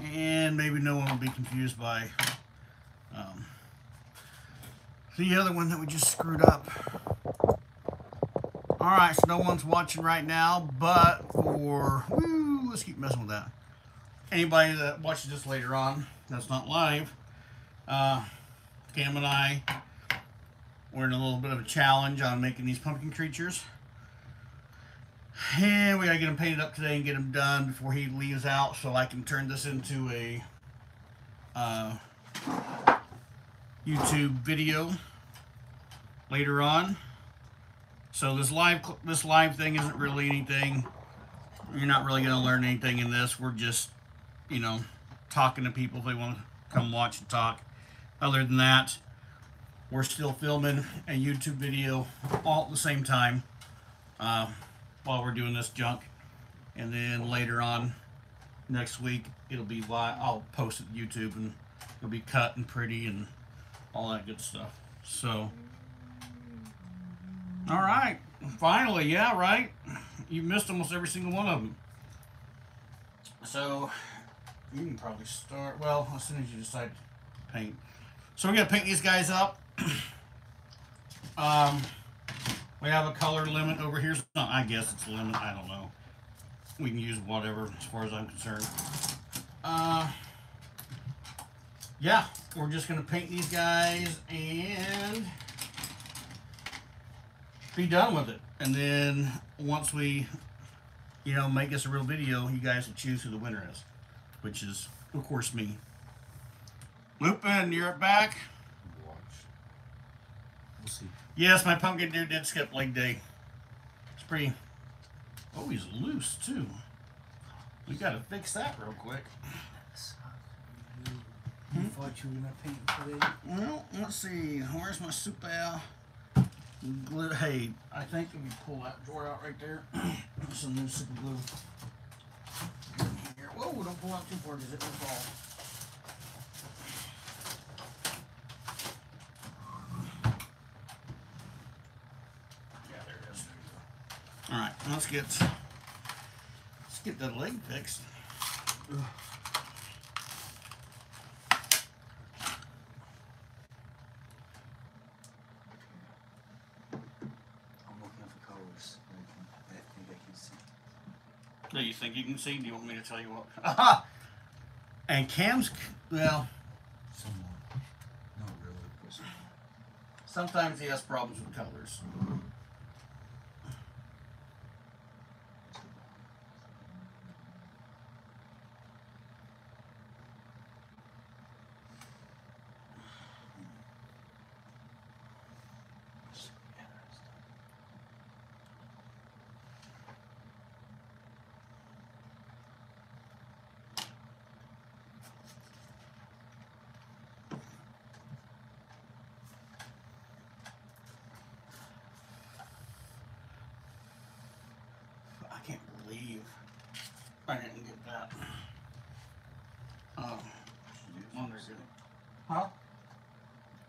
and maybe no one will be confused by um, the other one that we just screwed up. All right, so no one's watching right now, but for woo, let's keep messing with that. Anybody that watches this later on, that's not live. Uh, Cam and I, we're in a little bit of a challenge on making these pumpkin creatures. And we gotta get him painted up today and get him done before he leaves out so I can turn this into a uh, YouTube video later on. So this live this live thing isn't really anything. You're not really gonna learn anything in this. We're just, you know, talking to people if they want to come watch and talk. Other than that, we're still filming a YouTube video all at the same time uh, while we're doing this junk. And then later on, next week, it'll be live. I'll post it to YouTube and it'll be cut and pretty and all that good stuff. So, all right, finally, yeah, right. You missed almost every single one of them. So, you can probably start. Well, as soon as you decide to paint. So we're gonna paint these guys up. um, we have a color limit over here. So I guess it's a limit. I don't know. We can use whatever as far as I'm concerned. Uh, yeah, we're just gonna paint these guys and be done with it. And then once we, you know, make us a real video, you guys will choose who the winner is, which is of course me. Lupin, you're back. Watch. We'll see. Yes, my pumpkin dude did skip leg day. It's pretty. Oh, he's loose too. We gotta fix that real quick. You thought you were gonna paint today? Well, let's see. Where's my super? Glue. Hey, I think if you pull that drawer out right there, some new super glue. Here. Whoa! Don't pull out too far because it will fall. Yeah, there it is. All right, let's get let's get the leg fixed. I'm looking for colors. I can- that I think I can see. Do you think you can see? Do you want me to tell you what? Aha! And Cam's, well, Somewhat. Not really, sometimes he has problems with colors. I can't believe I didn't get that. Um, wonder did it. Huh?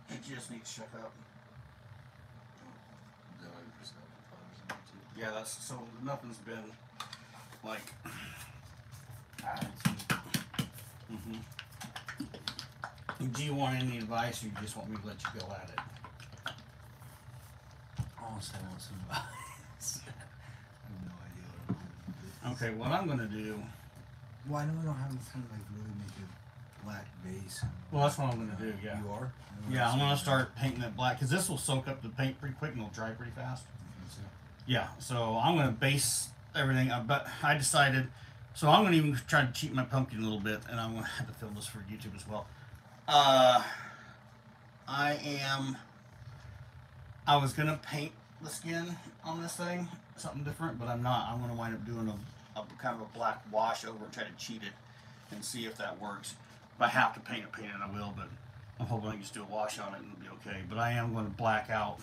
It just needs shook up. Is that why you just got the colors in it? Yeah, that's so nothing's been like. Mm-hmm. Do you want any advice, or you just want me to let you go at it? Honestly, I want some advice. I have no idea what I'm doing. Okay, what I'm gonna do. Why do we don't have anything like really make a black base? Well, that's what I'm gonna do. Yeah. You are? Yeah, I'm gonna start painting it black because this will soak up the paint pretty quick and it'll dry pretty fast. Yeah, so I'm gonna base everything up, but I decided, so I'm gonna even try to cheat my pumpkin a little bit, and I'm gonna have to film this for YouTube as well. Uh, I am. I was gonna paint the skin on this thing something different, but I'm not. I'm gonna wind up doing a, a kind of a black wash over and try to cheat it and see if that works. If I have to paint it, paint it, I will, but I'm hoping I can just do a wash on it and it'll be okay. But I am going to black out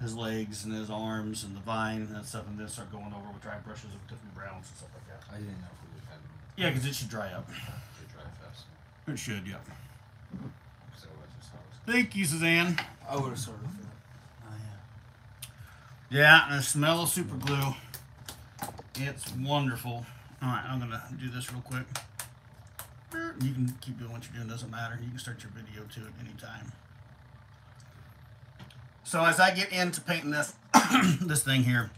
his legs and his arms and the vine and stuff, and then start going over with dry brushes of different browns and stuff like that. I didn't know if we would have them. Yeah, because it should dry up. They dry fast. It should, yeah. So I just it was Thank you, Suzanne. I would have sort of. Oh yeah. Yeah, and the smell of super glue. It's wonderful. All right, I'm gonna do this real quick. You can keep doing what you're doing. Doesn't matter. You can start your video to it anytime. So as I get into painting this this thing here,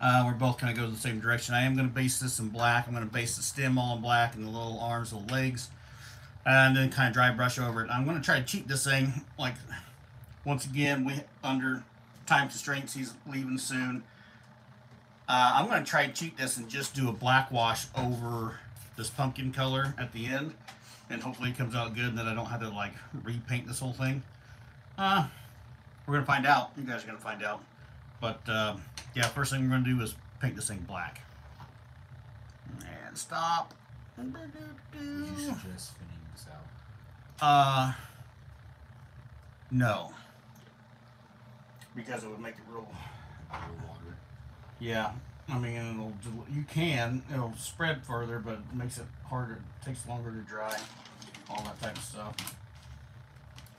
uh, we're both kind of go the same direction. I am going to base this in black. I'm going to base the stem all in black and the little arms, the legs, and then kind of dry brush over it. I'm going to try to cheat this thing. Like once again, we under time constraints. He's leaving soon. Uh, I'm going to try to cheat this and just do a black wash over this pumpkin color at the end, and hopefully it comes out good. And then I don't have to like repaint this whole thing. Uh, we're gonna find out. You guys are gonna find out. But uh, yeah, first thing we're gonna do is paint this thing black. And stop. Would you suggest thinning this out? Uh, no. Because it would make it real. A water. Yeah, I mean, it'll. You can. It'll spread further, but it makes it harder. It takes longer to dry. All that type of stuff.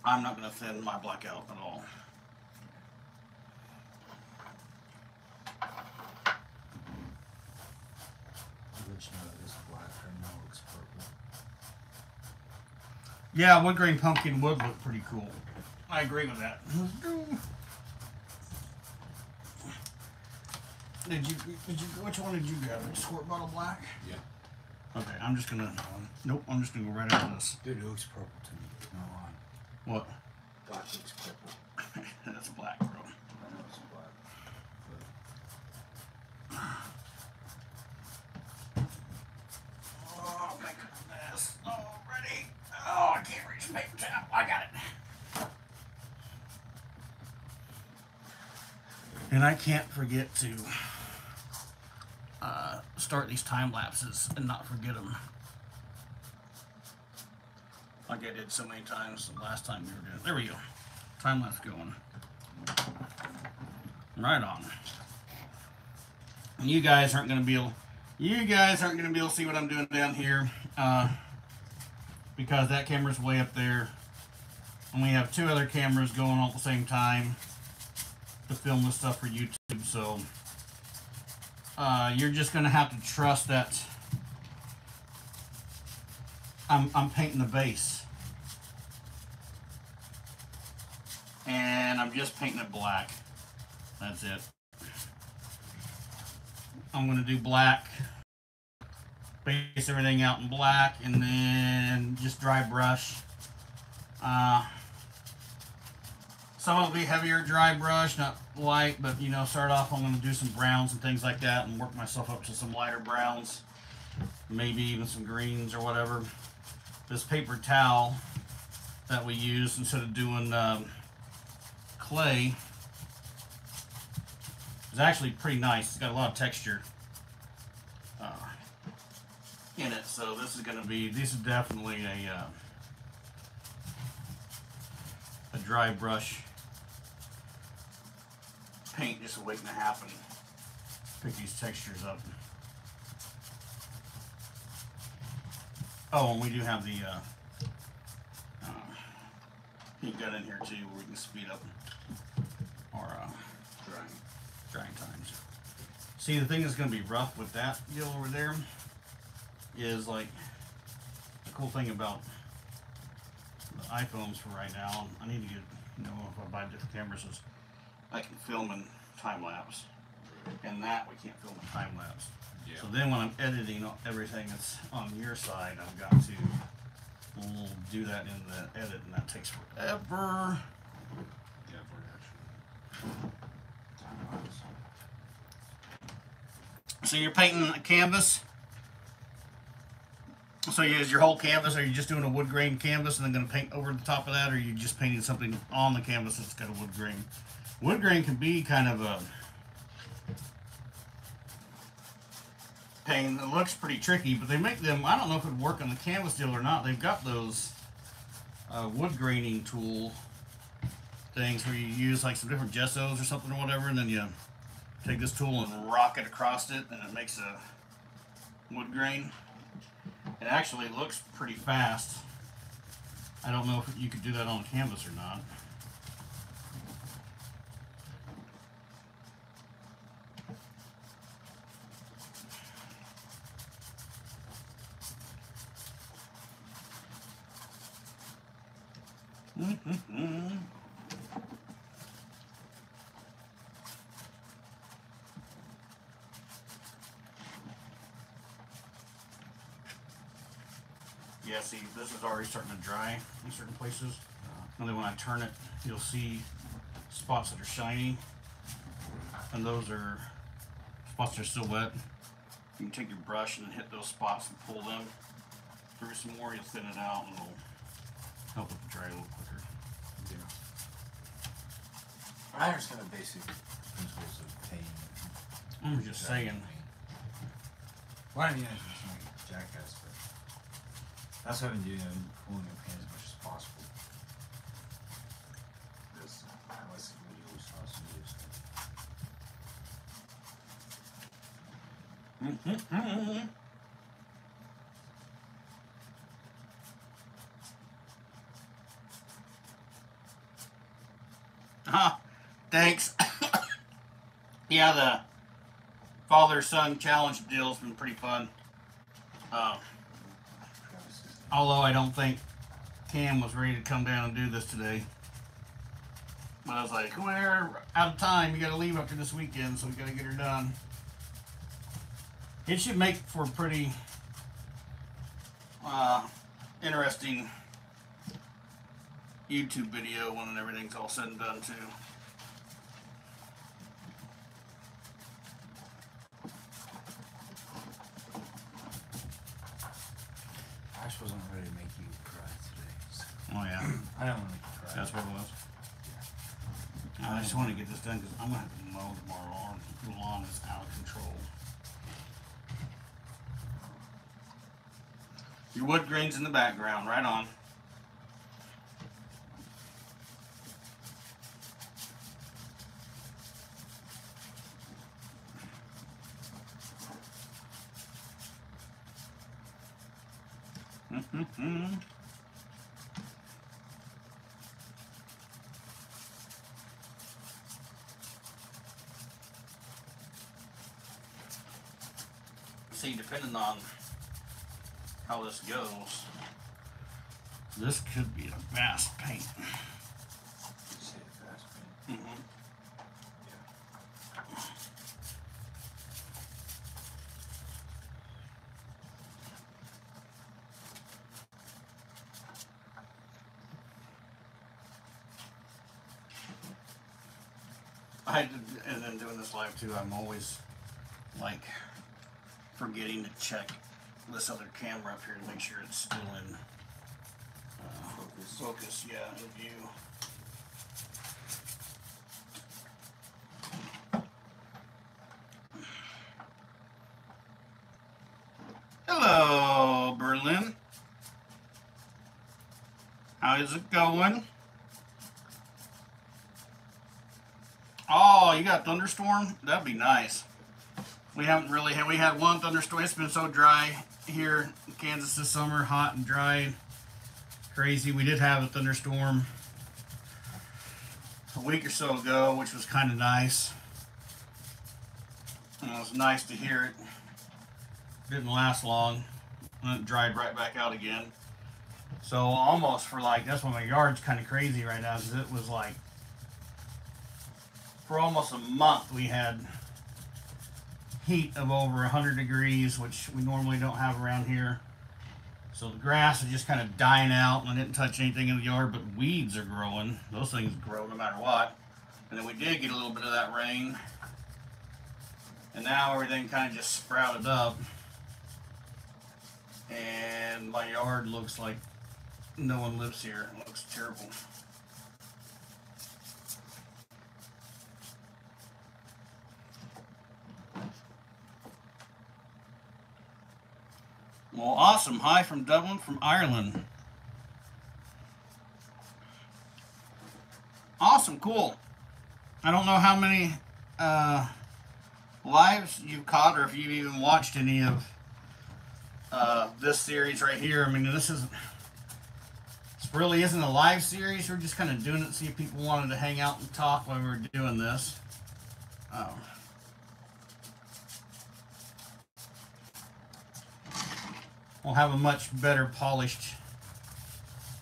I'm not gonna thin my black out at all. I'll let you know that this black right now looks purple. Yeah, wood grain pumpkin would look pretty cool. I agree with that. Did you? Did you? Which one did you grab? The squirt bottle black. Yeah. Okay, I'm just gonna. Um, nope, I'm just gonna go right into this. Dude, it looks purple to me. No lie. What? Black looks purple. That's black, bro. I know it's black. Oh my goodness! Oh, ready? Oh, I can't reach the paper towel. I got it. And I can't forget to uh, start these time lapses and not forget them. Like I did so many times the last time we were doing. There we go. Time lapse going. Right on. You guys aren't going to be able. You guys aren't going to be able to see what I'm doing down here uh, because that camera's way up there, and we have two other cameras going all at the same time to film this stuff for YouTube. So uh, you're just going to have to trust that I'm, I'm painting the base. And I'm just painting it black. That's it. I'm going to do black. Base everything out in black and then just dry brush. Uh, some will be heavier dry brush, not light, but you know, start off I'm going to do some browns and things like that and work myself up to some lighter browns. Maybe even some greens or whatever. This paper towel that we use instead of doing um, clay is actually pretty nice. It's got a lot of texture uh, in it. So this is going to be, this is definitely a, uh, a dry brush paint just waiting to happen. Pick these textures up. Oh, and we do have the uh, uh, heat gun in here too, where we can speed up our uh, drying, drying times. See, the thing that's going to be rough with that deal over there is like the cool thing about the iPhones for right now. I need to get, you know, if I buy different cameras, is I can film in time lapse, and that we can't film in time lapse. Yeah. So then when I'm editing everything that's on your side, I've got to do that in the edit, and that takes forever. yeah, we're actually. Time lapse. So you're painting a canvas. So you is your whole canvas? Are you just doing a wood grain canvas and then going to paint over the top of that, or are you just painting something on the canvas that's got a wood grain? Wood grain can be kind of a pain. It looks pretty tricky, but they make them. I don't know if it'd work on the canvas deal or not. They've got those uh, wood graining tool things where you use like some different gessos or something or whatever, and then you take this tool and rock it across it, and it makes a wood grain. It actually looks pretty fast. I don't know if you could do that on canvas or not. Yeah, see, this is already starting to dry in certain places. Uh, and then when I turn it, you'll see spots that are shiny. And those are spots that are still wet. You can take your brush and hit those spots and pull them through some more. You'll thin it out and it'll help it dry a little quicker. Yeah. I understand the basic principles of pain. I'm just saying. Well, I mean, I just like jackass, but that's what I've been doing. I've been pulling the pain as much as possible. It really always costs you to Mm-hmm. Ah, thanks. yeah, the father son challenge deal's been pretty fun. Uh, although I don't think Cam was ready to come down and do this today. But I was like, we're out of time. You got to leave after this weekend, so we got to get her done. It should make for a pretty uh, interesting YouTube video when everything's all said and done, too. Ash wasn't ready to make you cry today. So Oh, yeah. I don't want to cry. That's what it was. I just want to get this done because I'm going to have to mow tomorrow. Our lawn is out of control. Your wood grain's in the background, right on. Mm-hmm. See, depending on how this goes, this could be a vast paint. You say it fast, man. Mm-hmm. I did, and then doing this live too. I'm always like forgetting to check this other camera up here to make sure it's still in uh, Focus. Focus, yeah, in view. Hello, Berlin. How is it going? Oh, you got thunderstorm? That'd be nice. We haven't really had. We had one thunderstorm. It's been so dry here in Kansas this summer, hot and dry, crazy. We did have a thunderstorm a week or so ago, which was kind of nice. And it was nice to hear it. Didn't last long, and it dried right back out again. So almost for like that's why my yard's kind of crazy right now, because it was like for almost a month we had heat of over 100 degrees, which we normally don't have around here. So the grass is just kind of dying out, and I didn't touch anything in the yard, but weeds are growing. Those things grow no matter what. And then we did get a little bit of that rain, and now everything kind of just sprouted up. And my yard looks like no one lives here. It looks terrible. Well, awesome. Hi from Dublin, from Ireland. Awesome, cool. I don't know how many uh, lives you've caught or if you've even watched any of uh, this series right here. I mean, this isn't. This really isn't a live series. We're just kind of doing it see if people wanted to hang out and talk while we were doing this. Oh. We'll have a much better polished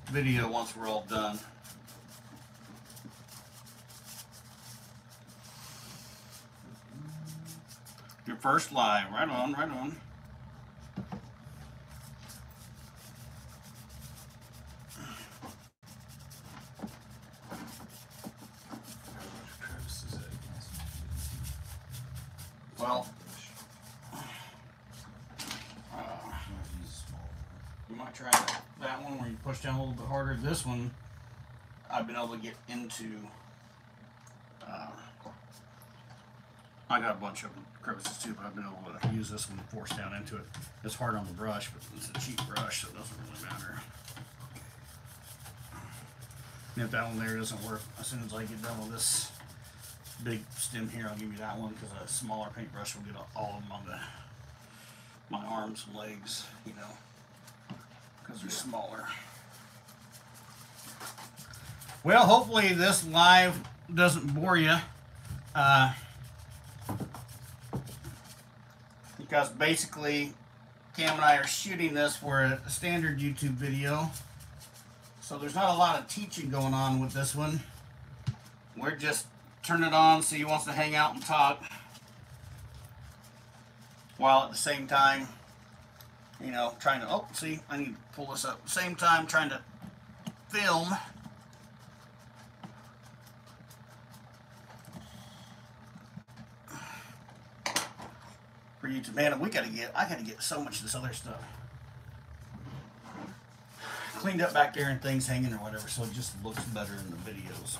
video once we're all done. Your first lie, right on, right on. This one, I've been able to get into. Uh, I got a bunch of crevices too, but I've been able to use this one to force down into it. It's hard on the brush, but it's a cheap brush, so it doesn't really matter. And if that one there doesn't work, as soon as I get done with this big stem here, I'll give you that one because a smaller paintbrush will get all of them on the my arms and legs, you know, because they're smaller. Well, hopefully this live doesn't bore you. Uh, because basically, Cam and I are shooting this for a standard YouTube video. So there's not a lot of teaching going on with this one. We're just turning it on, so he wants to hang out and talk. While at the same time, you know, trying to, oh, see, I need to pull this up. Same time trying to film. For YouTube, man, we gotta get, I gotta get so much of this other stuff cleaned up back there and things hanging or whatever, so it just looks better in the videos.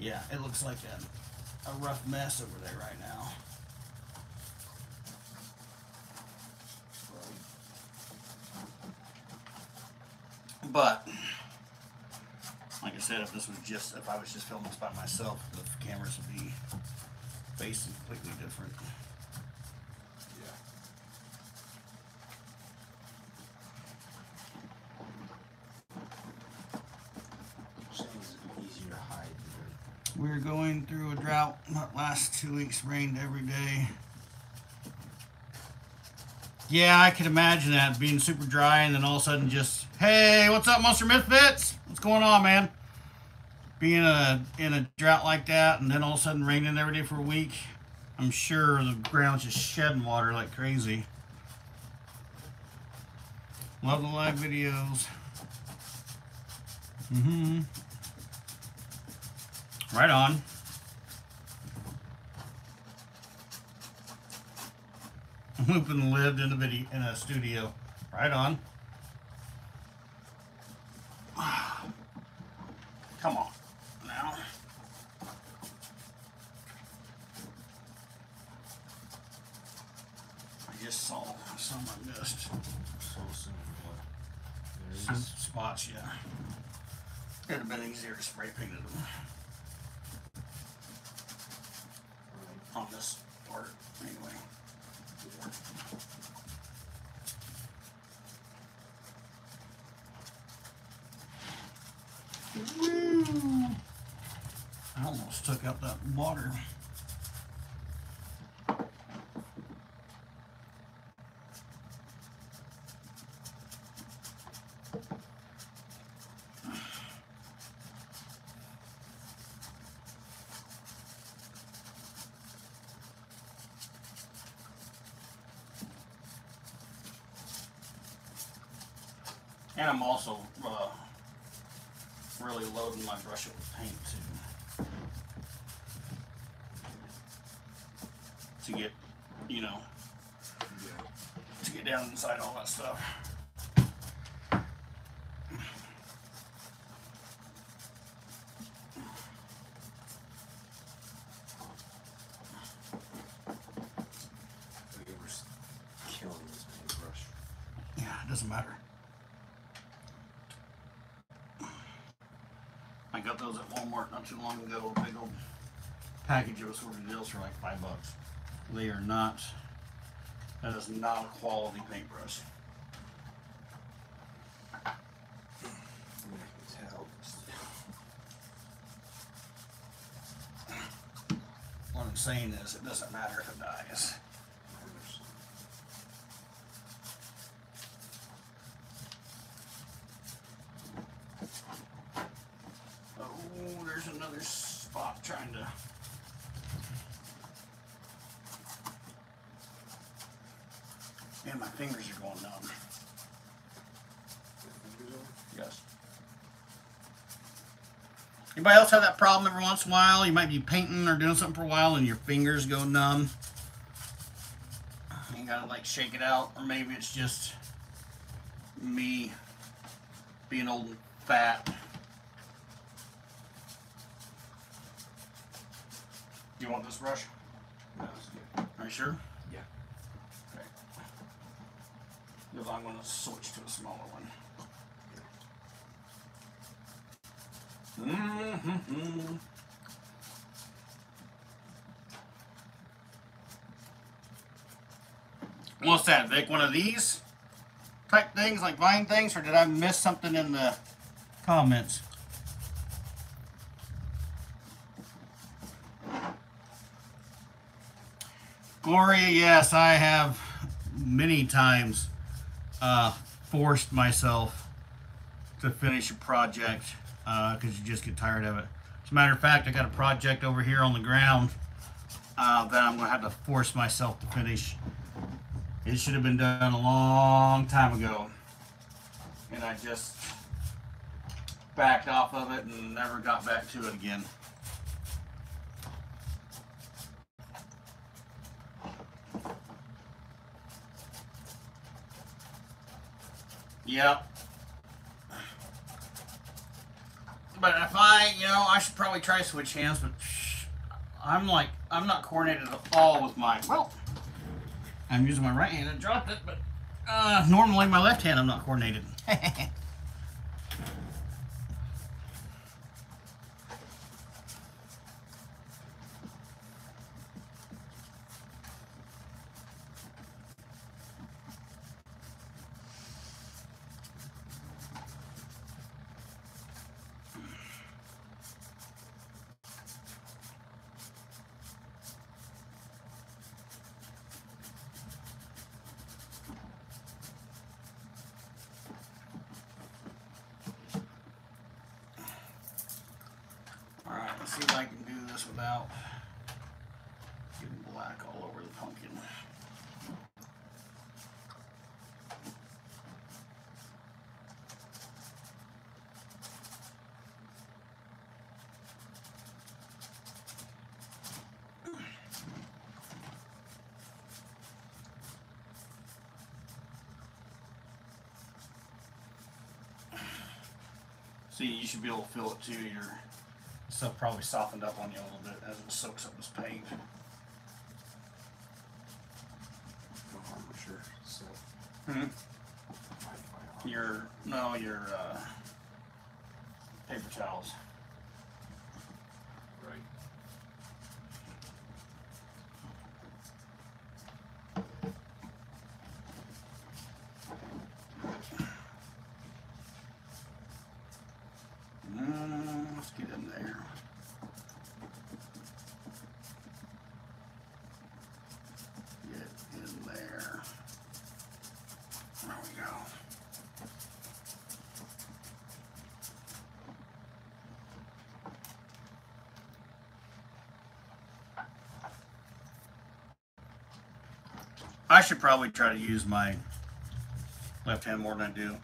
Yeah, it looks like a, a rough mess over there right now. But like I said, if this was just if I was just filming this by myself, the cameras would be facing completely different. Yeah. Saying it's easier to hide. than- We're going through a drought. Last two weeks rained every day. Yeah, I could imagine that being super dry and then all of a sudden just, hey, what's up, Monster Misfits? What's going on, man? Being a in a drought like that and then all of a sudden raining every day for a week, I'm sure the ground's just shedding water like crazy. Love the live videos. Mm-hmm. Right on. Lupin lived in a video in a studio. Right on. Come on. Now. I just saw some I missed. Some spots, yeah. It'd have been easier to spray painted them on this part anyway. Woo! I almost took out that water. And I'm also uh, really loading my brush up with paint too. To get, you know, Yeah. to get down inside all that stuff. Like it was killing this paintbrush. Yeah, it doesn't matter. I got those at Walmart not too long ago. A big old package of assorted deals for like five bucks. They are not. That is not a quality paintbrush. What I'm saying is, it doesn't matter if it dies. Oh, there's another spot trying to. And my fingers are going numb. Yes. Anybody else have that problem every once in a while? You might be painting or doing something for a while and your fingers go numb. You gotta like shake it out, or maybe it's just me being old and fat. You want this brush? No, it's good. Are you sure? Yeah. Okay. Because I'm gonna switch to a smaller one. Mm. Mm-hmm. What's that, Vic? One of these type things, like vine things, or did I miss something in the comments? Gloria, yes, I have many times uh, forced myself to finish a project because you just get tired of it. As a matter of fact, I got a project over here on the ground uh, that I'm going to have to force myself to finish. It should have been done a long time ago. And I just backed off of it and never got back to it again. Yep. But if I, you know, I should probably try switch hands, but I'm like, I'm not coordinated at all with my, well, I'm using my right hand and dropped it, but uh, normally my left hand I'm not coordinated. Alright, let's see if I can do this without getting black all over the pumpkin. See, you should be able to feel it too. Your stuff probably softened up on you a little bit as it soaks up this paint. No harm, I'm sure. So, Hmm. might find out. Your no, your uh, paper towels. Right. Mm, let's get in there. Get in there. There we go. I should probably try to use my left hand more than I do.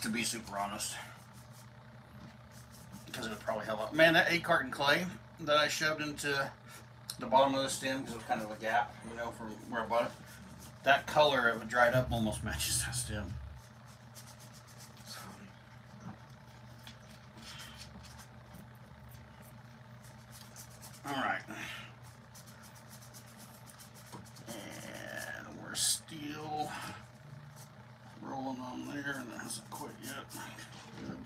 to be super honest. Because it would probably help out. Man, that eight carton clay that I shoved into the bottom of the stem because it was kind of a gap, you know, from where I bought it. That color of it dried up almost matches that stem. All right. And we're still rolling on there and it hasn't quit yet. Good.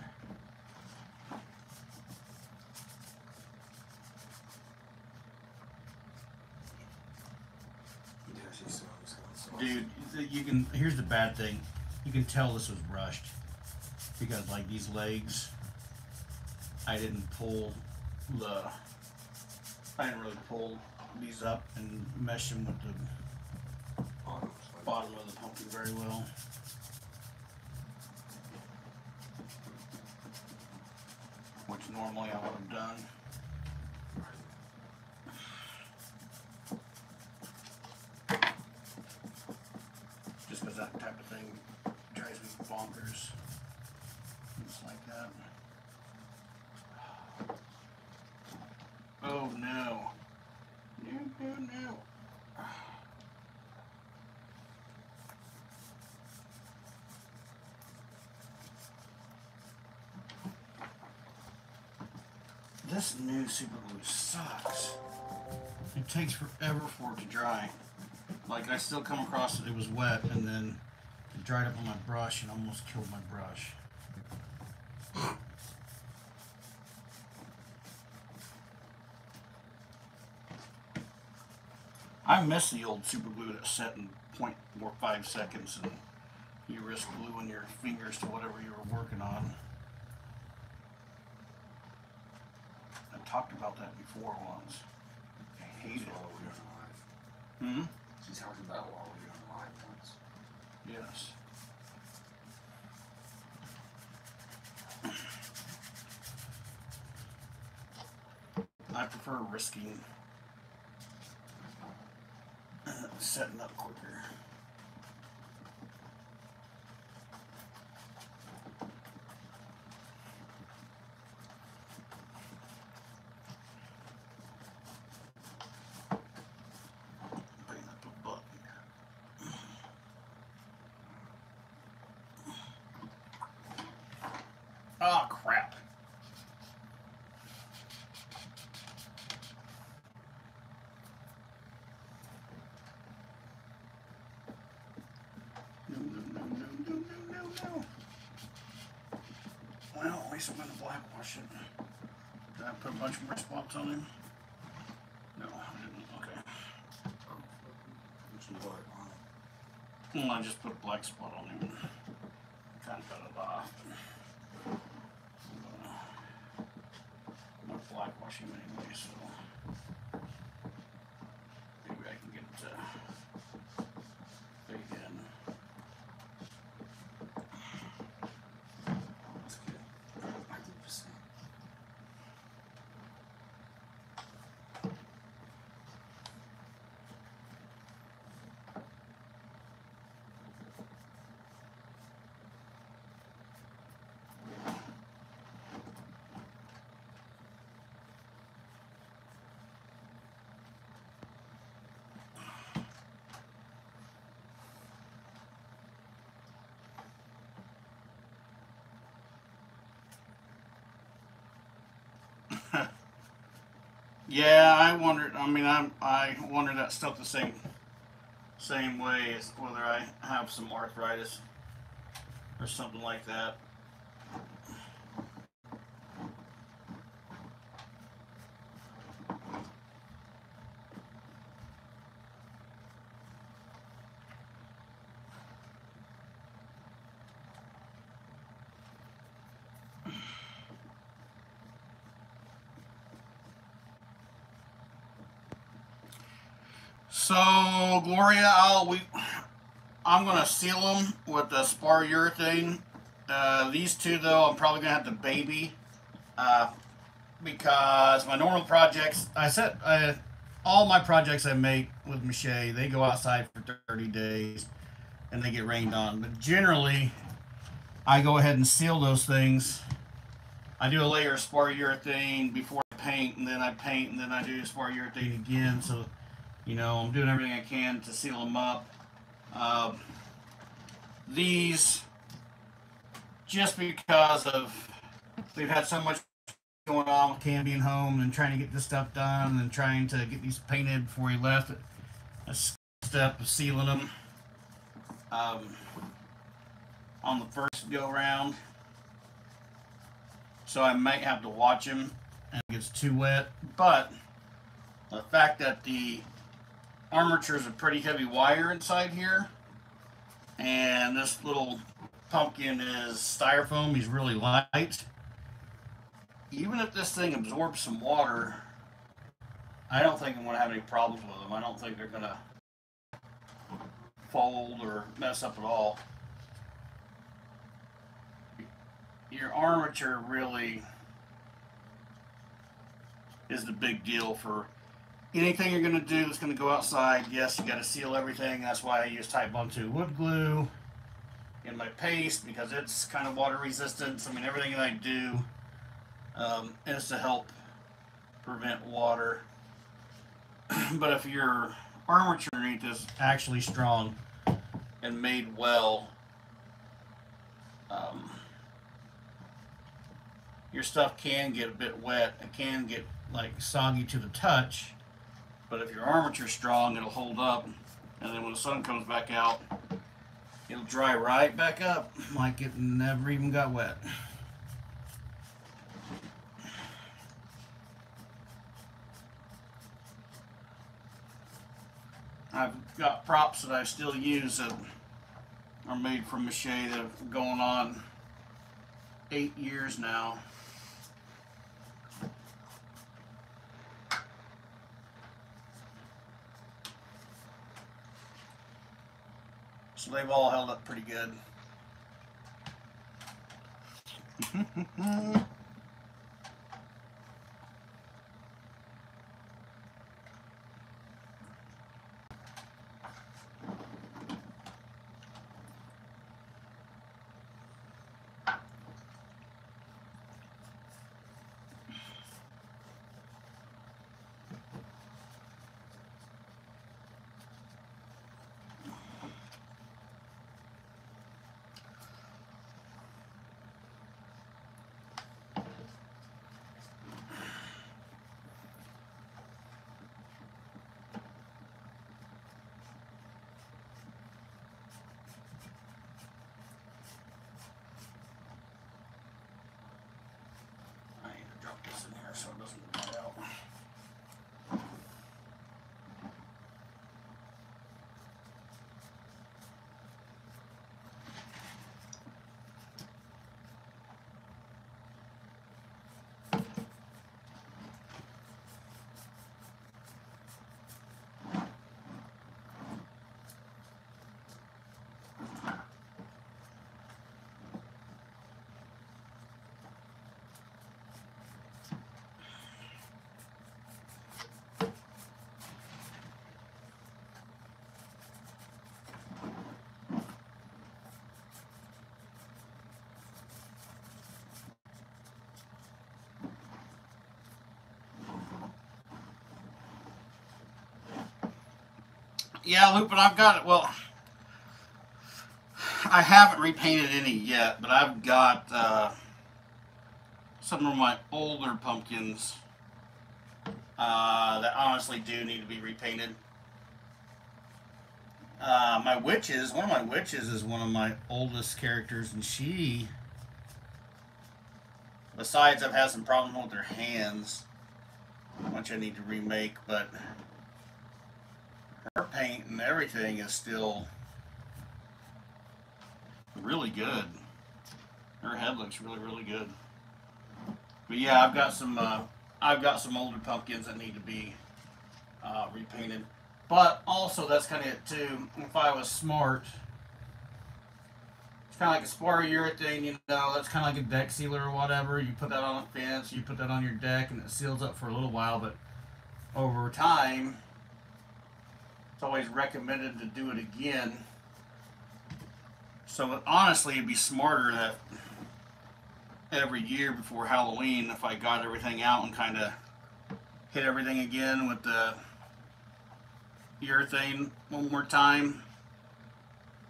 Yeah, she's so, so, so. Dude, th- you can, here's the bad thing. You can tell this was rushed. Because like these legs, I didn't pull the, I didn't really pull these up and mesh them with the bottom of the pumpkin very well. which normally I would have done. Just because that type of thing drives me bonkers. It's like that. Oh no. No, no, no. This new super glue sucks. It takes forever for it to dry. Like I still come across it, it was wet and then it dried up on my brush and almost killed my brush. I miss the old super glue that set in 0.45 seconds and you risk gluing your fingers to whatever you were working on. I talked before once. I hate it. While we were on live. Hmm? She talked about while we were on live once. Yes. I prefer risking setting up quicker. Bring up a button here. Oh crap. No, no, no, no, no, no, no, no. Well, at least I'm gonna blackwash it. Did I put a bunch more spots on him? No, I didn't. Okay. Which is what? On Well, I just put a black spot on him. Kind of cut it off. I'm gonna blackwash him anyway, so maybe I can get it to fade in. That's good. I did the same. Yeah, I wondered. I mean, I'm I wonder that stuff the same same way as whether I have some arthritis or something like that. So Gloria, I'll we I'm gonna seal them with the spar urethane. Uh, these two though, I'm probably gonna have to baby uh, because my normal projects, I said, I, all my projects I make with Mache, they go outside for 30 days and they get rained on. But generally, I go ahead and seal those things. I do a layer of spar urethane before I paint, and then I paint, and then I do spar urethane again. So, you know, I'm doing everything I can to seal them up. Uh, these, just because of we've had so much going on with Cam being home and trying to get this stuff done and trying to get these painted before he left. A step of sealing them um, on the first go round. So I might have to watch him and it gets too wet. But the fact that the armature is a pretty heavy wire inside here, and this little pumpkin is styrofoam. He's really light. Even if this thing absorbs some water, I don't think I'm going to have any problems with them. I don't think they're going to fold or mess up at all. Your armature really is the big deal for anything you're going to do that's going to go outside. Yes, you got to seal everything. That's why I use Titebond 2 wood glue in my paste because it's kind of water resistant. I mean, everything that I do um, is to help prevent water. but if your armature underneath is actually strong and made well, um, your stuff can get a bit wet. It can get like soggy to the touch. But if your armature's strong, it'll hold up. And then when the sun comes back out, it'll dry right back up like it never even got wet. I've got props that I still use that are made from mache that have going on eight years now. So they've all held up pretty good. I need to drop this in here so it doesn't dry out. Yeah, Lupin, I've got it. Well, I haven't repainted any yet, but I've got uh, some of my older pumpkins uh, that honestly do need to be repainted. Uh, my witches, one of my witches is one of my oldest characters, and she, besides, I've had some problems with her hands, which I need to remake, but paint and everything is still really good. Her head looks really, really good. But yeah, I've got some. Uh, I've got some older pumpkins that need to be uh, repainted. But also, that's kind of it too. If I was smart, it's kind of like a spar urethane. You know, that's kind of like a deck sealer or whatever. You put that on a fence, you put that on your deck, and it seals up for a little while. But over time, it's always recommended to do it again. So honestly, it'd be smarter that every year before Halloween, if I got everything out and kind of hit everything again with the urethane one more time,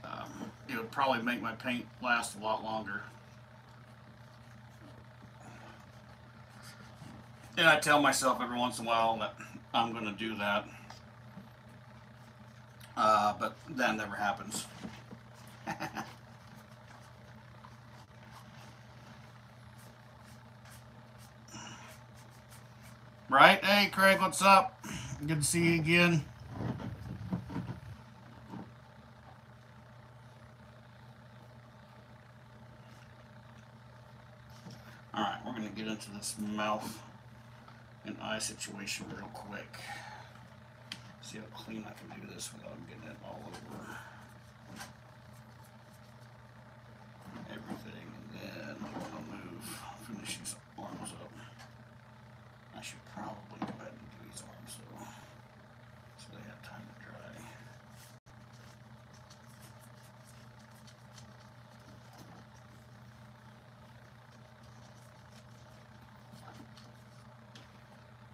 um, it would probably make my paint last a lot longer. And I tell myself every once in a while that I'm going to do that. Uh, but that never happens. right? Hey, Craig, what's up? Good to see you again. All right, we're going to get into this mouth and eye situation real quick. See how clean I can do this without getting it all over everything. And then I want to move, finish these arms up. I should probably go ahead and do these arms so, so they have time to dry.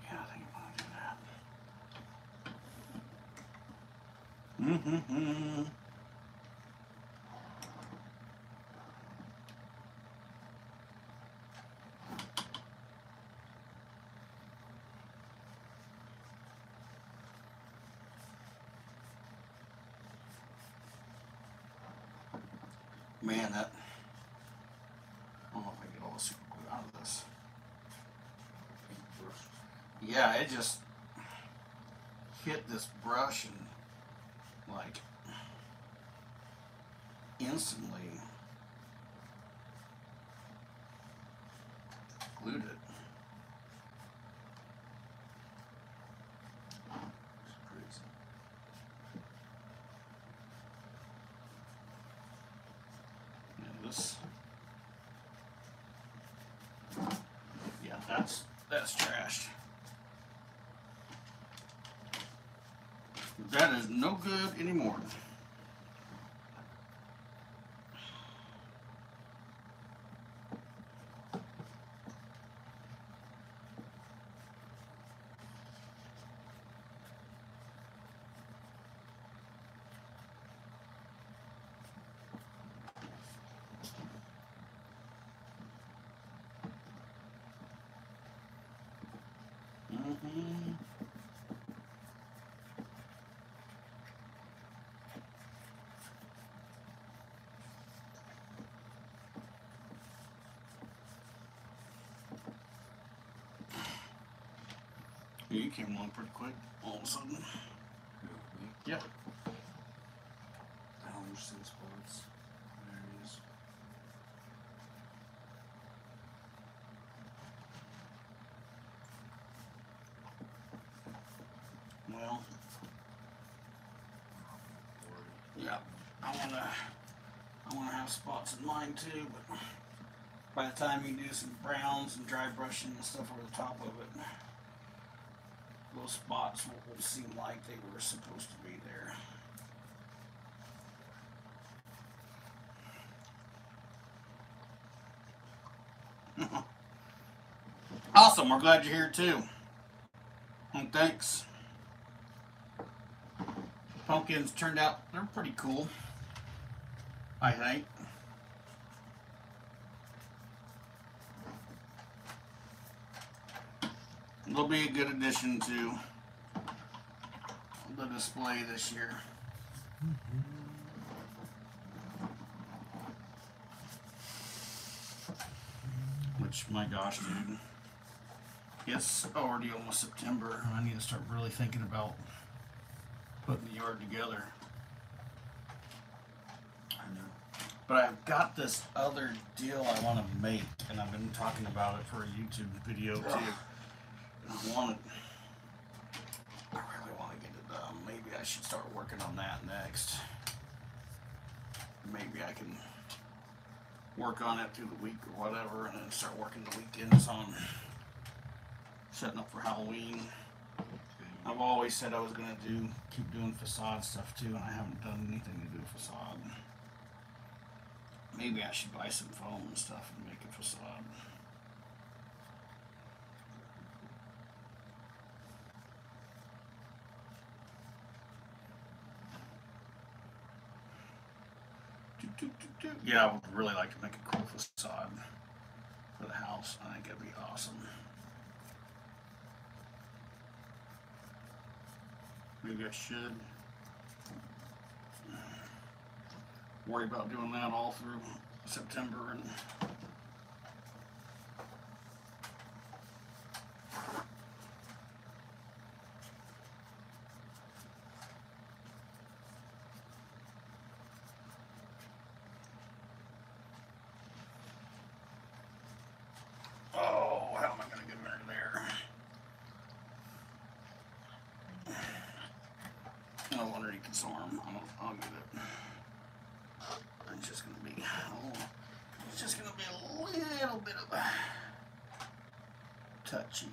Yeah, I think I'm gonna do that. Mm-hmm. Mm-hmm. Man, that. I don't know if I get all the super glue out of this. Yeah, it just hit this brush and like instantly glued it. It's crazy. And this. Yeah, that's that's trashed. That is no good anymore. Mm-hmm. You came along pretty quick all of a sudden. Yeah. I don't understand sports. There it is. Well, yeah. I wanna I wanna have spots in mine too, but by the time you do some browns and dry brushing and stuff over the top of it, those spots won't seem like they were supposed to be there. awesome, we're glad you're here too. And thanks. Pumpkins turned out, they're pretty cool. I think. They'll be a good addition to the display this year. Which, my gosh, dude. It's already almost September, I need to start really thinking about putting the yard together. I know. But I've got this other deal I want to make, and I've been talking about it for a YouTube video too. I want it. I really want to get it done. Maybe I should start working on that next. Maybe I can work on it through the week or whatever, and then start working the weekends on setting up for Halloween. I've always said I was gonna do keep doing facade stuff too, and I haven't done anything to do facade. Maybe I should buy some foam and stuff and make a facade. Yeah, I would really like to make a cool facade for the house. I think it'd be awesome. Maybe I should worry about doing that all through September and Oh, how am I gonna get under there? No wonder you can storm. I'll, I'll get it. It's just gonna be. Oh, it's just gonna be a little bit of a touchy.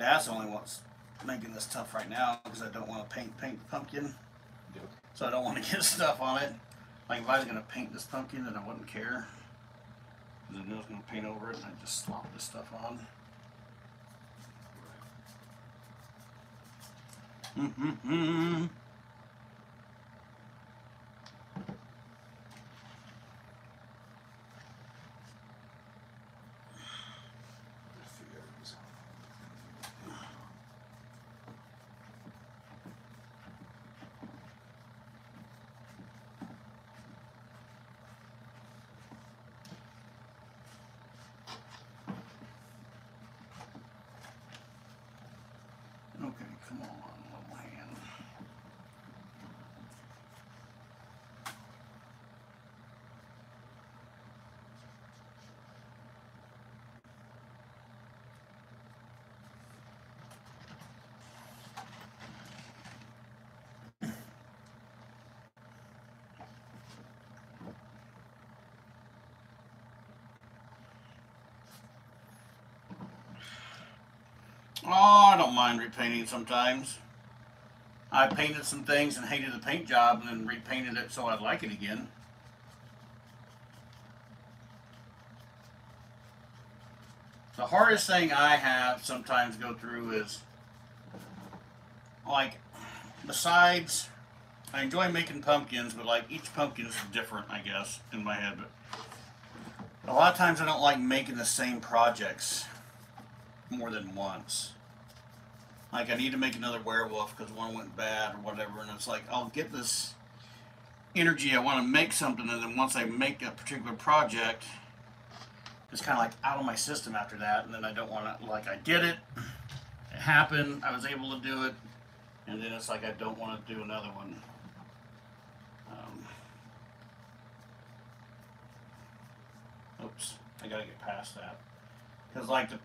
Dad's the only what's making this tough right now because I don't want to paint paint the pumpkin. Yep. So I don't want to get stuff on it. Like if I was gonna paint this pumpkin, then I wouldn't care. Because I knew I was gonna paint over it, and I just slop this stuff on. Mm-hmm come on, little hand. Oh, I don't mind repainting sometimes. I painted some things and hated the paint job and then repainted it so I'd like it again. The hardest thing I have sometimes go through is like besides I enjoy making pumpkins, but like each pumpkin is different, I guess, in my head. But a lot of times I don't like making the same projects more than once. Like I need to make another werewolf because one went bad or whatever, and it's like I'll get this energy. I want to make something, and then once I make a particular project, it's kind of like out of my system after that, and then I don't want to like I did it, it happened, I was able to do it, and then it's like I don't want to do another one. Um, oops, I gotta get past that because like the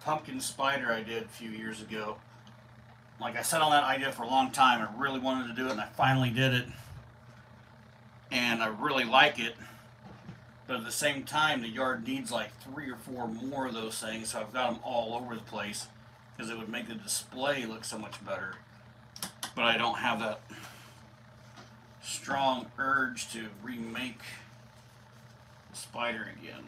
pumpkin spider I did a few years ago. Like I sat on that idea for a long time. I really wanted to do it, and I finally did it. And I really like it. But at the same time, the yard needs like three or four more of those things, so I've got them all over the place because it would make the display look so much better. But I don't have that strong urge to remake the spider again.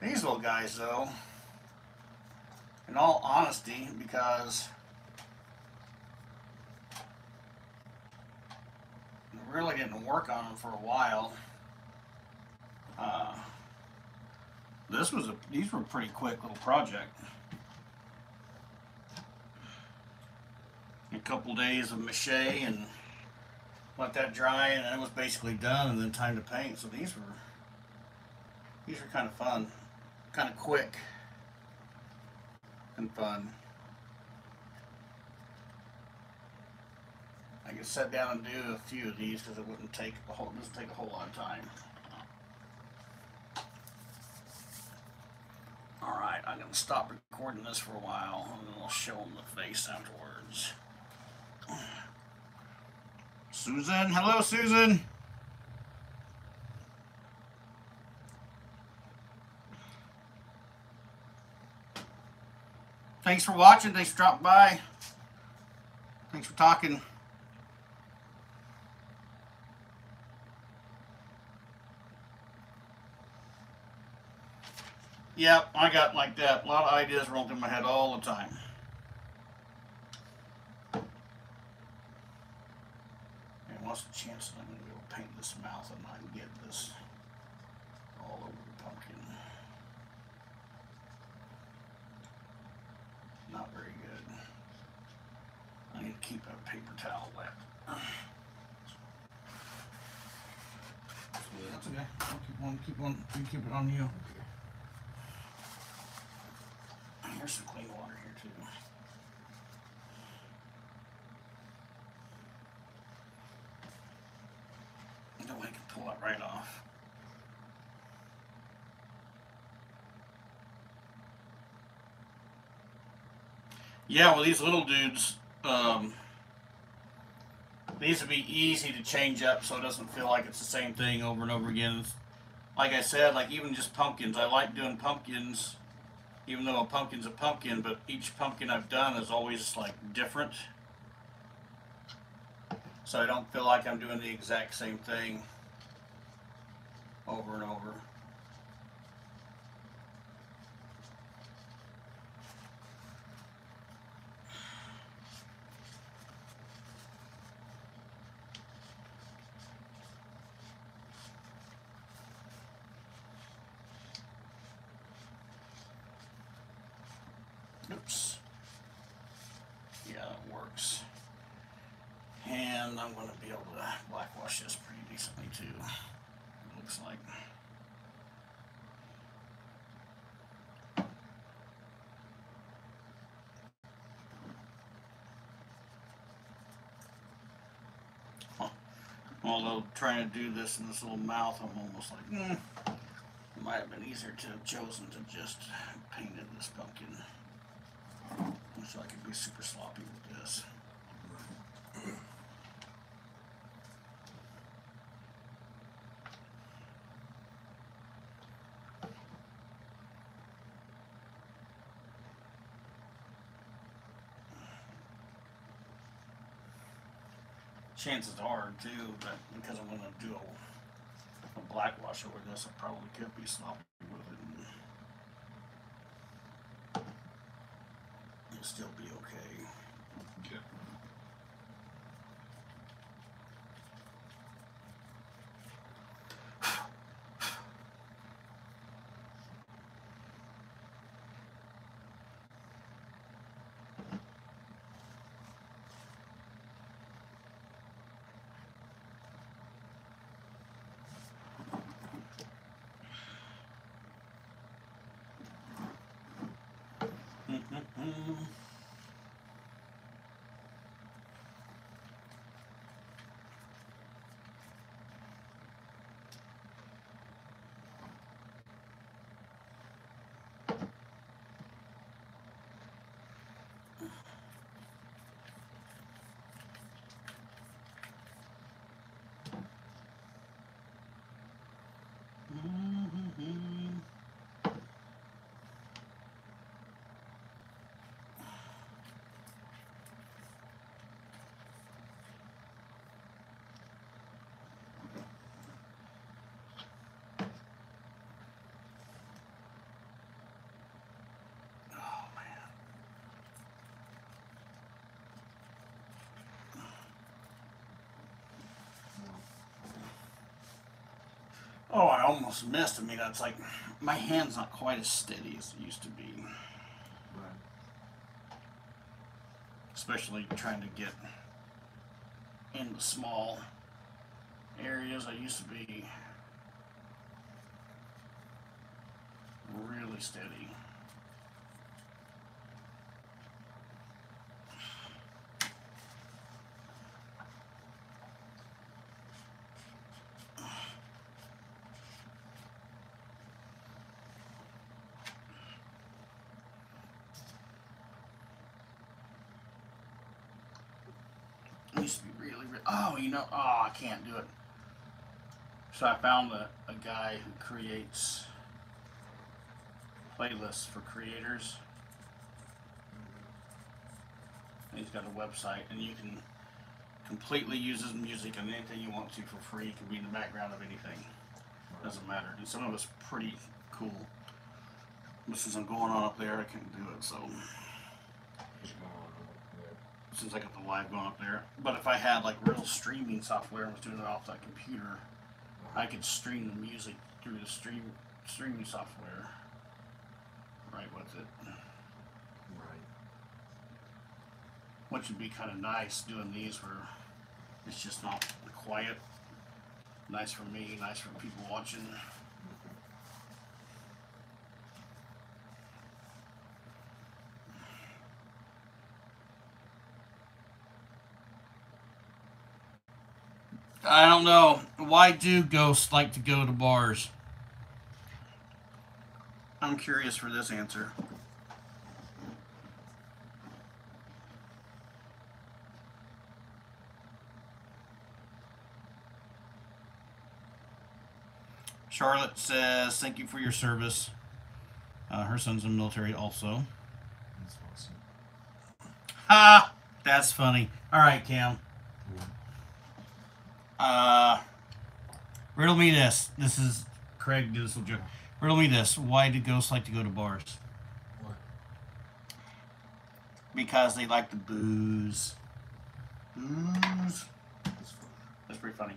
These little guys, though, in all honesty, because I really didn't work on them for a while. Uh, this was a these were a pretty quick little project. A couple days of mache and let that dry, and then it was basically done, and then time to paint. So these were these were kind of fun, kind of quick and fun. I could sit down and do a few of these because it wouldn't take a whole doesn't take a whole lot of time. All right, I'm gonna stop recording this for a while, and then I'll show them the face afterwards. Susan, hello, Susan. Thanks for watching. Thanks for dropping by. Thanks for talking. Yep, I got like that. A lot of ideas roll through my head all the time. And what's the chance that I'm going to go paint this mouth and I can get this all over the pumpkin? Not very good. I need to keep a paper towel wet. Yeah, that's okay. I'll keep one, keep one, you keep it on you. Here's some clean water here too. That way I can pull it right off. Yeah, well, these little dudes, um, These would be easy to change up so it doesn't feel like it's the same thing over and over again. Like I said, like even just pumpkins, I like doing pumpkins, even though a pumpkin's a pumpkin, but each pumpkin I've done is always like different. So I don't feel like I'm doing the exact same thing over and over. Oops. Yeah, it works. And I'm going to be able to blackwash this pretty decently too. It looks like. Huh. Although trying to do this in this little mouth, I'm almost like, hmm. It might have been easier to have chosen to just painted this pumpkin. So I could be super sloppy with this. Chances are too, but because I'm gonna do a, a black wash over this, I probably could be sloppy with it. It'll still be. Okay. Mm-mm-mm. Mhm. Oh man. Oh, I almost missed. I mean, that's like my hand's not quite as steady as it used to be, Right. especially trying to get into small areas. I used to be really steady. It used to be really, really. Oh, you know, oh, I can't do it. So I found a, a guy who creates playlists for creators. And he's got a website, and you can completely use his music on anything you want to for free. It can be in the background of anything. Doesn't matter. And some of it's pretty cool. But since I'm going on up there, I can't do it. So since I got the live going up there. But if I had like real streaming software and was doing it off that computer, I could stream the music through the stream streaming software right with it. Right. Which would be kind of nice doing these where it's just not quiet. Nice for me, nice for people watching. I don't know. Why do ghosts like to go to bars? I'm curious for this answer. Charlotte says, thank you for your service. Uh, her son's in the military also. That's awesome. Ha! That's funny. All right, Cam. Uh, riddle me this. This is Craig. Do this little joke. Riddle me this. Why do ghosts like to go to bars? Because they like the booze. Booze. That's pretty funny.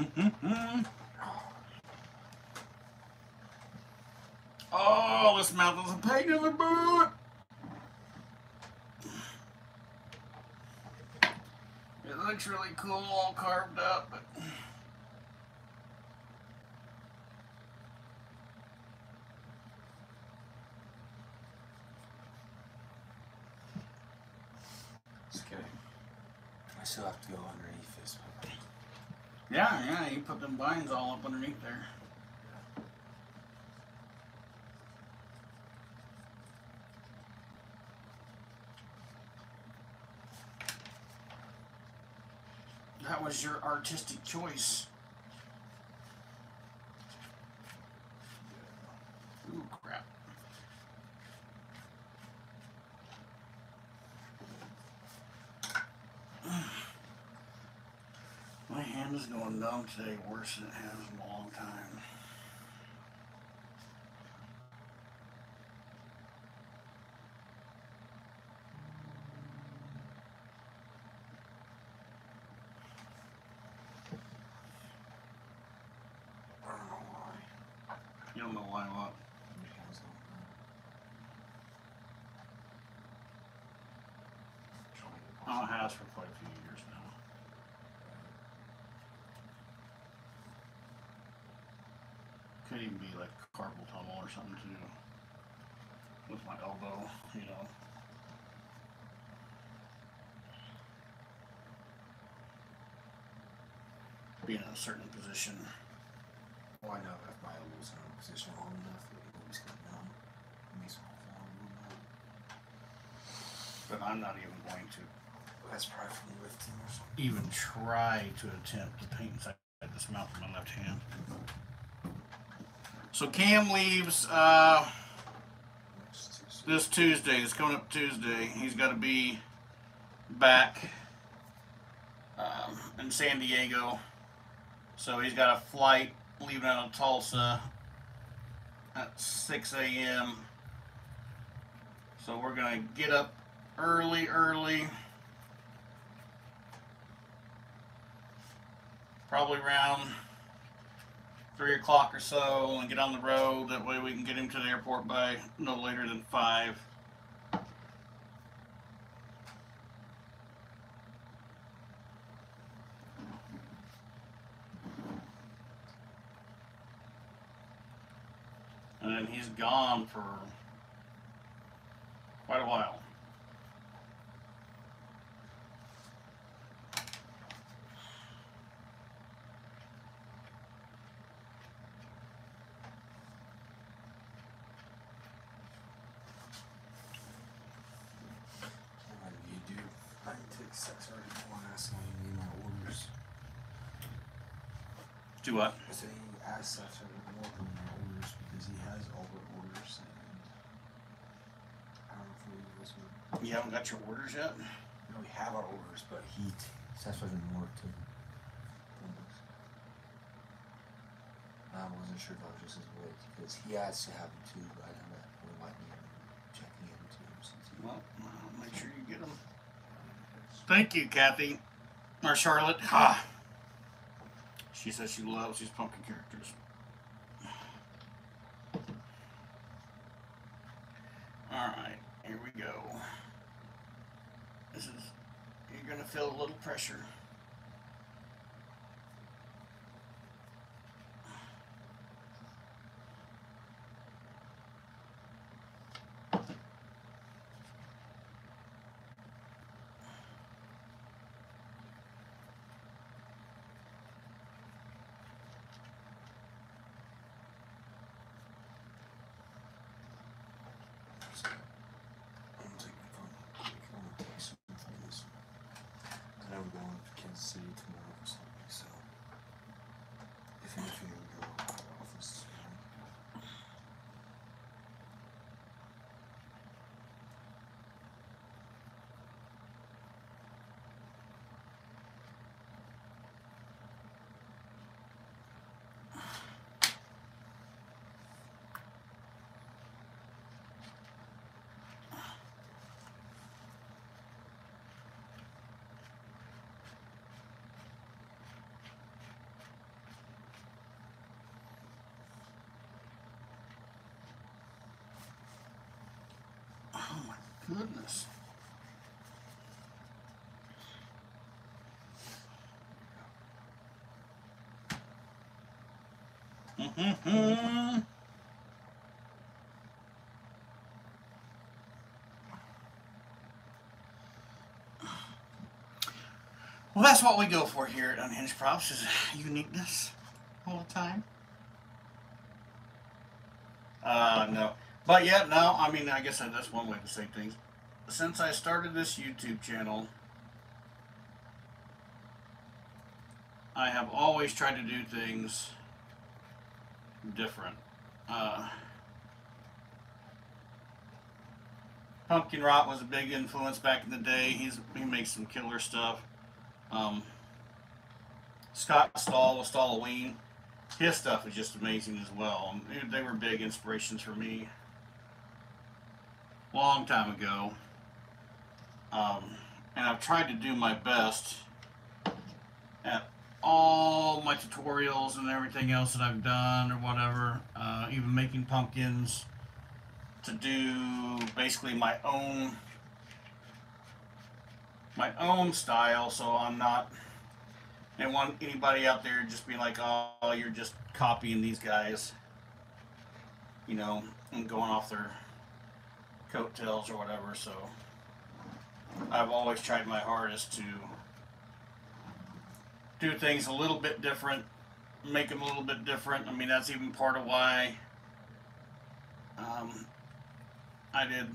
Mm-hmm. Mouth is a pain in the butt. It looks really cool, all carved up, but. I still have to go underneath this. But yeah, yeah, you put them vines all up underneath there. That was your artistic choice. Ooh, crap. My hand is going numb today worse than it has in a long time. I don't know why. You don't know why what? Your hands don't know. Trying to Oh, it has for quite a few years now. Could even be like carpal tunnel or something too. With my elbow, you know. Being in a certain position. Well, I know if my elbow's in a position long enough, it always get numb. It makes my whole arm go numb. But I'm not even going to That's probably from lifting or something. even try to attempt to paint inside this mouth with my left hand. So Cam leaves uh, It's too soon. This Tuesday. It's coming up Tuesday. He's got to be back um, in San Diego. So he's got a flight leaving out of Tulsa at 6 a.m. So we're going to get up early, early. Probably around 3 o'clock or so and get on the road. That way we can get him to the airport by no later than 5. And then he's gone for quite a while. What do you do? I can take sex already. I want to ask how you need my orders. Do what? I said he asked after more than orders because he has all the orders and I don't know if we. You haven't got your orders yet? No, we have our orders, but he t- that's why didn't work to I wasn't sure if I was just his way because he has to have them too, but I never remind me of checking in to him since he Well, I'll make sure you get them. Thank you, Kathy. Or Charlotte. Ah. She says she loves these pumpkin characters. Alright, here we go. This is, you're gonna feel a little pressure. see you tomorrow or something. So if anything goodness. Well, that's what we go for here at Unhinged Props is uniqueness all the time. Uh, no. But yeah, no, I mean, I guess that's one way to say things. Since I started this YouTube channel, I have always tried to do things different. Uh, Pumpkin Rot was a big influence back in the day. He's he makes some killer stuff. Um, Scott Stoll with Stolloween, his stuff is just amazing as well. They were big inspirations for me long time ago. Um, and I've tried to do my best at all my tutorials and everything else that I've done or whatever, uh, even making pumpkins, to do basically my own my own style. So I'm not. Don't want anybody out there just being like, "Oh, you're just copying these guys," you know, and going off their coattails or whatever. So I've always tried my hardest to do things a little bit different, make them a little bit different. I mean, that's even part of why um, I did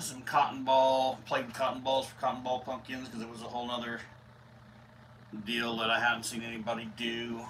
some cotton ball, played with cotton balls for cotton ball pumpkins because it was a whole nother deal that I hadn't seen anybody do.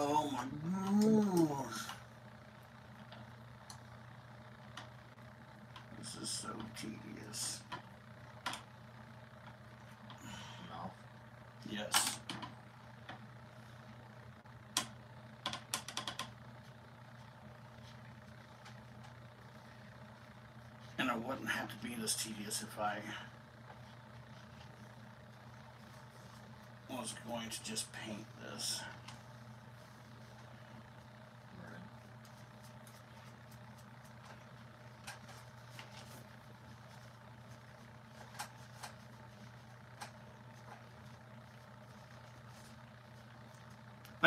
Oh my gosh. This is so tedious. mouth. Yes. And it wouldn't have to be this tedious if I was going to just paint this.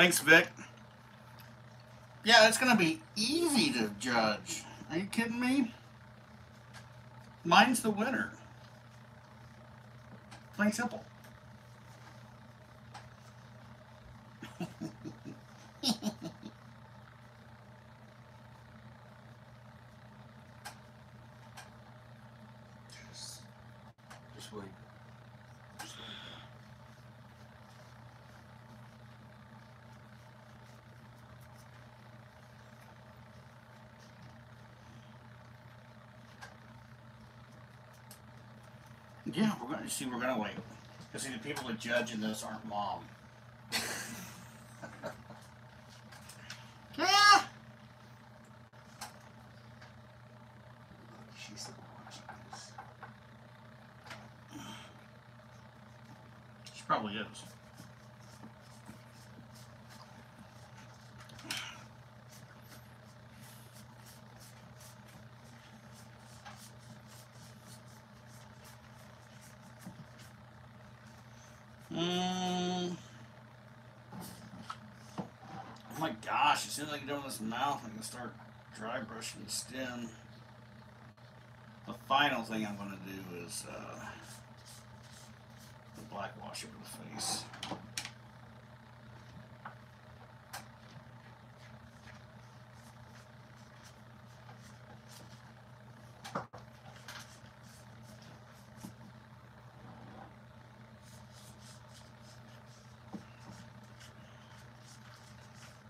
Thanks, Vic. Yeah, it's gonna be easy to judge. Are you kidding me? Mine's the winner. Plain simple. Just, just wait. Just wait. See. We're gonna wait. Cause see, the people that judge in this aren't mom. yeah. Look, she's the one watching this. Probably is. Mm. Oh my gosh, as soon as I get done with this mouth, I can start dry brushing the stem. The final thing I'm going to do is uh, the black wash over the face.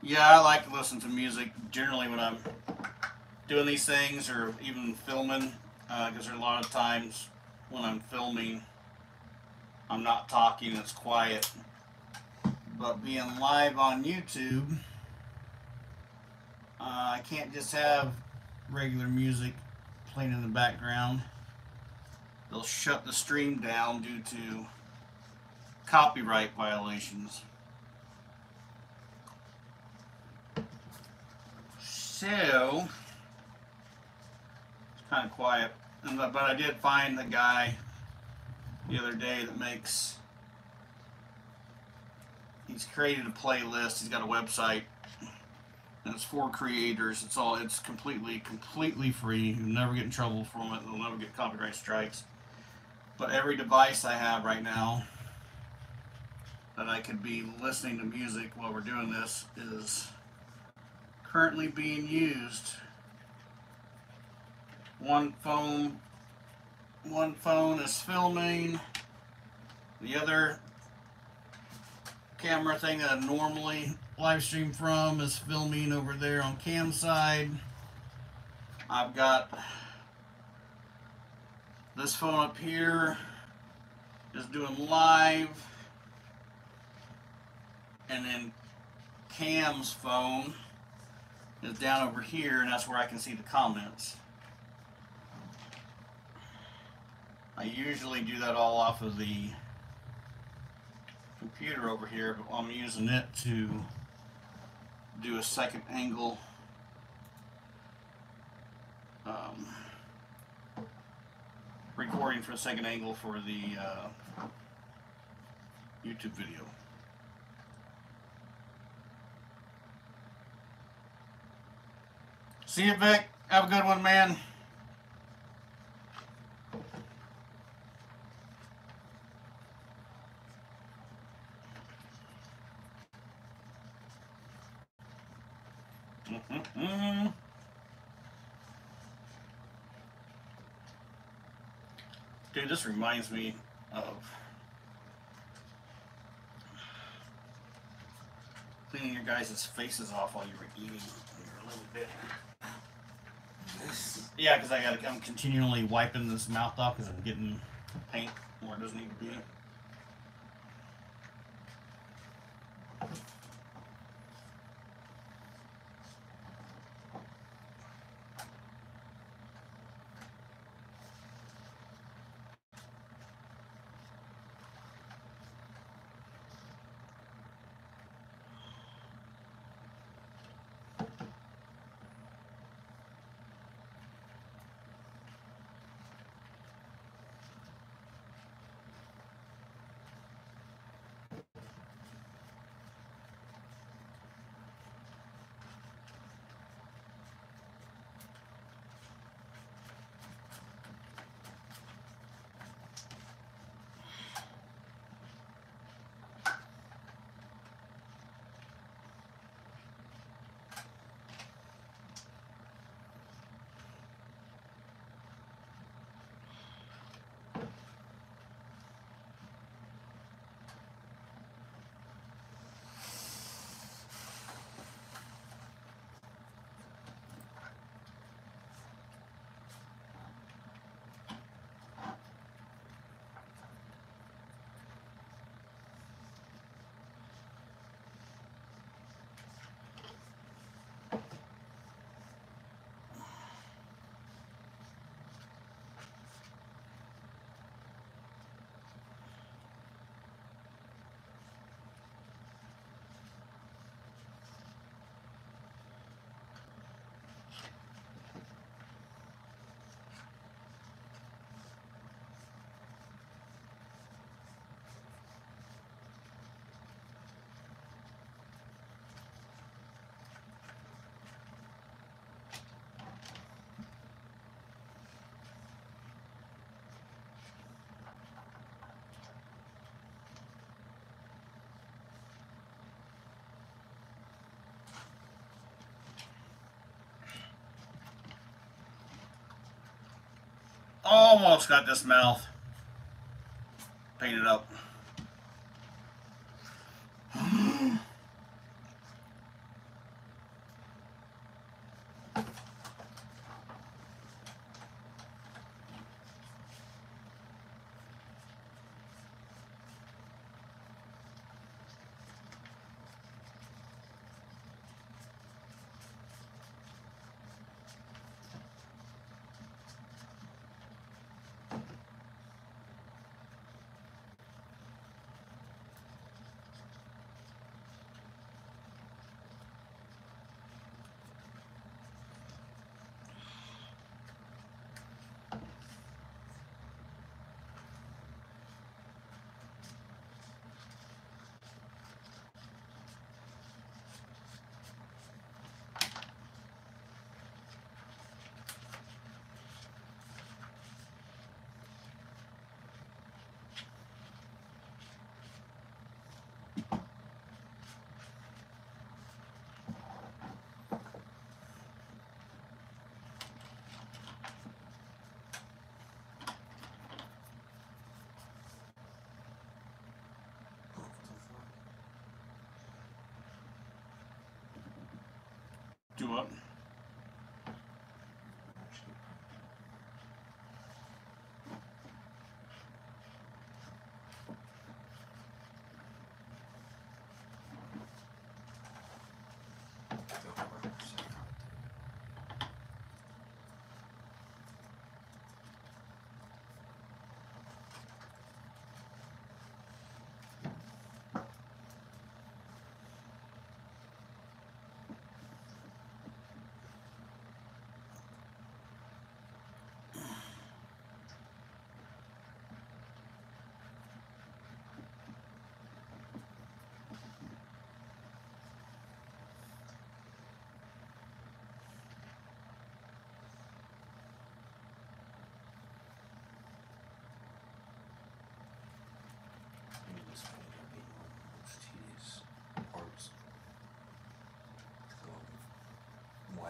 Yeah, I like to listen to music generally when I'm doing these things or even filming because there are a lot of times when I'm filming I'm not talking, it's quiet. But being live on YouTube, uh, I can't just have regular music playing in the background. They'll shut the stream down due to copyright violations. So, it's kind of quiet. But I did find the guy the other day that makes. He's created a playlist. He's got a website, and it's for creators. It's all. It's completely, completely free. You'll never get in trouble from it. You'll never get copyright strikes. But every device I have right now that I could be listening to music while we're doing this is currently being used. One phone one phone is filming. The other camera thing that I normally live stream from is filming over there on cam side. I've got this phone up here is doing live. And then Cam's phone is down over here, and that's where I can see the comments. I usually do that all off of the computer over here, but I'm using it to do a second angle um, recording for a second angle for the uh, YouTube video. See you, Vic. Have a good one, man. Mm-mm-mm. Dude, this reminds me of cleaning your guys' faces off while you were eating you were a little bit. Yeah, because I got I'm continually wiping this mouth off because I'm getting paint where it doesn't need to be. Almost got this mouth painted up.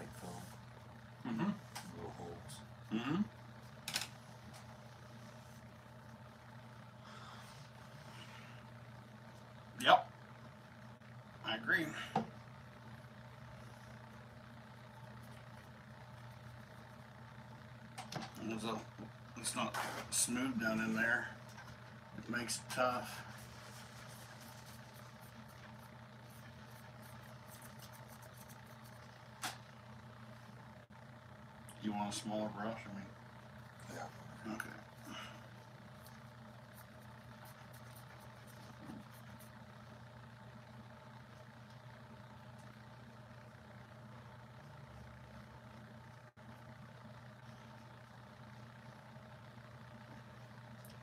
White film, Mm-hmm. little holes. Mm-hmm. Yep. I agree. It's, a, it's not smooth down in there. It makes it tough. You want a smaller brush? I mean, Yeah. okay.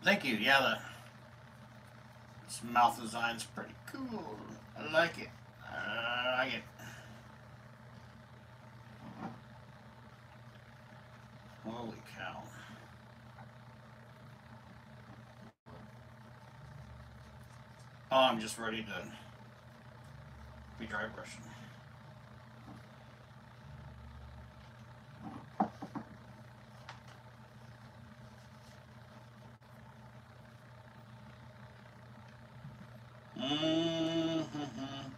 Thank you. Yeah, the this mouth design's pretty cool. I like it. I like it. Holy cow. Oh, I'm just ready to be dry brushing. Mm-hmm.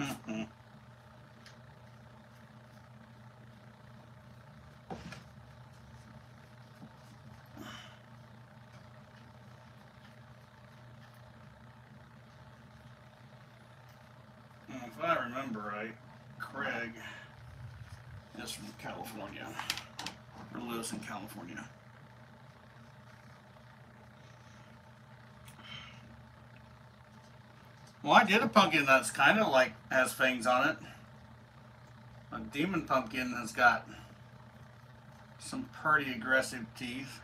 Mm-hmm. Well, If I remember right, Craig is from California, or lives in California. Well, I did a pumpkin that's kind of like has fangs on it. A demon pumpkin has got some pretty aggressive teeth.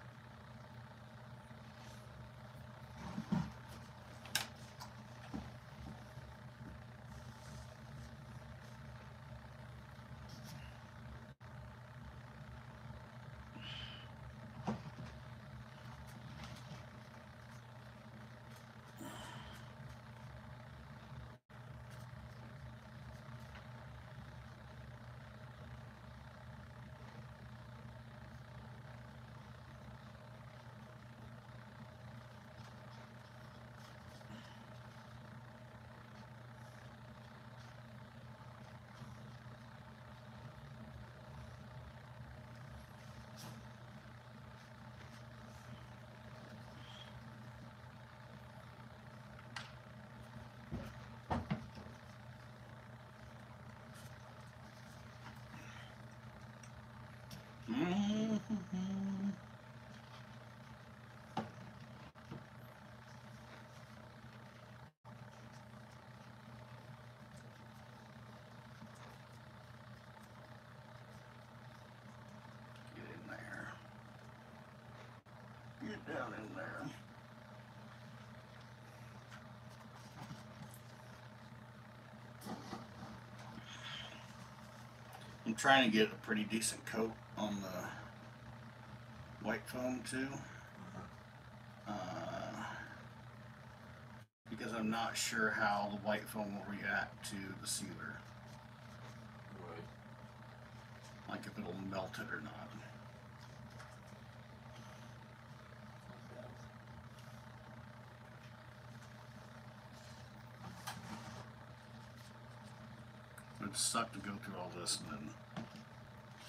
Get down in there. I'm trying to get a pretty decent coat on the white foam too. Uh, because I'm not sure how the white foam will react to the sealer. Right. Like if it'll melt it or not. It'd suck to go through all this and then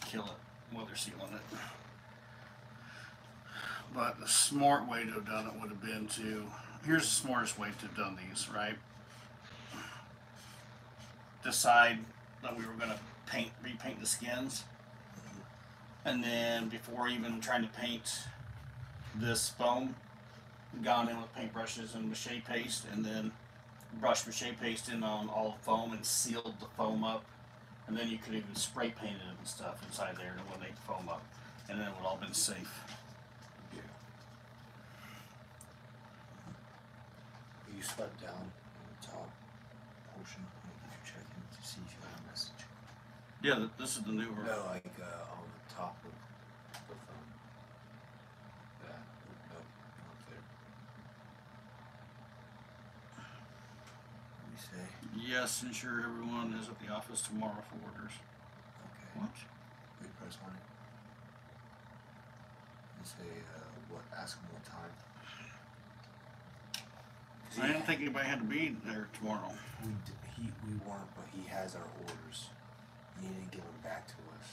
kill it, weather sealing it. But the smart way to have done it would have been to, here's the smartest way to have done these, right? Decide that we were gonna paint, repaint the skins. And then before even trying to paint this foam, gone in with paintbrushes and mache paste and then brushed mache paste in on all the foam and sealed the foam up. And then you could even spray paint it and stuff inside there to eliminate the foam up. And then it would all been safe. Yeah. You swept down on the top portion. If you check in to see if you got a message. Yeah, th- this is the newer. No, like uh, on the top of the phone. Yeah. No, not there. Let me say. Yes, ensure everyone is at the office tomorrow for orders. Okay. What? We press on it. And say uh, what? Ask him what time. I didn't think anybody had to be there tomorrow. We d- he we weren't, but he has our orders. He didn't give them back to us.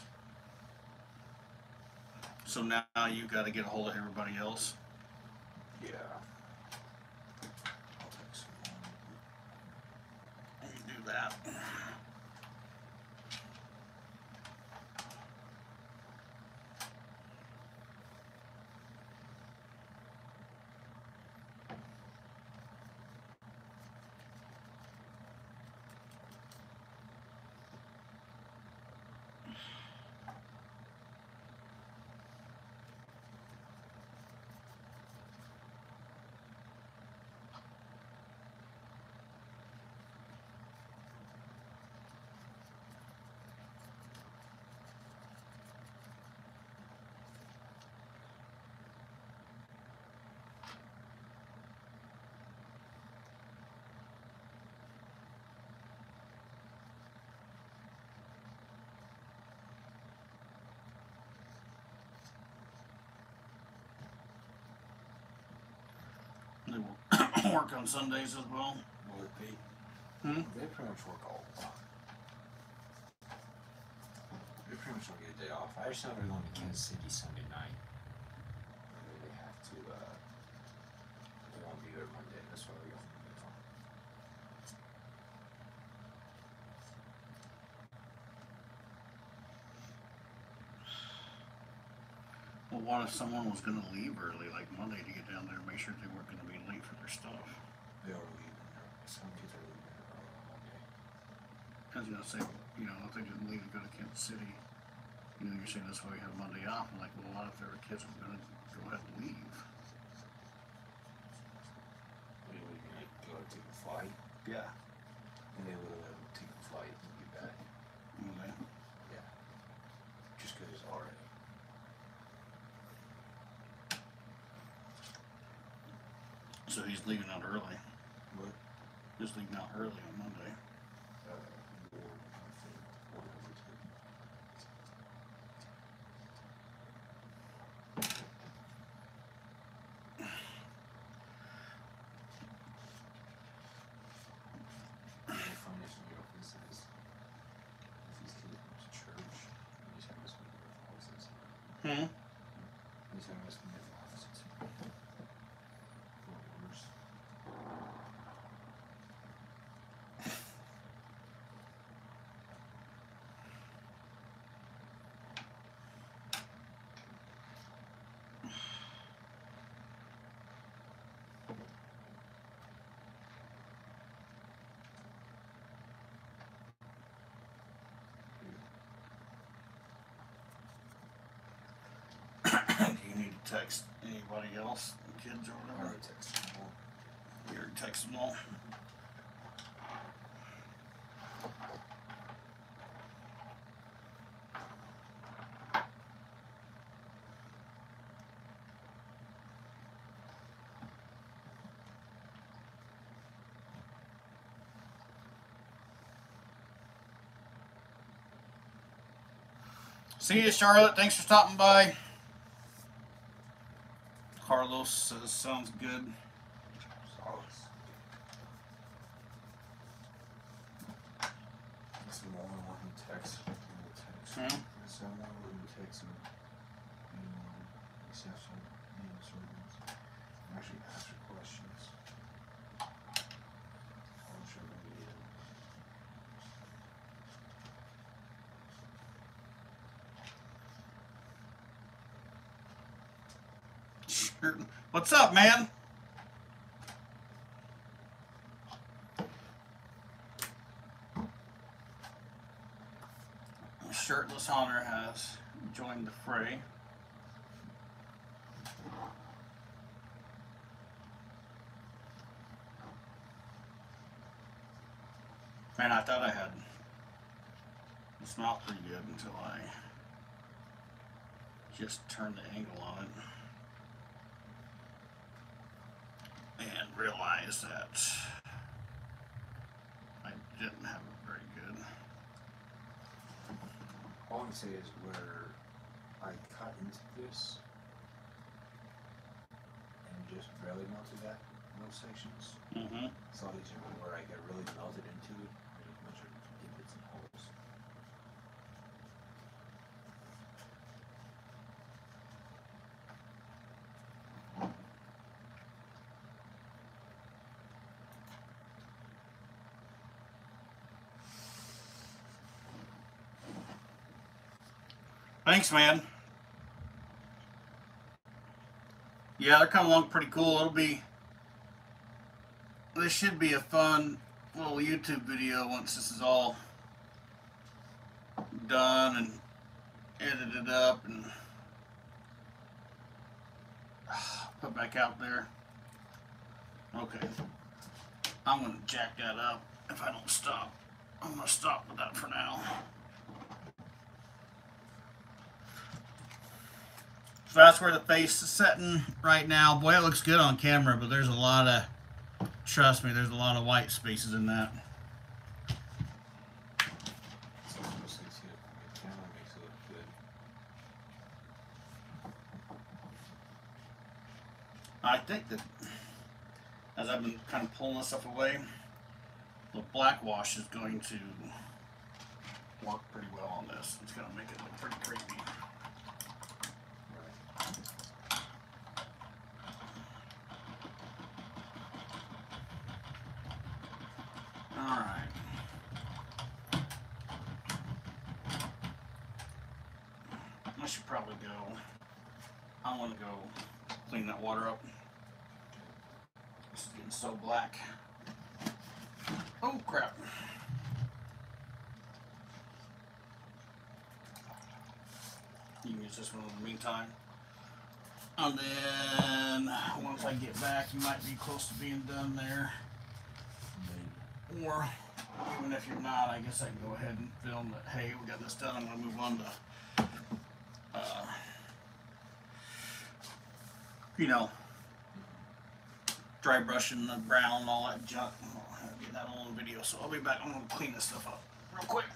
So now you've got to get a hold of everybody else. Yeah. I'll text him. You do that. They will work on Sundays as well. Will it be? Hmm? They pretty much work all the time. They pretty much don't get a day off. I just know they're going to Kansas City Sunday night. Then they have to, uh, they won't be there Monday. That's why we to farm. Well, what if someone was going to leave early, like Monday, to get down there and make sure they weren't going to be late for their stuff? They are leaving. there. Some kids are leaving early on Monday. I was gonna say, you know, if they didn't leave to go to Kansas City, you know, you're saying that's why we have Monday off. I'm like, well, a lot of their kids are gonna go ahead and leave. What are you gonna go take a flight? Yeah. And they would have take a flight and get back. Okay. Yeah. Just because it's already. So he's leaving out early. What? He's leaving out early on Monday. Uh, one, I think, one over two. The funniest thing about this is, if these kids went to church, these have us with their offices. Hmm. These have us with their offices. For orders. Do you need to text anybody else, kids or I whatever. already texted them all. You already text them all. See you, Charlotte. Thanks for stopping by. Carlos says sounds good. Solace. It's more than one who texts. who will text. Hmm? It's someone who texts me. Anyone, exception, any servants. Actually ask her questions. I'm sure maybe it. Sure. What's man? Shirtless Hunter has joined the fray. Man, I thought I had the smell pretty good until I just turned the angle on it and realized that I didn't have it very good. All I'm saying is where I cut into this and just barely melted that those sections. Mm-hmm. It's a lot easier where I get really melted into it. There's a bunch of divots and holes. Thanks, man. Yeah, they're coming along pretty cool. It'll be. This should be a fun little YouTube video once this is all done and edited up and put back out there. Okay. I'm gonna jack that up if I don't stop. I'm gonna stop with that for now. So that's where the face is setting right now. Boy, it looks good on camera, but there's a lot of, trust me, there's a lot of white spaces in that. I think that as I've been kind of pulling this stuff away, the black wash is going to work pretty well on this. It's going to make it look pretty creepy. Right. All right. I should probably go. I want to go clean that water up. It's getting so black. Oh crap. You can use this one in the meantime. And then once I get back, you might be close to being done there. Or even if you're not, I guess I can go ahead and film that. Hey, we got this done. I'm gonna move on to, uh, you know, dry brushing the brown and all that junk. I'll get that on video. So I'll be back. I'm gonna clean this stuff up real quick.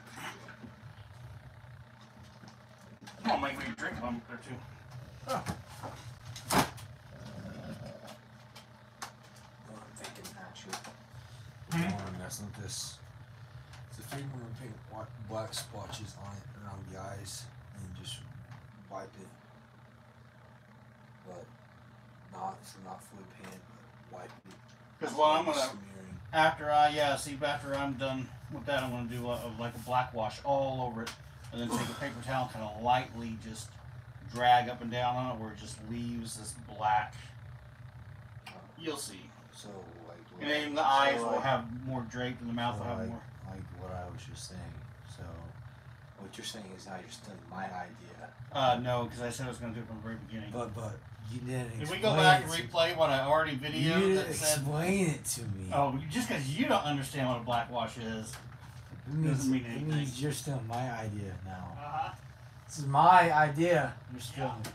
I'm gonna make me a drink if I'm up there too. Well, I'm thinking actually, Hmm? I want to mess with this. It's a thing where we paint white, black splotches on it around the eyes and just wipe it, but not so not fully paint, but wipe it. Because what I'm gonna smearing. after I yeah see after I'm done with that I'm gonna do a, like a black wash all over it and then take a paper towel, kind of lightly just drag up and down on it, where it just leaves this black. You'll see. So like. what And I- then the eyes will have more drape, and the mouth so will have like, more. Like what I was just saying. So what you're saying is I just took my idea, Uh, no, because I said I was going to do it from the very beginning. but but you didn't. If we go back and replay what I already you videoed didn't that said, explain it to me. oh, just because you don't understand what a blackwash is, it means, Doesn't mean anything. Means you're stealing my idea now. Uh-huh. This is my idea. You're stealing yeah.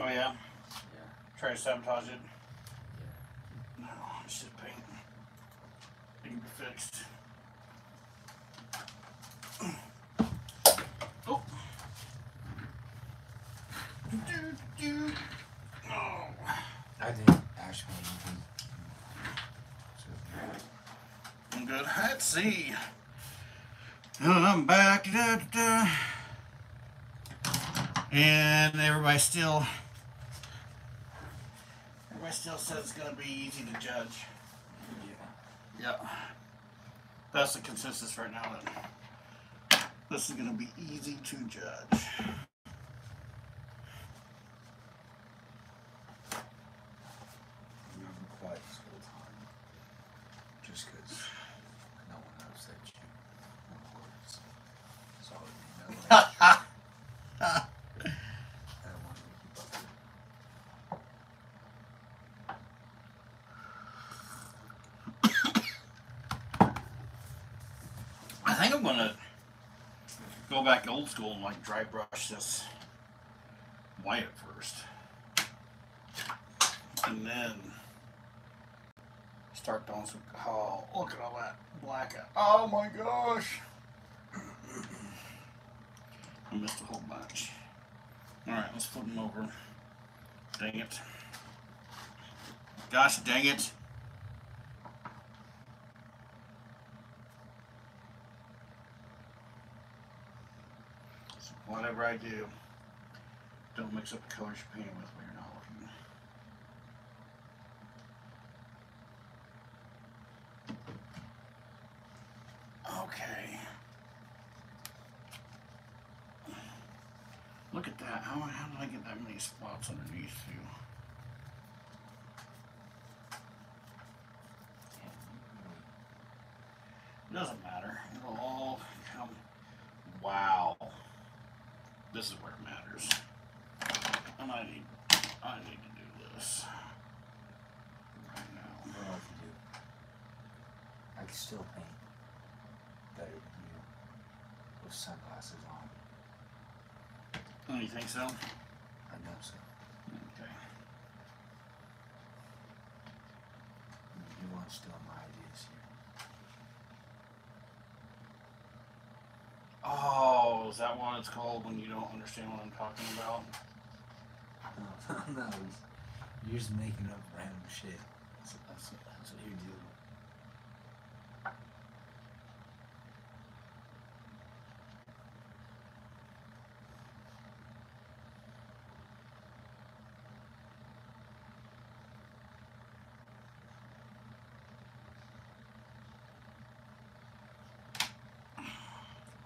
Oh, yeah. Yeah. Try to sabotage it. Yeah. No, just paint. It can be fixed. Oh. Do, do. Oh. I didn't actually. I'm good. Let's see. Oh, I'm back. Da, da. And everybody still, everybody still says it's gonna be easy to judge. Yeah. Yeah. That's the consensus right now. That this is gonna be easy to judge. You haven't quiet this whole time. Just because no one knows that you know words. That's all you know. I don't want to keep up with I think I'm gonna go back old school and like dry brush this white at first. And then start doing some oh look at all that black oh my gosh. I missed a whole bunch. Alright, let's flip them over. Dang it. Gosh dang it. So whatever I do, don't mix up the colors you're painting with when you're not looking. Okay. Look at that. How, how did I get that many spots underneath you? It doesn't matter. It'll all come. Wow. This is where it matters. And I need, I need to do this right now. don't you do. I can still paint better than you with sunglasses on. Oh, you think so? I know so. Okay. You want to steal my ideas here. Oh, is that what it's called when you don't understand what I'm talking about? No, you're just making up random shit. That's, that's, that's what you're doing.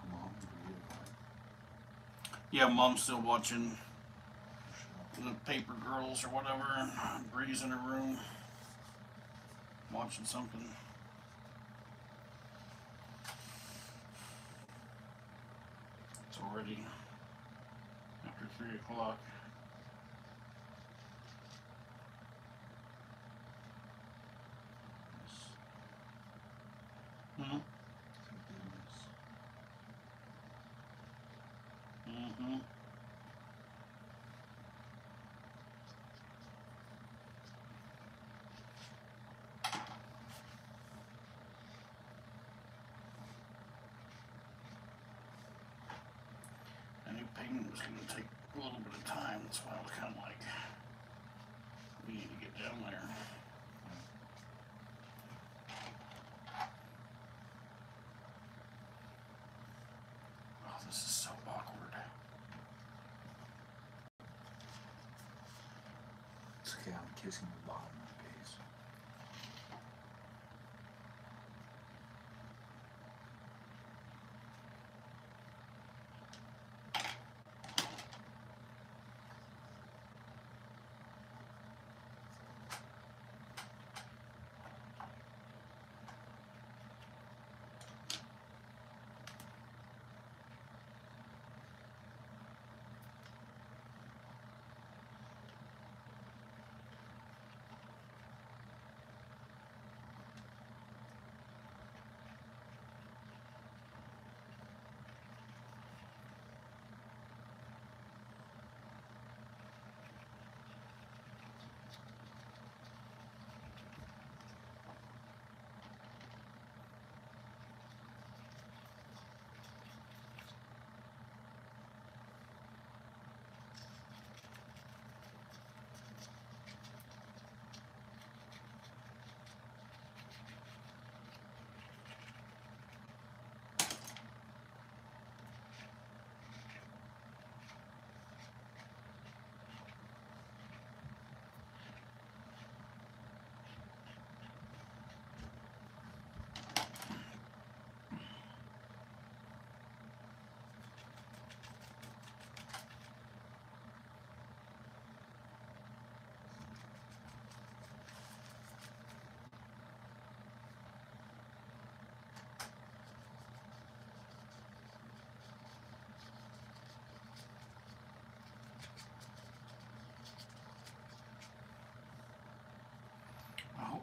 I'm on the video, right? Yeah, mom's still watching the Paper Girls or whatever. Bree's in her room watching something. It's already after three o'clock. Hmm. Mm-hmm. I knew pigment was going to take a little bit of time. That's why I was kind of like, we need to get down there. Oh, this is so awkward. It's okay, I'm kissing the bottom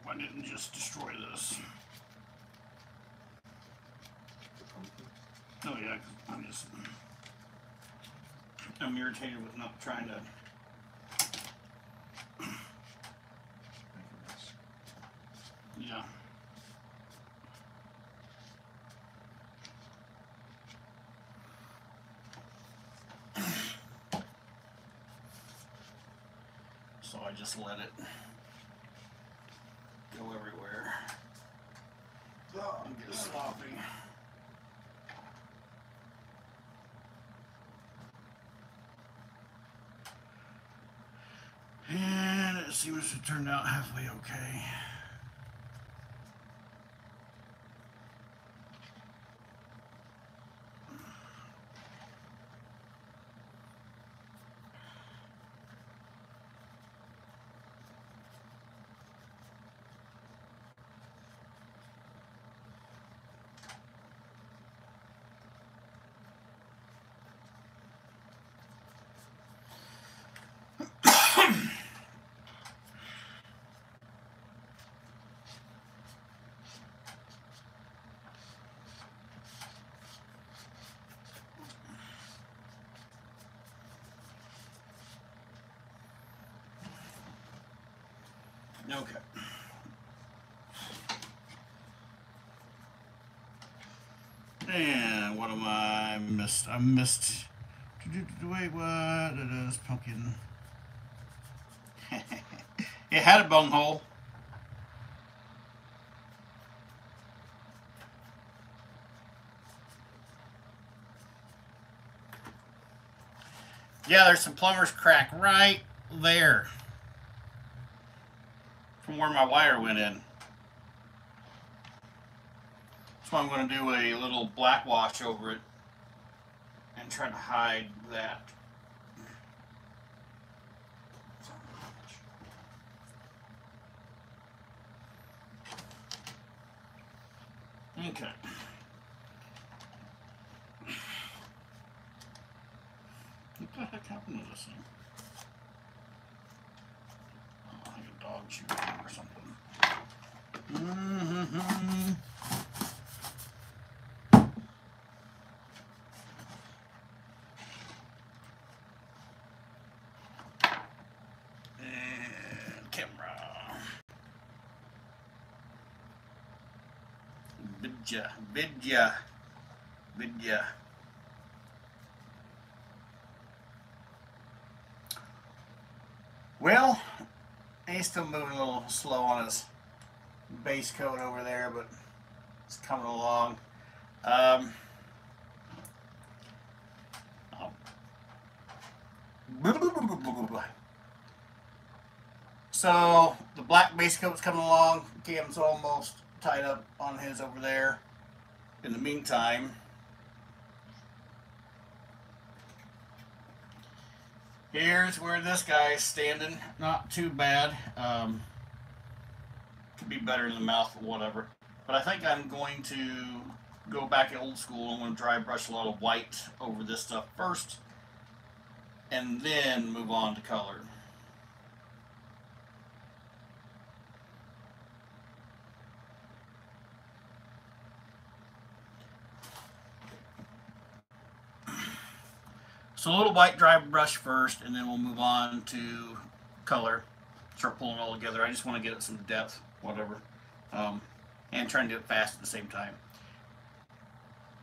I didn't just destroy this. Oh yeah, I'm just I'm irritated with not trying to. Yeah. So I just let it go everywhere and get sloppy. And it seems to turn out halfway okay. Okay. And what am I missed? I missed. Wait, what? It is pumpkin. it had a bunghole. Yeah, there's some plumber's crack right there where my wire went in. So I'm going to do a little black wash over it and try to hide that. Okay. What the heck happened to this thing? Think a dog it or something. Mm-hmm. And camera. Vidya, Vidya, Vidya. Well, he's still moving slow on his base coat over there, but it's coming along. Um, oh. So the black base coat's coming along. Cam's almost tied up on his over there. In the meantime, here's where this guy's standing. Not too bad. Um, be better in the mouth or whatever. But I think I'm going to go back old school. I'm going to dry brush a lot of white over this stuff first. And then move on to color. So a little white dry brush first, and then we'll move on to color. Start pulling it all together. I just want to get it some depth, whatever, um, and trying to do it fast at the same time.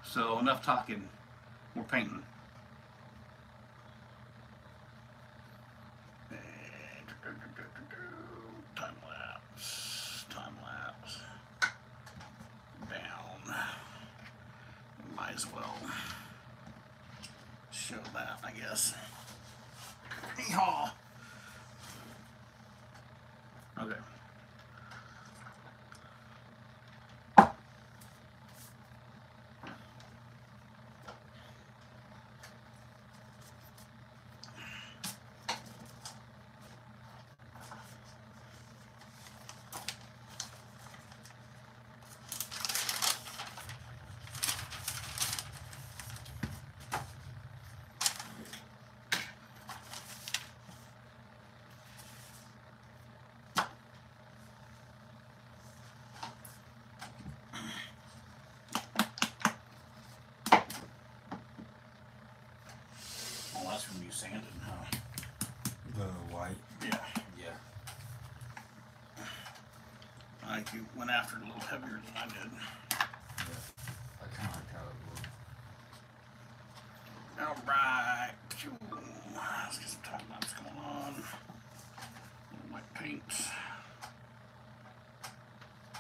So enough talking. We're painting. Time lapse. Time lapse. Down. Might as well show that, I guess. Yeehaw. Sanded. Huh? The white. Yeah. Yeah. I think you went after it a little heavier than I did. I kind of like how it looked. All right. Let's get some time lapse going on. Little white paint.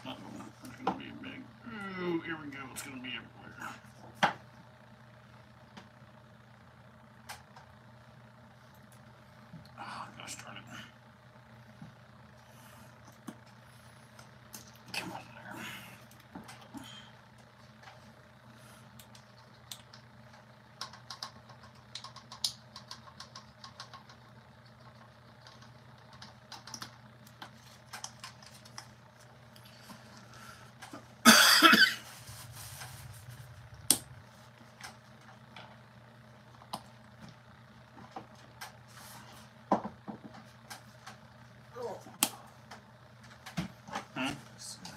Uh oh, there's gonna be a big. Ooh, here we go. It's gonna be everywhere. Oh, gosh darn it. Come on there. Hmm? It's, uh,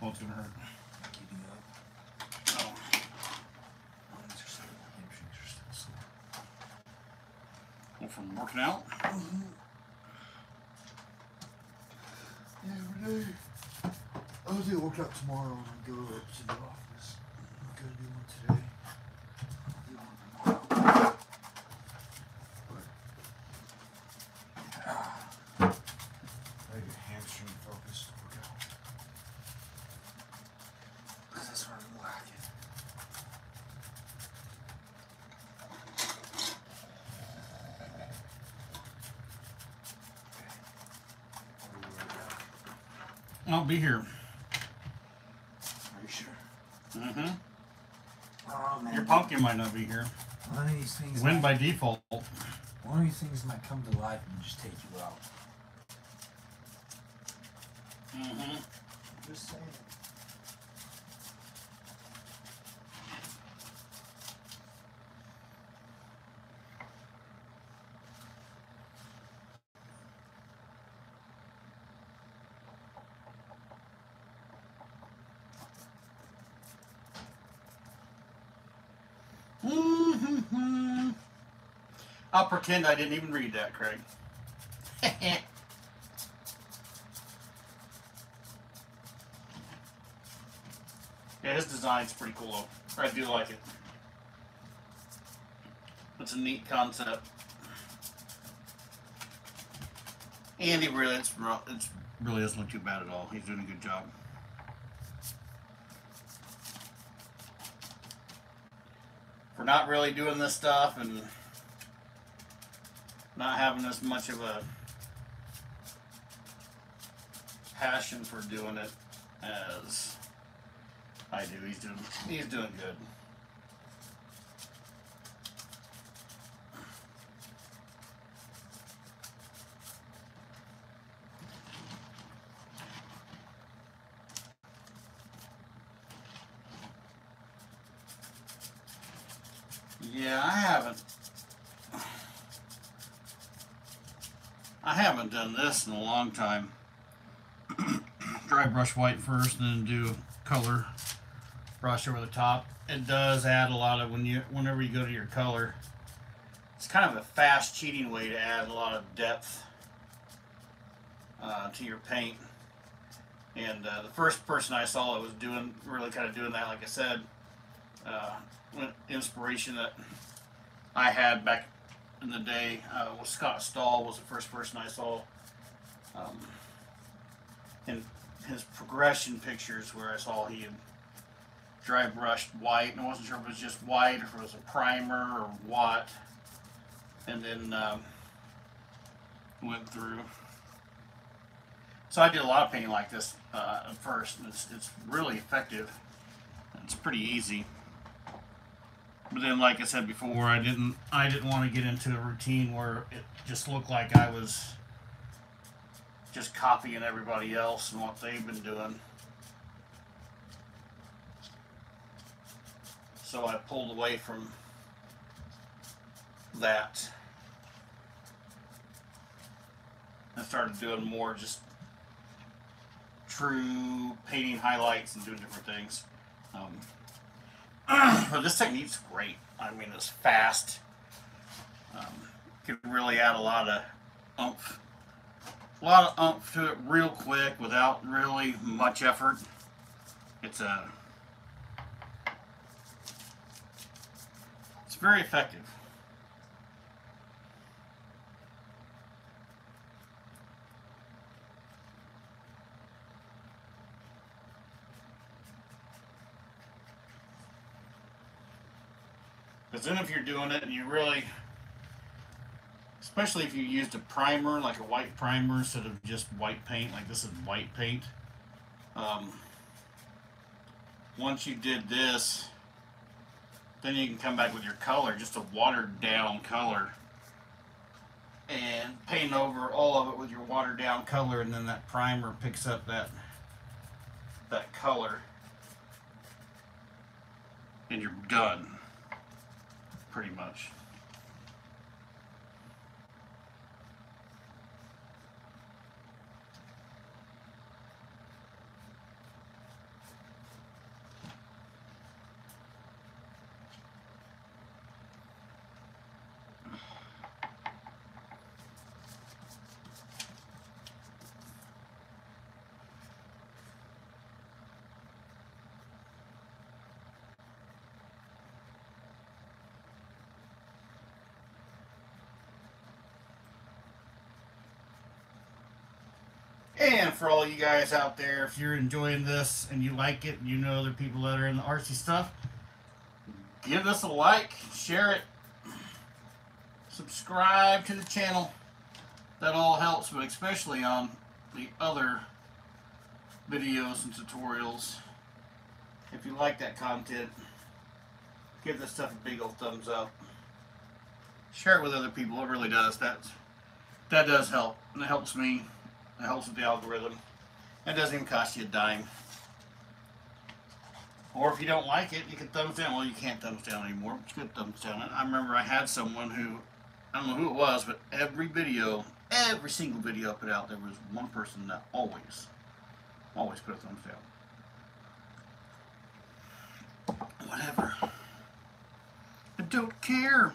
Well, it's gonna hurt. Getting up. Oh. Arms are still, hamstrings are still sore. Well, from working out. Yeah, Renee. I'll do a workout tomorrow and go up to the office. I'm gonna do one today. I'll do one tomorrow. But, ah, like a hamstring focused workout. Because that's what I'm lacking. What do you work out? I'll be here. Are you sure? Mm-hmm. Oh man. Your pumpkin might not be here. One of these things. Win might, by default. One of these things might come to life and just take you out. Mm-hmm. Just saying. Mm-hmm. I'll pretend I didn't even read that, Craig. yeah, his design's pretty cool. Though. I do like it. It's a neat concept. And he really, it's, it's really doesn't look too bad at all. He's doing a good job. For not really doing this stuff and not having as much of a passion for doing it as I do. He's doing he's doing good. Yeah, I haven't. I haven't done in a long time. Dry brush white first, and then do color brush over the top. It does add a lot of when you whenever you go to your color. It's kind of a fast cheating way to add a lot of depth uh, to your paint. And uh, the first person I saw that was doing really kind of doing that, like I said, uh, inspiration that I had back in the day uh, was Scott Stoll was the first person I saw um, in his progression pictures where I saw he had dry brushed white and I wasn't sure if it was just white or if it was a primer or what. And then um, went through. So I did a lot of painting like this uh, at first and it's, it's really effective. It's pretty easy. But then, like I said before, I didn't I didn't want to get into a routine where it just looked like I was just copying everybody else and what they've been doing. So I pulled away from that. I started doing more just true painting highlights and doing different things. Um, but this technique's great. I mean, it's fast. Um, could really add a lot of oomph, a lot of oomph to it real quick without really much effort. It's a, it's very effective. Because then if you're doing it and you really, especially if you used a primer, like a white primer instead of just white paint, like this is white paint. Um, once you did this, then you can come back with your color, just a watered down color. And paint over all of it with your watered down color and then that primer picks up that that color. And you're done pretty much. And for all you guys out there, if you're enjoying this and you like it, and you know other people that are in the artsy stuff, give us a like, share it, subscribe to the channel. That all helps, but especially on the other videos and tutorials. If you like that content, give this stuff a big old thumbs up. Share it with other people. It really does. That's that does help. And it helps me. It helps with the algorithm. It doesn't even cost you a dime. Or if you don't like it, you can thumbs down. Well, you can't thumbs down anymore, but you could thumbs down it. I remember I had someone who, I don't know who it was, but every video, every single video I put out, there was one person that always, always put a thumbs down. Whatever. I don't care.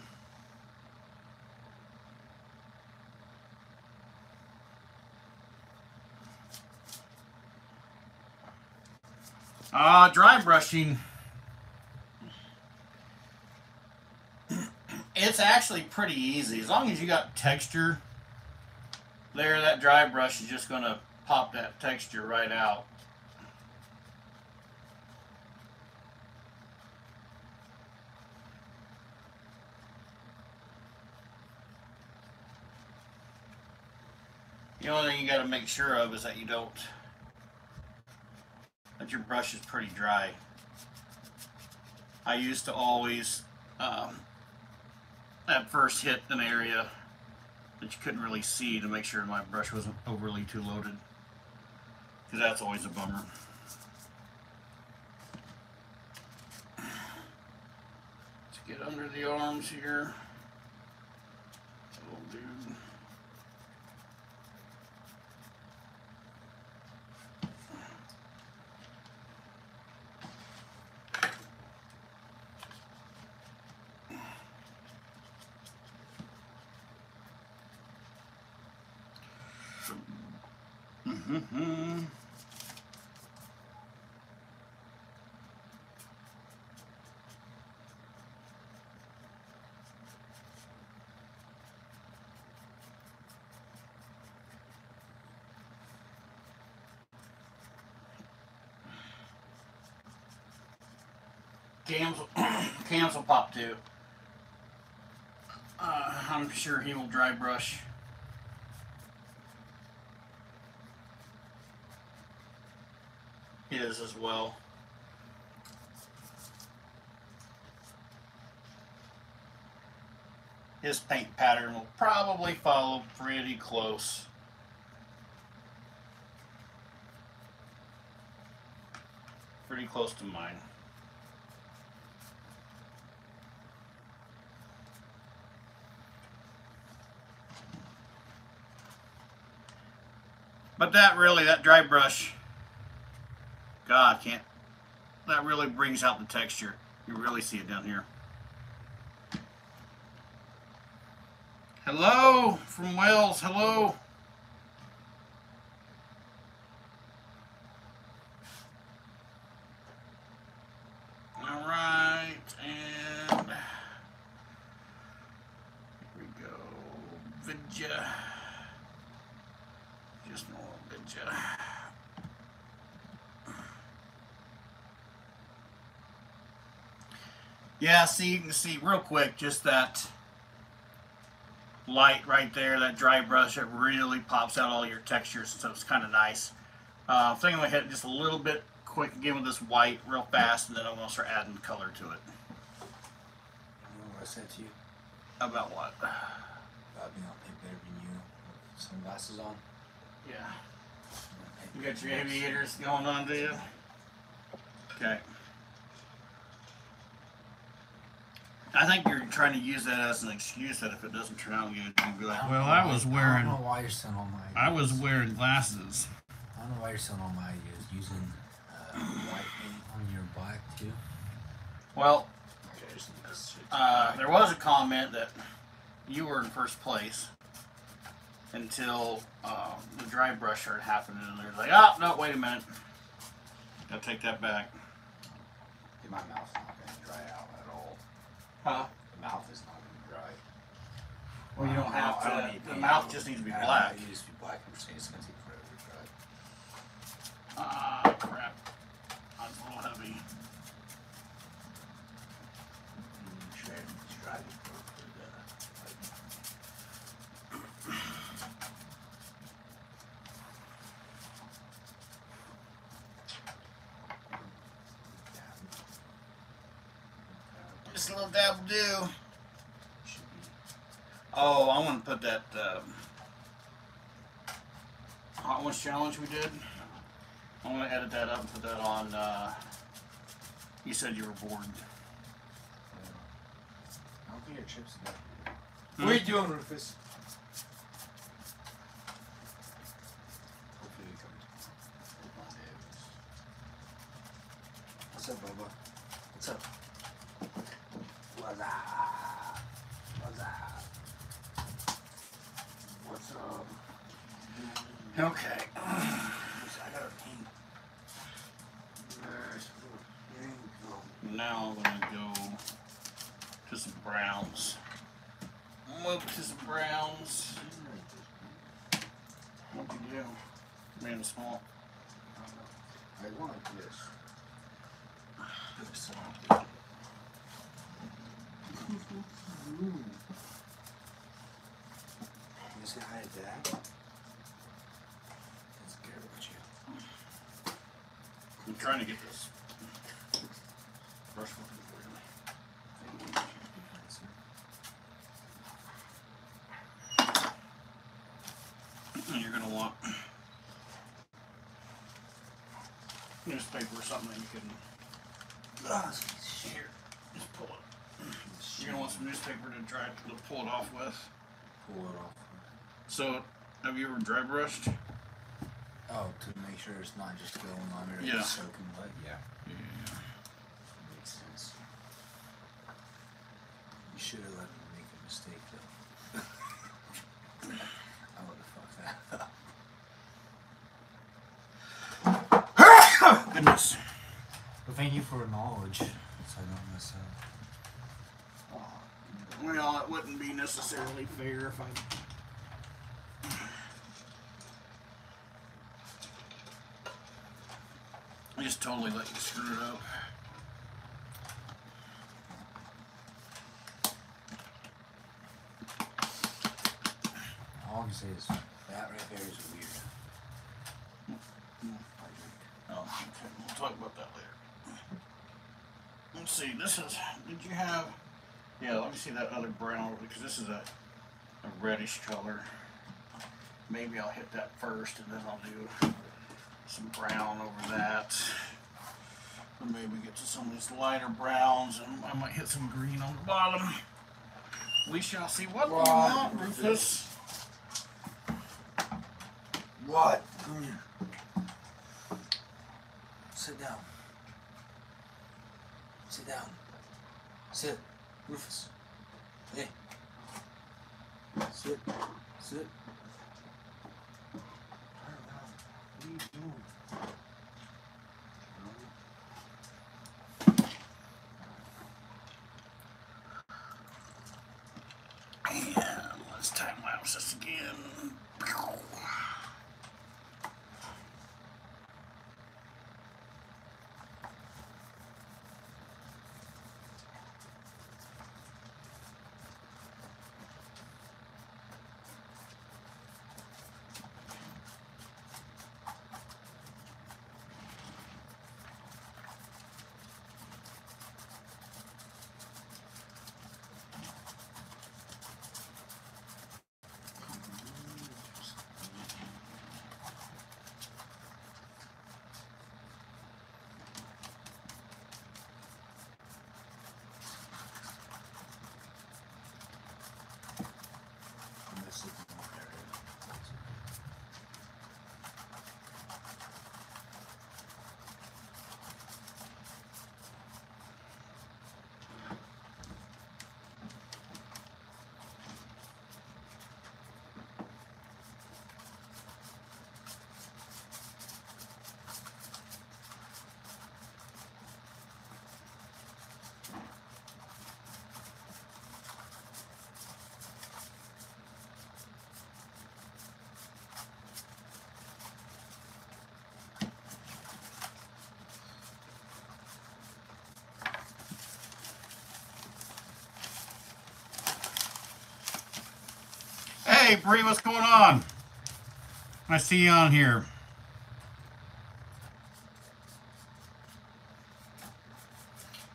Uh, dry brushing. It's actually pretty easy. As long as you got texture there, that dry brush is just going to pop that texture right out. The only thing you got to make sure of is that you don't that your brush is pretty dry. I used to always, um, at first hit an area that you couldn't really see to make sure my brush wasn't overly too loaded. Because that's always a bummer. Let's get under the arms here. Dude. Mm-hmm. Cams will pop too. Uh, I'm sure he will dry brush. His as well. His paint pattern will probably follow pretty close. Pretty close to mine. But that really, that dry brush, God, can't, that really brings out the texture. You really see it down here. Hello from Wales. Hello. All right, and here we go. Vidya. Just normal Vidya. Yeah, see, you can see real quick just that light right there, that dry brush, it really pops out all your textures, so it's kind of nice. Uh, I think I'm going to hit just a little bit quick again with this white real fast, and then I'm going to start adding color to it. You know what I said to you About what? about being able to paint better than you with sunglasses on? Yeah. You got your aviators going on, do you? Okay. I think you're trying to use that as an excuse that if it doesn't turn out good, you can be like, don't well, know I why- was I wearing, don't know why you're selling all my. I was wearing glasses. I don't know why you're selling all my ideas. Using uh, white paint on your black too. Well, Okay, just need this shit. uh, there was a comment that you were in first place until um, the dry brush started happening, and they're like, oh, no, wait a minute. Gotta take that back. Yeah, my mouth's not gonna dry out at all. Huh? The mouth is not gonna dry. Well, you don't have I to. need The mouth just needs to be I- black. It needs to be black. I'm saying it's gonna take forever to dry. Ah, crap. That's a little heavy. Do. Oh, I want to put that um, Hot Ones challenge we did. I'm going to edit that up and put that on. Uh, you said you were bored. I don't think your chips are done. Hmm? What are you doing, Rufus? Hopefully we come. What's up, Bubba? Okay. I got a paint. There's pink. Now I'm going to go to some browns. Move to some browns. What'd you do? Made them small. I want this. This one. You say hi to Dad? He's scared about you. I'm trying to get this brush working for you. And you're gonna want newspaper or something that you can Ah, here. Just pull it. You're gonna want some newspaper to dry to pull it off with. Pull it off. So, have you ever dry brushed? Oh, to make sure it's not just going on there Yeah. and soaking wet. Yeah, Yeah. makes sense. You should have let me make a mistake though. I would have fucked that up. Goodness. Well, thank you for the knowledge, so I don't mess up. Well, it wouldn't be necessarily fair if I. I just totally let you screw it up. All I can say is that right there is weird. Oh, okay. We'll talk about that later. Let's see. This is. Did you have? Yeah. Let me see that other brown because this is a, a reddish color. Maybe I'll hit that first, and then I'll do some brown over that. Or maybe get to some of these lighter browns, and I might hit some green on the bottom. We shall see. What do you want, Rufus? What? Come here. Sit down. Sit down. Sit. Rufus. Hey, Bree, what's going on? I see you on here.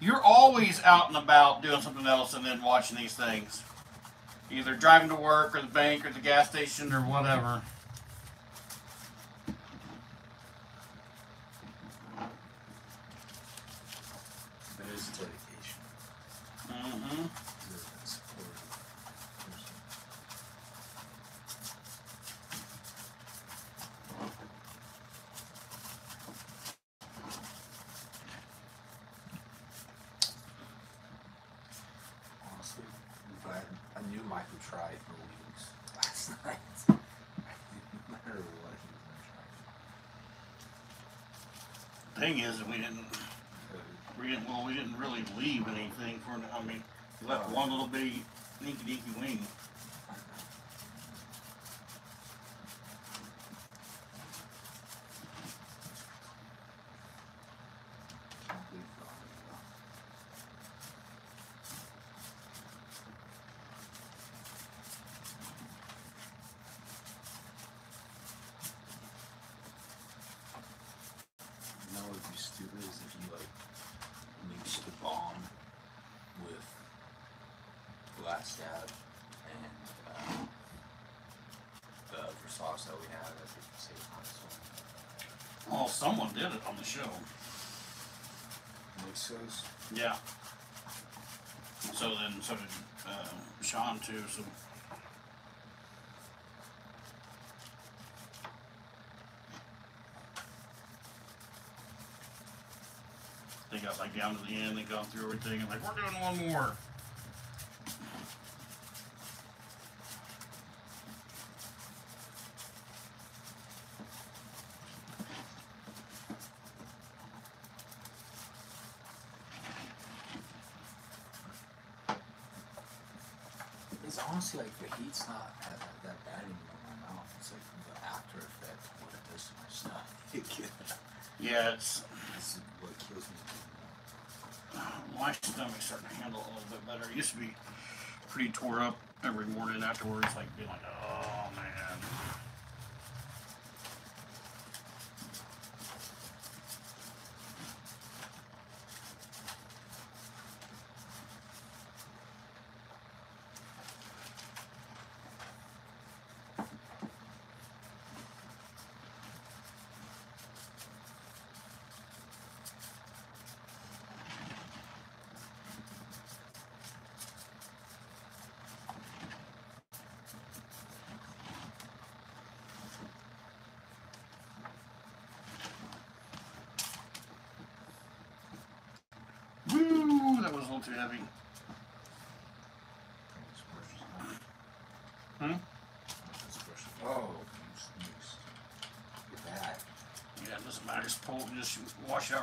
You're always out and about doing something else and then watching these things. Either driving to work or the bank or the gas station or whatever. That is dedication. Mm-hmm. You're a supportive person. Honestly, I'm glad I knew Mike would try for weeks last night. no matter what, he was gonna Thing is, we didn't, try. we didn't, well, we didn't really leave anything for. I mean, we left one little bitty dinky dinky wing. Can't believe it, though. You know what would be stupid is if you like mix Da Bomb with Last Dab and uh, the other sauce that we have at the safe house. Well, someone did it on the show. Mix those. Yeah. So then, so did uh, Sean too. So they got like down to the end. They gone through everything and like we're doing one more. It's honestly like the heat's not that, that bad anymore in my mouth. It's like the after effect of what it does to my stomach. Yeah, it's This is what kills me. my stomach's starting to handle it a little bit better. It used to be pretty tore up every morning afterwards, like being like,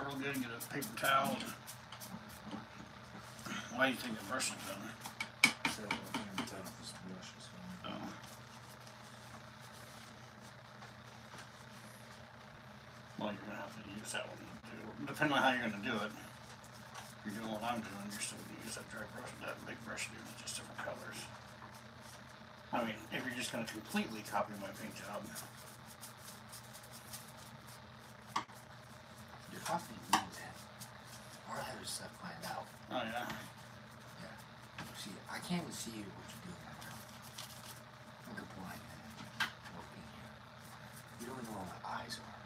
real good and get a paper towel. And... Why do you think the. So Oh. Well, you're gonna have to use that one too. Depending on how you're gonna do it. If you're doing what I'm doing, you're still gonna use that dry brush, that big brush, dude, it's just different colors. I mean, if you're just gonna completely copy my paint job, you're talking to me then. Our other stuff planned out. oh yeah. See, I can't even see what you're doing right now. Look at blind man working here. You don't know where my eyes are.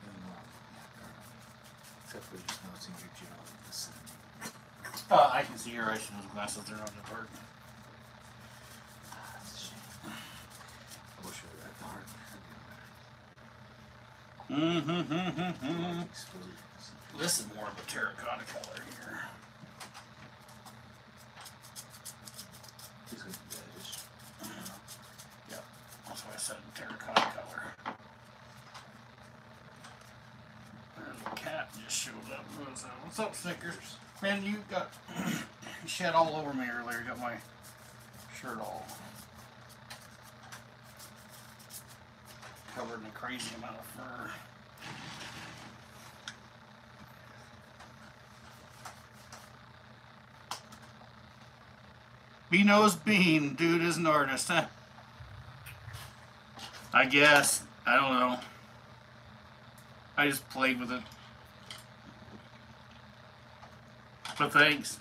You don't know where I'm looking at currently. Except for just noticing your general vicinity. Uh, I can see your eyes through those glasses, they're not that dark. Ah, that's a shame. I wish it were that dark. Mm-hmm. Exposed. This is more of a terracotta color here. He's gonna be reddish. Yeah, that's why I said terracotta color. There's a cat just showed up. What's up, Snickers? Man, you got shed all over me earlier. Got my shirt all covered in a crazy amount of fur. He knows Bean, dude is an artist, huh? I guess. I don't know. I just played with it. But thanks.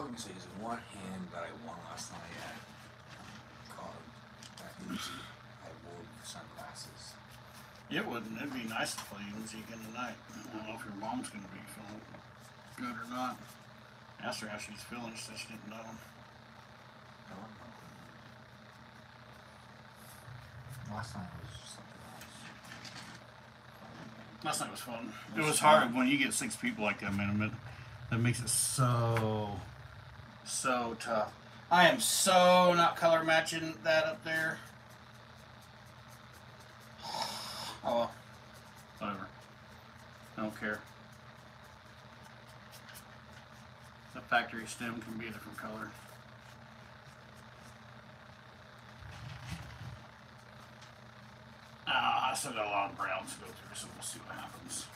All I can say is one hand that I won last night at that Uzi, I wore with sunglasses. It wouldn't. It'd be nice to play Uzi again tonight. I don't know if your mom's gonna be feeling good or not. Asked her how she's feeling. since she didn't know. No, I'm not gonna- Last night was something else. Last night was fun. It was hard when you get six people like that, man. That makes it so, so tough. I am so not color matching that up there. Oh well, whatever. I don't care. The factory stem can be a different color. Uh, I still got a lot of browns to go through, so we'll see what happens.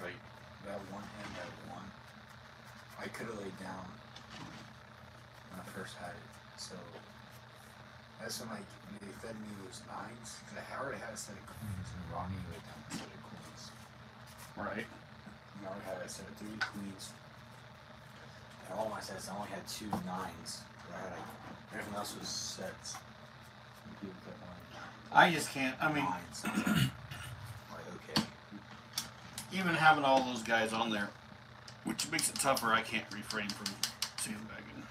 Right. That one hand that won, I could have laid down when I first had it. So that's when I they fed me those nines. Cause I already had a set of queens, and Ronnie laid down a set of queens. Right. I already had a set of three queens. And all my sets, I only had two nines. I had like everything else was sets. You put one I just can't. I mean, like okay. even having all those guys on there, which makes it tougher, I can't refrain from sandbagging.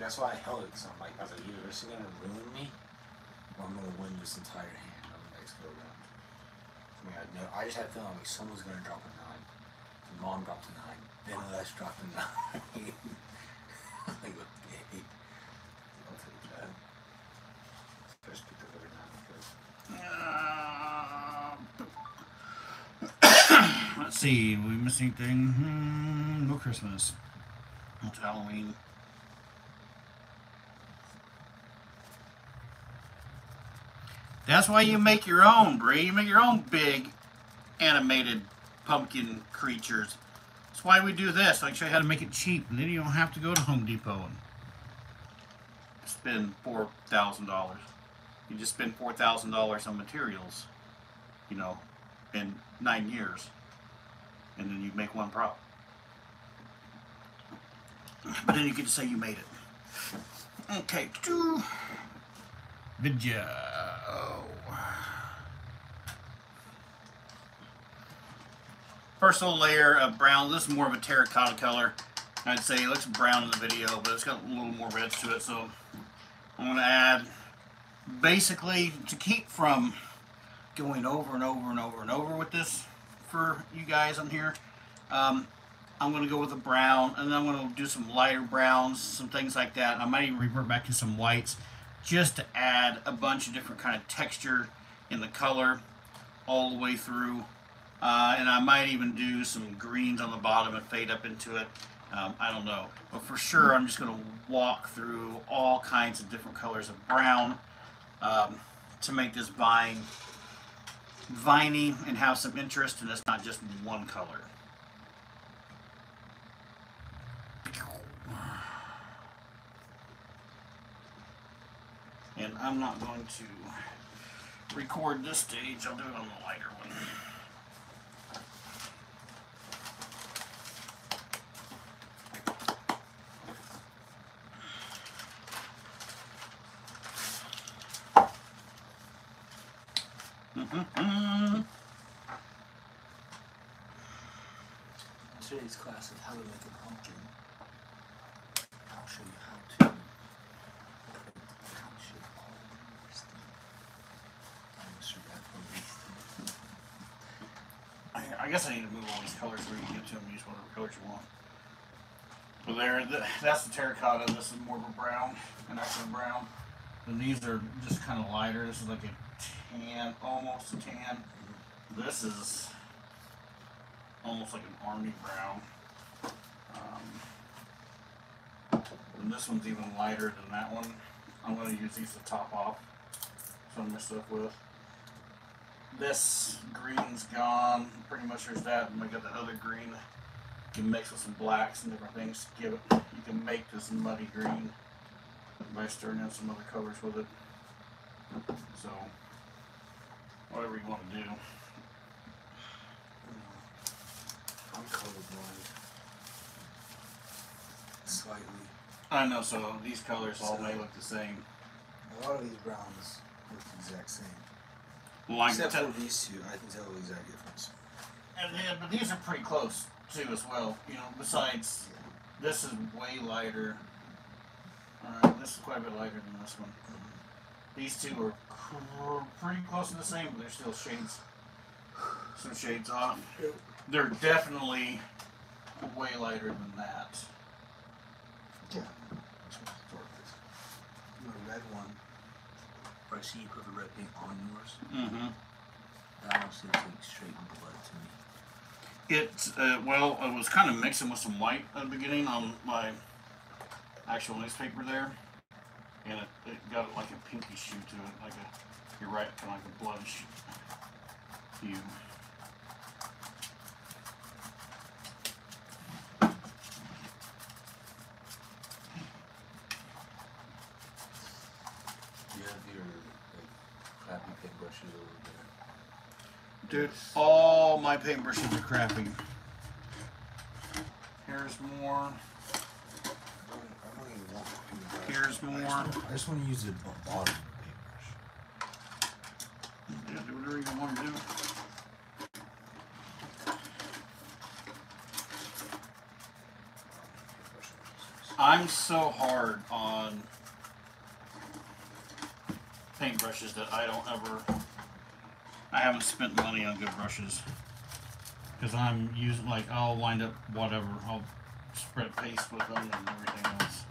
That's why I held it. Cause I'm like, I was like, either this is gonna ruin me, or I'm gonna win this entire hand on the next go round. I mean, I know. I just had a feeling like someone's gonna drop a nine. And mom dropped a nine. Then Les dropped a nine. I'm like, okay. I'll take that. First pick up every nine because Uh, let's see. We miss anything? Hmm, no Christmas. It's Halloween. That's why you make your own, Bree. You make your own big animated pumpkin creatures. That's why we do this. I show you how to make it cheap, and then you don't have to go to Home Depot and spend four thousand dollars. You just spend four thousand dollars on materials, you know, in nine years, and then you make one prop. But then you get to say you made it. Okay, do video. First little layer of brown. This is more of a terracotta color. I'd say it looks brown in the video, but it's got a little more reds to it. So I'm going to add, basically, to keep from going over and over and over and over with this for you guys on here. Um, I'm going to go with a brown, and then I'm going to do some lighter browns, some things like that. I might even revert back to some whites, just to add a bunch of different kind of texture in the color all the way through. Uh, and I might even do some greens on the bottom and fade up into it. Um, I don't know. But for sure, I'm just going to walk through all kinds of different colors of brown um, to make this vine viney and have some interest, and it's not just one color. And I'm not going to record this stage, I'll do it on the lighter one. Mhm. Today's class of how to make a pumpkin. I'll show you how to all. I, I guess I need to move all these colors where you get to them and use whatever colors you want. But there, th that's the terracotta. This is more of a brown, an actual brown. And these are just kind of lighter. This is like a tan, almost a tan. This is almost like an army brown. Um, and this one's even lighter than that one. I'm going to use these to top off some of my stuff with. This green's gone. Pretty much there's that. And we got the other green. You can mix with some blacks and different things to give it. You can make this muddy green by stirring in some other colors with it. So, whatever you want to do. I'm colorblind. Slightly. I know. So these colors all may look the same. A lot of these browns look the exact same. Like Except te- for these two, I can tell the exact difference. and then, but these are pretty close too as well. You know, besides this is way lighter. Alright, this is quite a bit lighter than this one. Mm-hmm. These two are cr- pretty close to the same, but they're still shades, some shades off. They're definitely way lighter than that. Yeah. You a red one. Or I see you put the red paint on yours. Mm-hmm. That one seems like straight blood to me. It uh, well, I was kind of mixing with some white at the beginning on my actual newspaper there, and it, it got like a pinky hue to it, like a you're right, kind of like a bloodish hue. You have your like crappy paintbrushes over there. Dude, all my paintbrushes are crappy. Here's more. this more. I just, I just want to use the bottom of the paintbrush. Yeah, do whatever you want to do. I'm so hard on paintbrushes that I don't ever. I haven't spent money on good brushes because I'm using like I'll wind up whatever. I'll spread paste with them and everything else.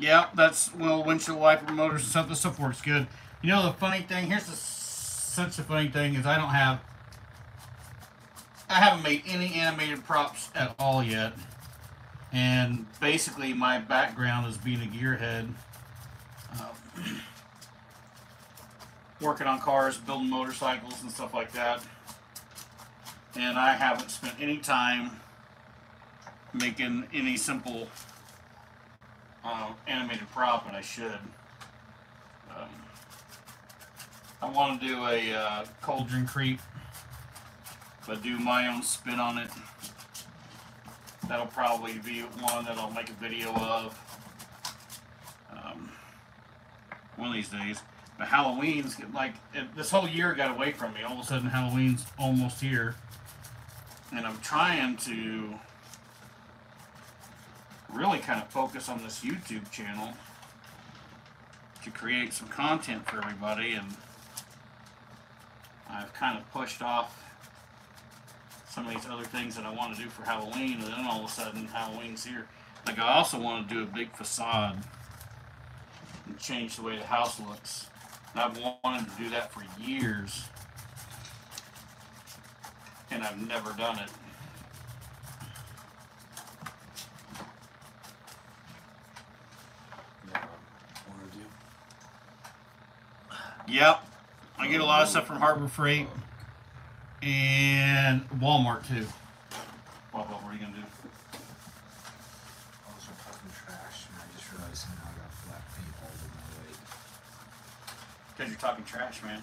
Yeah, that's well, windshield wiper motors and stuff. This stuff works good. You know the funny thing? Here's the such a funny thing is I don't have. I haven't made any animated props at all yet, and basically my background is being a gearhead, um, working on cars, building motorcycles and stuff like that. And I haven't spent any time making any simple um, animated prop, and I should. Um, I want to do a uh, cauldron creep, but do my own spin on it. That'll probably be one that I'll make a video of um, one of these days. But Halloween's like it, this whole year got away from me. All of a sudden, Halloween's almost here, and I'm trying to really kind of focus on this YouTube channel to create some content for everybody and I've kind of pushed off some of these other things that I want to do for Halloween and then all of a sudden Halloween's here. Like I also want to do a big facade and change the way the house looks. And I've wanted to do that for years and I've never done it. You know what I want to do? Yep. I get a lot of stuff from Harbor Freight and Walmart too. What, what were you gonna do? I was talking trash, and I just realized now I got black paint all over my leg. Because you're talking trash, man.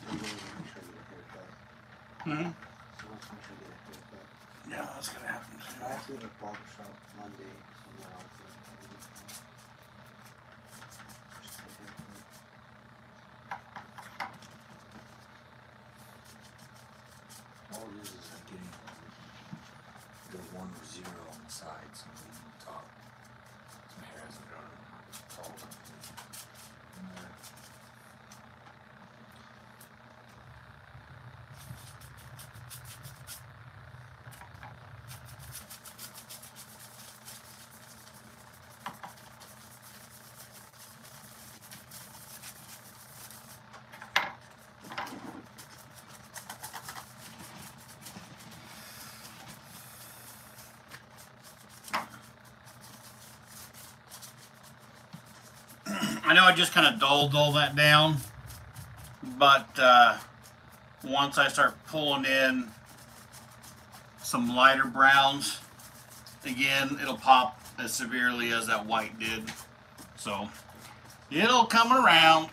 haircut. Yeah, that's gonna happen. I actually have a barber shop Monday, so I'm not out there. Just get a haircut. All it is is like getting the one or zero on the sides and leaving the top. So my hair hasn't grown tall enough. And, uh, I know I just kind of dulled all that down, but uh, once I start pulling in some lighter browns, again, it'll pop as severely as that white did. So it'll come around.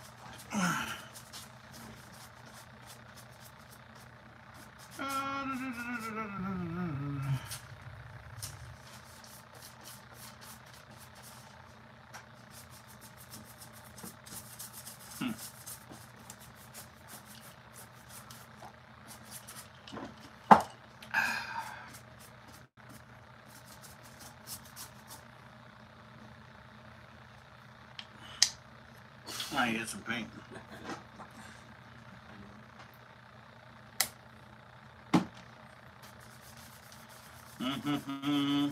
I hit some paint. Mm-hmm.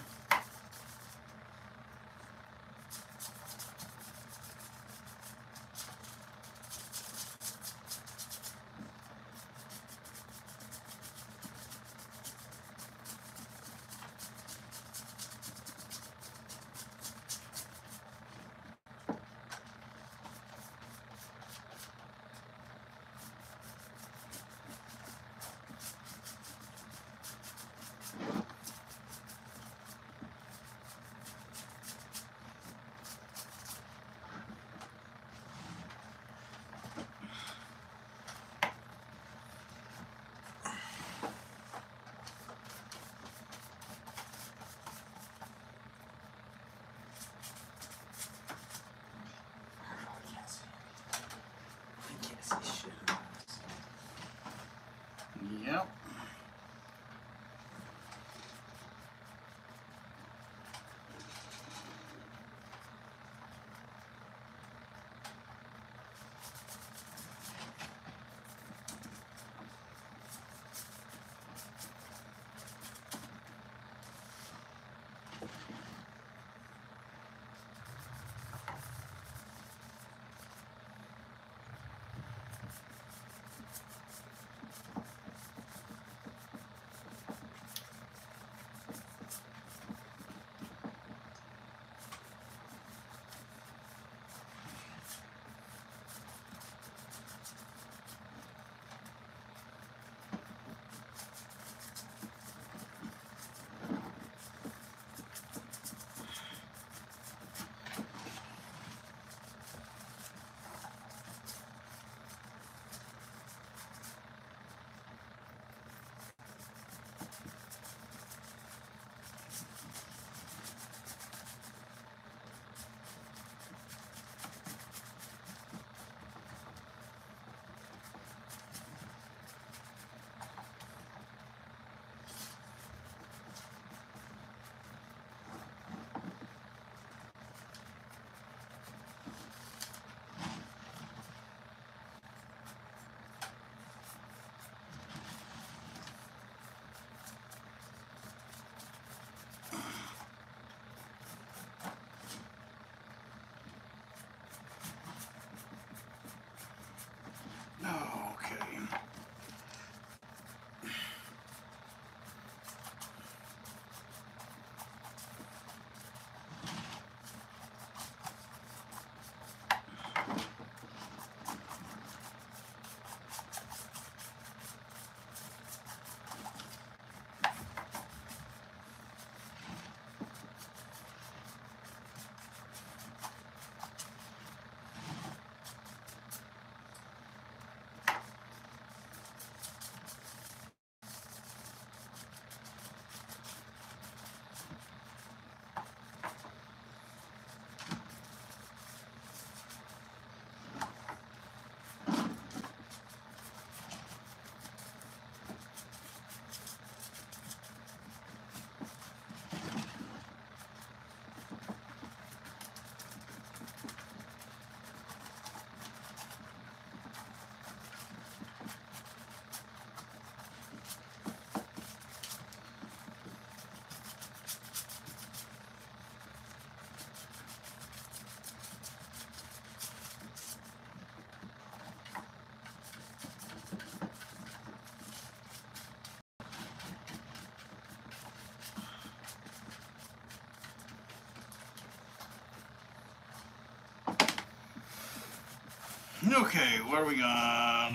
Okay, where are we going?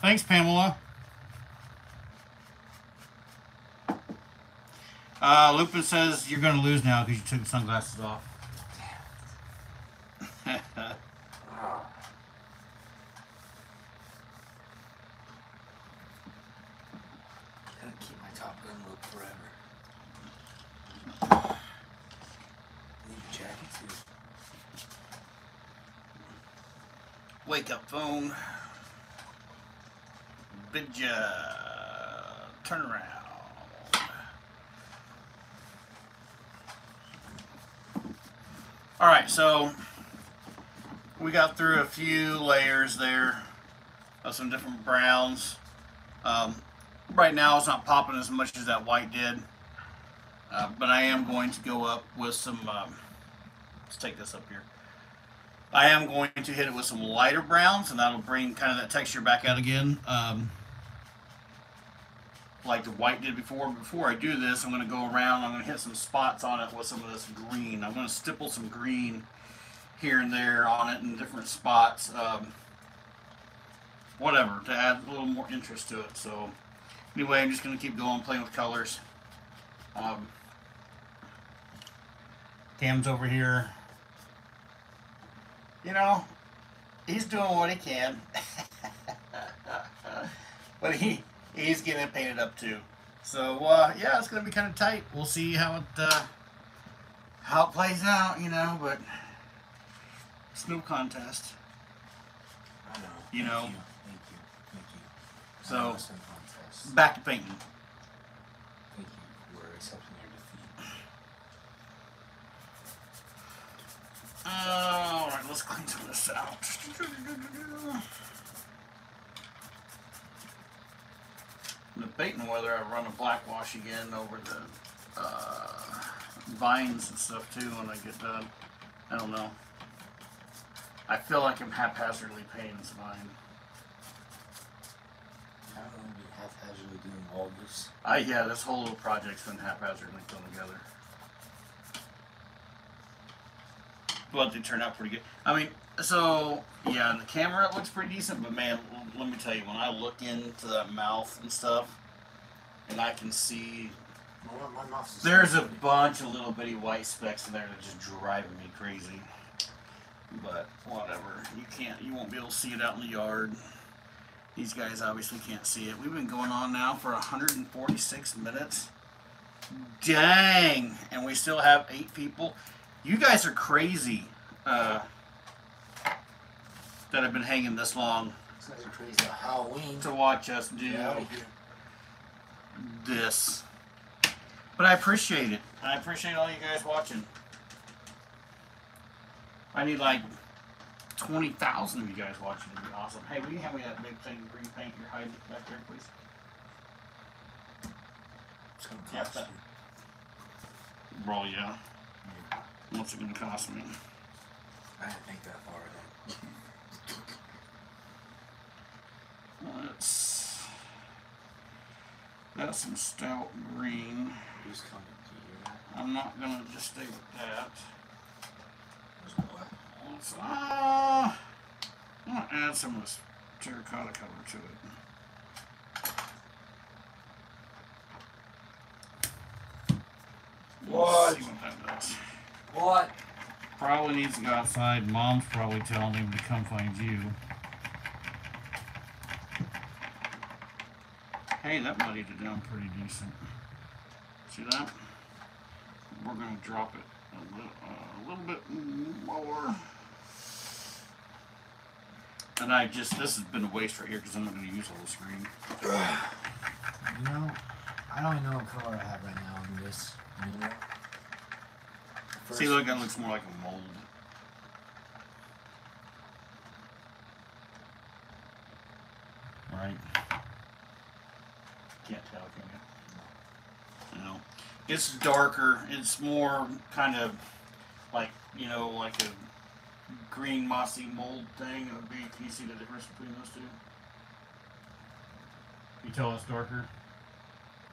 Thanks, Pamela. Uh, Lupin says you're going to lose now because you took the sunglasses off. Ah. Gonna keep my Top Gun look forever. Need a jacket too. Wake up phone. Bidja. Turn around. So we got through a few layers there of some different browns. Um, right now, it's not popping as much as that white did, uh, but I am going to go up with some. Um, let's take this up here. I am going to hit it with some lighter browns, and that'll bring kind of that texture back out again, um, like the white did before. Before I do this, I'm going to go around. I'm going to hit some spots on it with some of this green. I'm going to stipple some green here and there on it in different spots, um, whatever, to add a little more interest to it. So, anyway, I'm just going to keep going, playing with colors. Um, over here you know, he's doing what he can. but he he's getting it painted up too. So uh, yeah, it's gonna be kind of tight. We'll see how it uh, how it plays out, you know. But it's no contest. I know. You Thank know. You. Thank you. Thank you. So- know no. Back to painting. Thank you for accepting your defeat. Uh, all right, let's clean some of this out. Baiting weather, I run a black wash again over the uh, vines and stuff too when I get done. I don't know. I feel like I'm haphazardly painting this vine. I don't want to be haphazardly doing all this. I yeah, this whole little project's been haphazardly thrown together. But they turn out pretty good. I mean, so yeah, in the camera it looks pretty decent, but man, let me tell you, when I look into that mouth and stuff, and I can see My, my mouth's there's a bunch of little bitty white specks in there that are just driving me crazy. But whatever, you can't, you won't be able to see it out in the yard. These guys obviously can't see it. We've been going on now for 146 minutes. Dang, and we still have eight people. You guys are crazy uh, that have been hanging this long These guys are crazy about Halloween. to watch us do Get out of here. this. But I appreciate it. I appreciate all you guys watching. I need like 20,000 of you guys watching to be awesome. Hey, will you hand me that big thing of green paint you're hiding back there, please? It's gonna Yeah, cost that- you. Roll, yeah. What's it gonna cost me? I didn't think that far ahead. Let's. That's some stout green. Who's coming? Do you? I'm not gonna just stay with that. There's what? Let's, uh, I'm gonna add some of this terracotta color to it. What? Let's see what. What? Probably needs to go outside. Mom's probably telling him to come find you. Hey, that muddied it down pretty decent. See that? We're gonna drop it a little, uh, a little bit more. And I just, this has been a waste right here because I'm not gonna use all the screen. You know, I don't even know what color I have right now in this. You know? See, look, that looks more like a mold. Right? Can't tell, can you? You know, it's darker. It's more kind of like you know, like a green mossy mold thing. It would be. Can you see the difference between those two? You tell it's darker.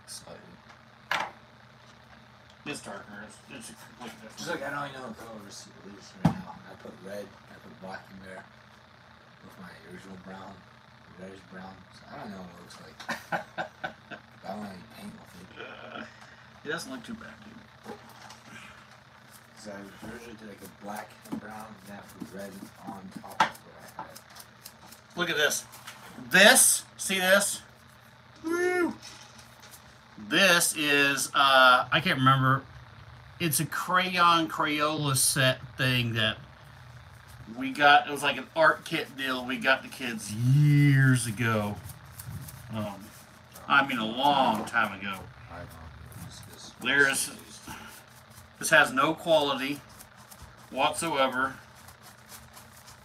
Slightly. It's darker. It's, it's a difference. Just like I don't even know what colors it is right now. I put red, I put black in there with my original brown, reddish brown. So I don't know what it looks like. I don't really paint with it. Uh, it doesn't look too bad, dude. Because I originally did like a black and brown, and then I put red on top of what I had. Look at this. This, see this? Woo! This is, uh, I can't remember. It's a crayon Crayola set thing that we got. It was like an art kit deal we got the kids years ago. Um, I mean, a long time ago. There's- This has no quality whatsoever.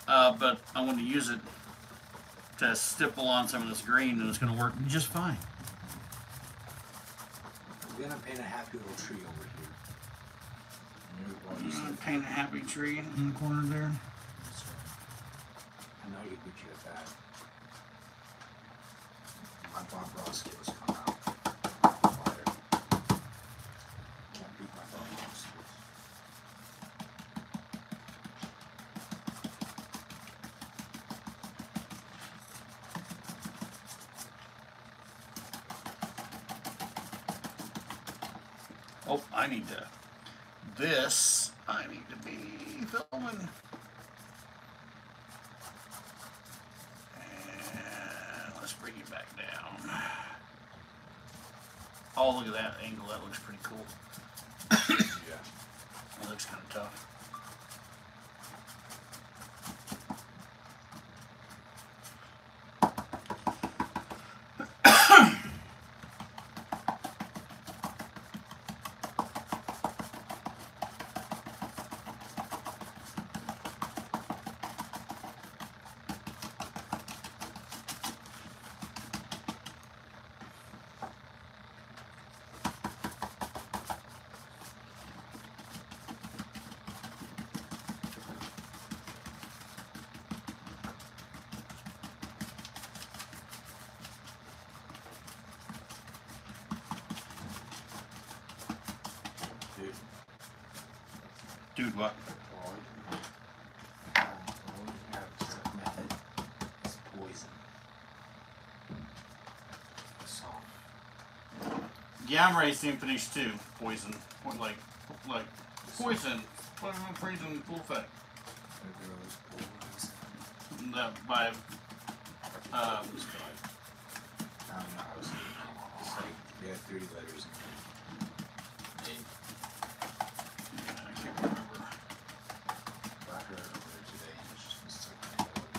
Uh, but I want to use it to stipple on some of this green, and it's going to work just fine. We're gonna paint a happy little tree over here. And you're going to. Paint a happy tree in the corner there. I know you you at that. My Bob Ross skills come out. Fire. Can't beat my Bob Ross skills. Oh, I need to. This I need to be filming. And let's bring it back down. Oh, look at that angle. That looks pretty cool. Yeah. It looks kind of tough. Dude. Dude, what? All you have, all you have is that method is poison. The song. Yeah, I'm ready to see him finish too. Poison. Like, like, poison. Poison, full effect. That by, um, God? I don't know how to say it. It's like, they have 30 letters in it. Name. I can't remember. I heard it earlier today and it's just been stuck in my head.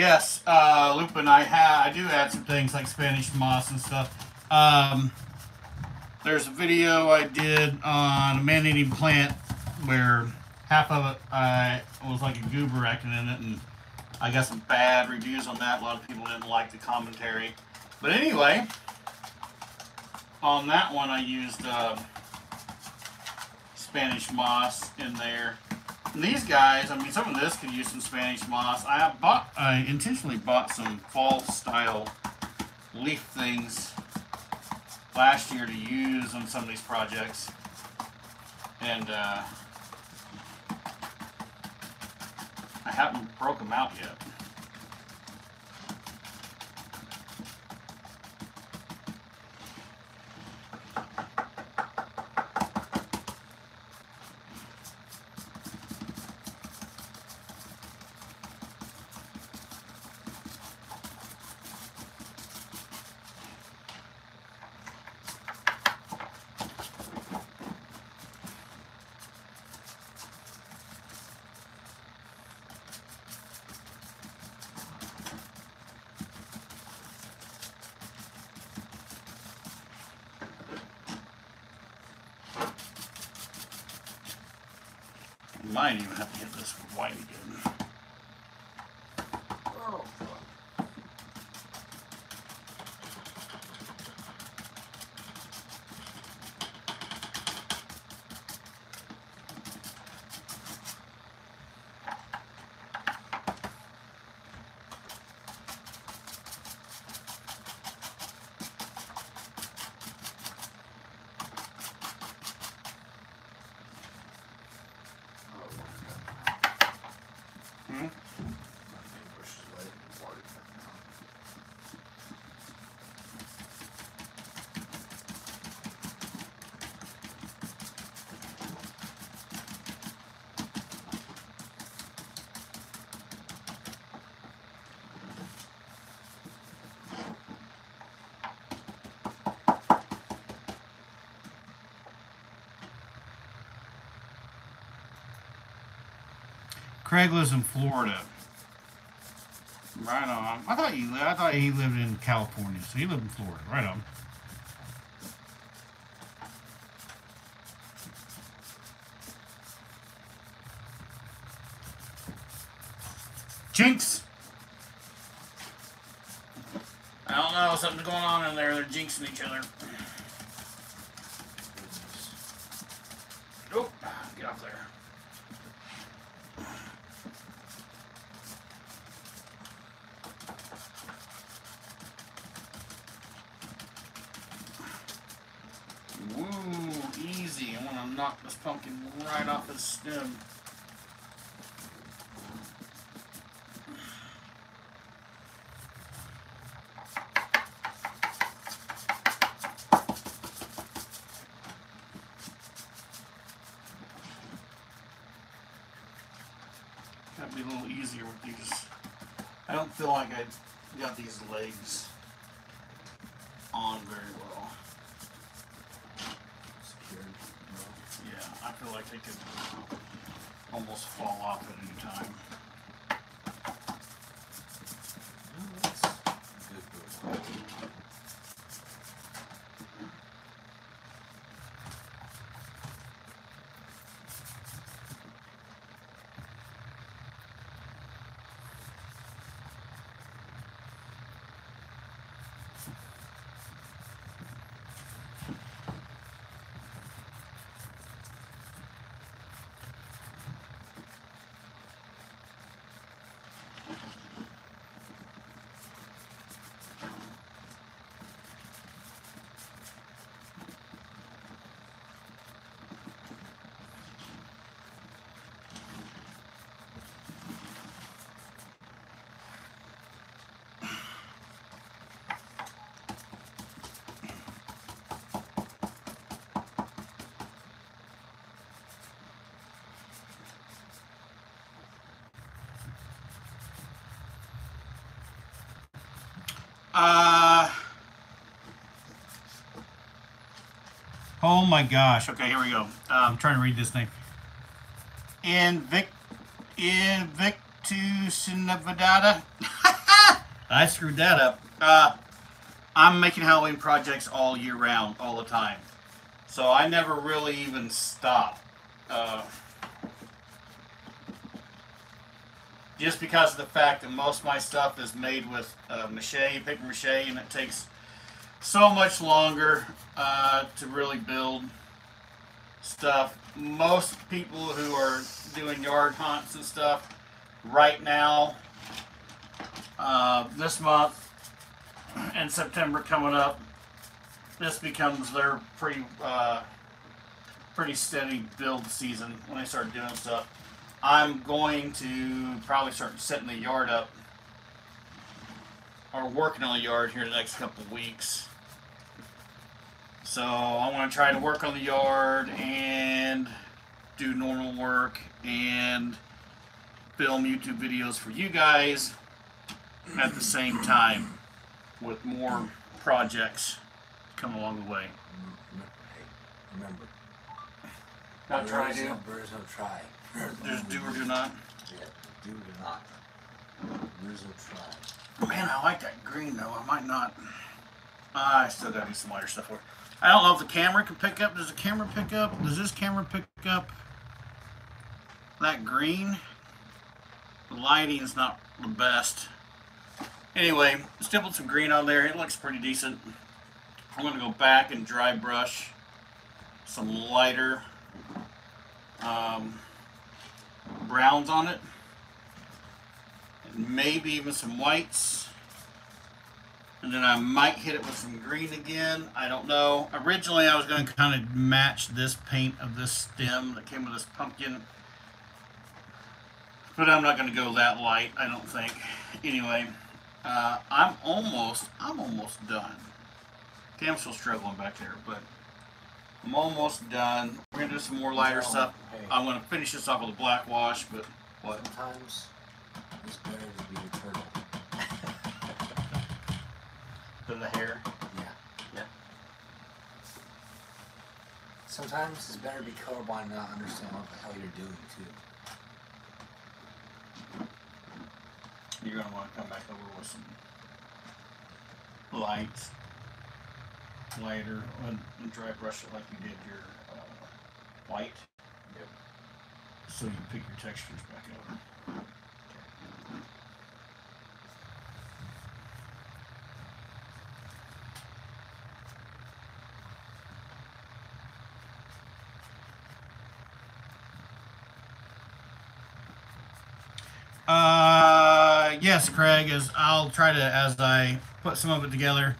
Yes, uh, Lupin, I have, I do add some things like Spanish moss and stuff. Um, there's a video I did on a man-eating plant where half of it I was like a goober acting in it, and I got some bad reviews on that. A lot of people didn't like the commentary, but anyway, on that one I used uh, Spanish moss in there. And these guys, I mean, some of this could use some Spanish moss. I bought, I intentionally bought some fall style leaf things last year to use on some of these projects, and uh, I haven't broke them out yet. Might even have to get this white again. Oh, fuck. Craig lives in Florida. Right on. I thought you. I thought he lived in California, so he lived in Florida. Right on. Jinx. I don't know. Something's going on in there. They're jinxing each other. Nope. Get off there. Woo, easy. I want to knock this pumpkin right off its stem. That'd be a little easier with these. I don't feel like I got these legs on very well. Secured. Yeah, I feel like they could almost fall off at any time. No, that's good. good. Uh. Oh my gosh. Okay, here we go. Uh, I'm trying to read this thing. name. Invic. Invictusinavadata. I screwed that up. Uh, I'm making Halloween projects all year round, all the time. So I never really even stop. Uh, just because of the fact that most of my stuff is made with uh, mache, paper mache, and it takes so much longer uh, to really build stuff. Most people who are doing yard hunts and stuff right now, uh, this month and September coming up, this becomes their pretty uh, pretty steady build season when they start doing stuff. I'm going to probably start setting the yard up or working on the yard here the next couple weeks. So I want to try to work on the yard and do normal work and film YouTube videos for you guys at the same time with more projects come along the way. Rem- rem- Hey, remember. Not try to. No, birds no try. Just do or do not. Yeah, do or do not. Birds no try. Man, I like that green though. I might not. Ah, I still gotta do some lighter stuff for it. I don't know if the camera can pick up. Does the camera pick up? Does this camera pick up that green? The lighting's not the best. Anyway, stippled some green on there. It looks pretty decent. I'm gonna go back and dry brush some lighter um, browns on it and maybe even some whites. And then I might hit it with some green again. I don't know. Originally, I was going to kind of match this paint of this stem that came with this pumpkin. But I'm not going to go that light, I don't think. Anyway, uh, I'm almost, I'm almost done. Okay, I'm still struggling back there, but I'm almost done. We're going to do some more lighter stuff. I'm going to finish this off with a black wash, but what? sometimes it's better to be a turtle. Than the hare. Yeah. Yeah. Sometimes it's better to be colorblind and not understand what the hell you're doing too. You're gonna want to come back over with some lights, lighter, and, and dry brush it like you did your uh, white. So you pick your textures back over. Uh, yes, Craig. As I'll try to, as I put some of it together,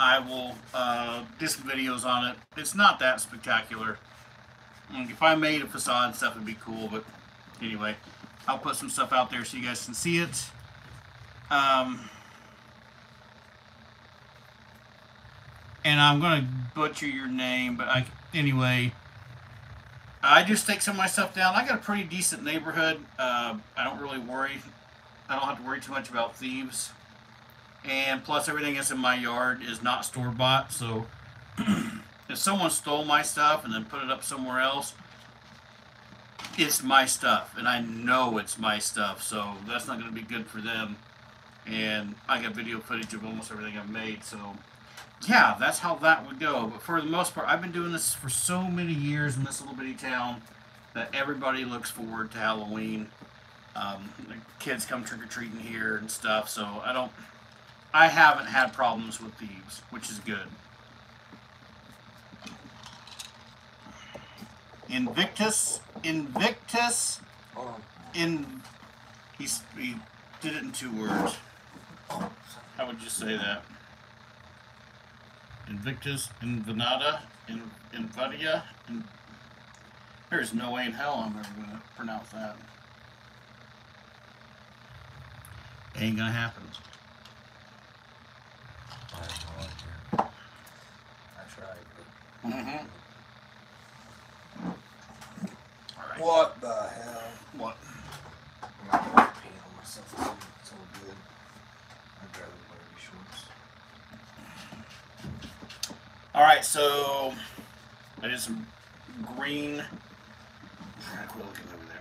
I will uh, do some videos on it. It's not that spectacular. If I made a facade stuff, it'd be cool. But anyway, I'll put some stuff out there so you guys can see it. Um, and I'm gonna butcher your name, but I anyway. I just take some of my stuff down. I got a pretty decent neighborhood. Uh, I don't really worry. I don't have to worry too much about thieves. And plus, everything that's in my yard is not store bought. So, if someone stole my stuff and then put it up somewhere else, it's my stuff, and I know it's my stuff. So that's not going to be good for them. And I got video footage of almost everything I've made. So yeah, that's how that would go. But for the most part, I've been doing this for so many years in this little bitty town that everybody looks forward to Halloween. Um, the kids come trick or treating here and stuff, so I don't. I haven't had problems with thieves, which is good. Invictus, Invictus, in. He's, he did it in two words. How would you say that? Invictus, Invenata, in, Invadia, in, There's no way in hell I'm ever going to pronounce that. Ain't gonna happen. I have no idea. I tried, but Mm-hmm. Alright. What the hell? What? I'm not gonna paint on myself. It's all- It's all good. I'd rather wear these shorts. Alright, so I did some green. I quit looking over there.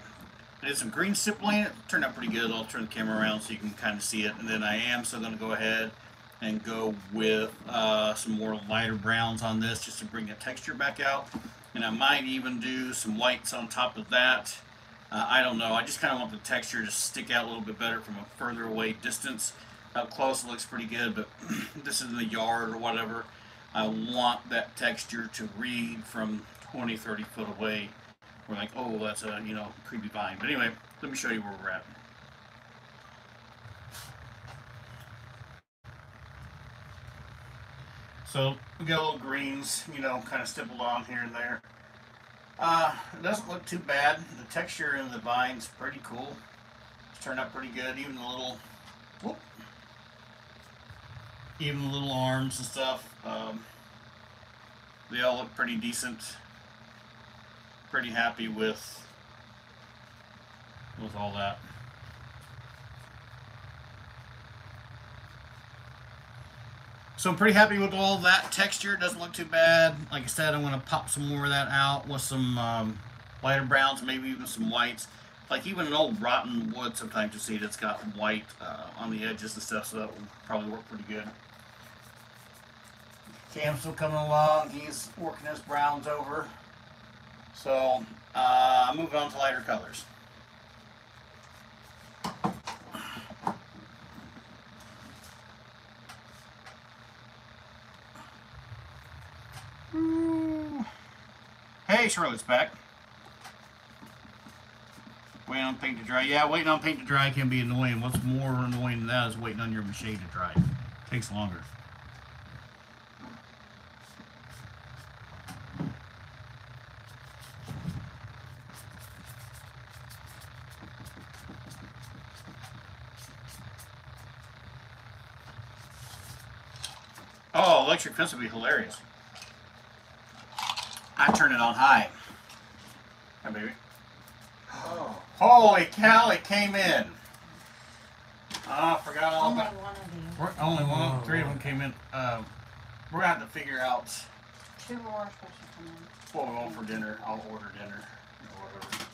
I did some green stippling. It turned out pretty good. I'll turn the camera around so you can kind of see it. And then I am still going to go ahead and go with uh, some more lighter browns on this just to bring the texture back out. And I might even do some whites on top of that. Uh, I don't know. I just kind of want the texture to stick out a little bit better from a further away distance. Up close it looks pretty good, but this is in the yard or whatever. I want that texture to read from 20, 30 foot away. We're like, oh, that's a, you know, creepy vine. But anyway, let me show you where we're at. So we got little greens, you know, kind of stippled on here and there. Uh, it doesn't look too bad. The texture in the vine's pretty cool. It's turned out pretty good. Even the little, whoop, even the little arms and stuff. Um, they all look pretty decent. Pretty happy with with all that. So I'm pretty happy with all that texture. It doesn't look too bad. Like I said, I'm going to pop some more of that out with some um, lighter browns, maybe even some whites. Like even an old rotten wood, sometimes you see that's got white uh, on the edges and stuff, so that will probably work pretty good. Cam's still coming along. He's working his browns over. So, uh, moving on to lighter colors. Hey, Charlotte's back. Waiting on paint to dry. Yeah, waiting on paint to dry can be annoying. What's more annoying than that is waiting on your machine to dry. takes longer. Oh, electric fence would be hilarious. I turn it on high. Hi, baby. Oh. Holy cow, it came in. Oh, I forgot all Only about one of. We're only one, three of them came in. Um, we're gonna have to figure out Two more supposed to come in. what we want for dinner. I'll order dinner or whatever.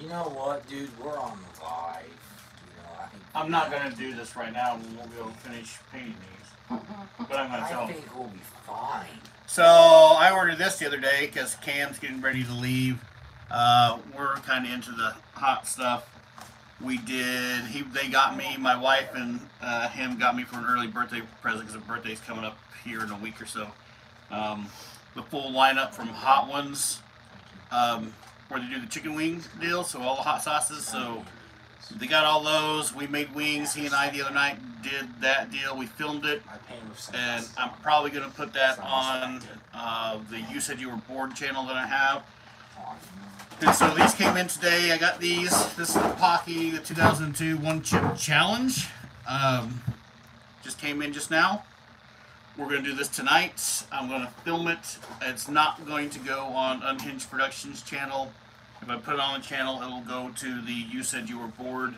You know what, dude? We're on live. You know I think I'm not gonna do this right now. We won't be able to finish painting these, but I'm gonna I tell. think we'll be fine. So I ordered this the other day because Cam's getting ready to leave. Uh, we're kind of into the hot stuff. We did. He they got me, my wife and uh, him got me for an early birthday present because the birthday's coming up here in a week or so. Um, the full lineup from Hot Ones, um, where they do the chicken wing deal, so all the hot sauces. So they got all those. We made wings. He and I the other night did that deal. We filmed it I paint with and. I'm probably gonna put that on uh, the "You Said You Were Bored" channel that I have. And so these came in today. I got these. This is the Paqui, the 2002 One Chip Challenge. Um, just came in just now. We're gonna do this tonight. I'm gonna film it. It's not going to go on Unhinged Productions channel. If I put it on the channel, it'll go to the "You Said You Were Bored"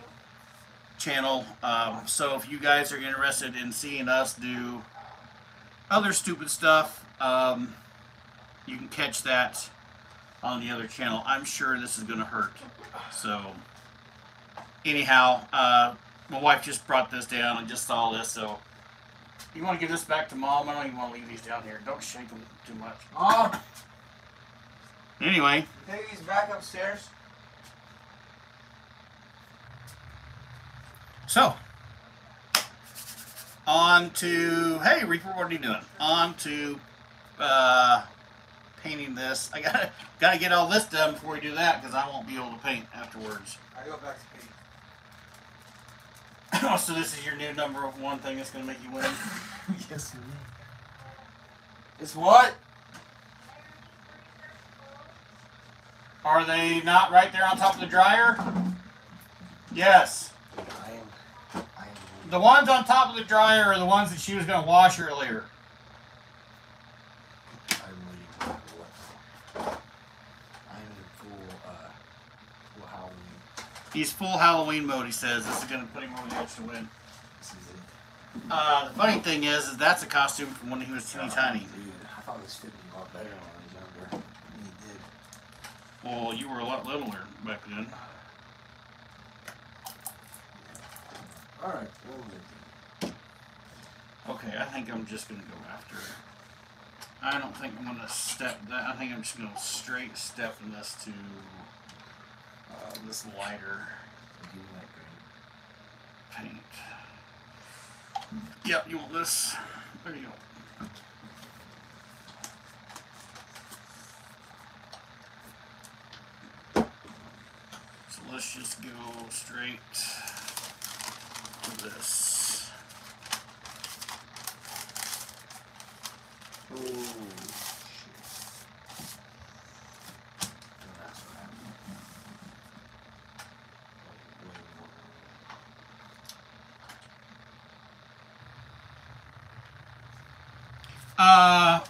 channel. Um, so if you guys are interested in seeing us do other stupid stuff, um, you can catch that on the other channel. I'm sure this is gonna hurt. So anyhow, uh, my wife just brought this down and just saw this. So you want to give this back to mom? I don't even want to leave these down here. Don't shake them too much. Mom, Anyway, take these back upstairs. so on to hey Reaper, what are you doing? On to uh, painting this. I gotta gotta get all this done before we do that because I won't be able to paint afterwards. I go back to paint. Oh, so this is your new number one thing that's gonna make you win. yes, it is. It's what? Are they not right there on top of the dryer? Yes. I am. I am. The ones on top of the dryer are the ones that she was gonna wash earlier. Uh. He's full Halloween mode. He says this is gonna put him over the edge to win. Uh, the funny thing is, is that's a costume from when he was teeny tiny. Dude, I thought this fit me a lot better when I was younger. than It did. Well, you were a lot littler back then. Alright, what was it? Okay, I think I'm just gonna go after. It. I don't think I'm gonna step that. I think I'm just gonna straight step in this to uh, this lighter I do like green. paint. Yep, you want this? There you go. So let's just go straight to this. Oh, shit. That's what happened. Wait, wait, wait. Uh,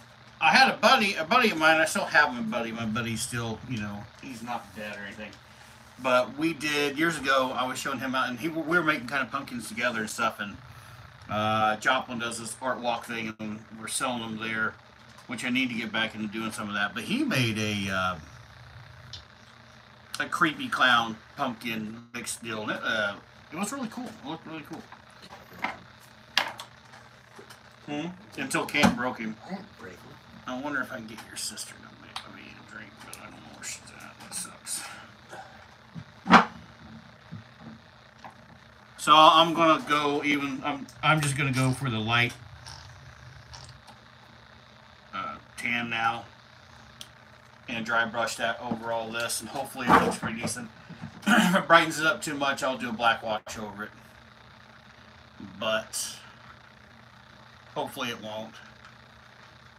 I had a buddy, a buddy of mine. I still have my buddy. My buddy's still, you know, he's not dead or anything. But we did years ago. I was showing him out, and he we were making kind of pumpkins together and stuff. And uh, Joplin does this art walk thing, and we're selling them there, which I need to get back into doing some of that. But he made a uh, a creepy clown pumpkin mixed deal, and it, uh, it was really cool. It looked really cool. Hmm? Until Cam broke him. I didn't break them. I wonder if I can get your sister to make me a drink, but I don't know where she's at. That sucks. So I'm gonna go even. I'm I'm just gonna go for the light uh, tan now, and dry brush that over all this, and hopefully it looks pretty decent. if it brightens it up too much, I'll do a black wash over it. But hopefully it won't.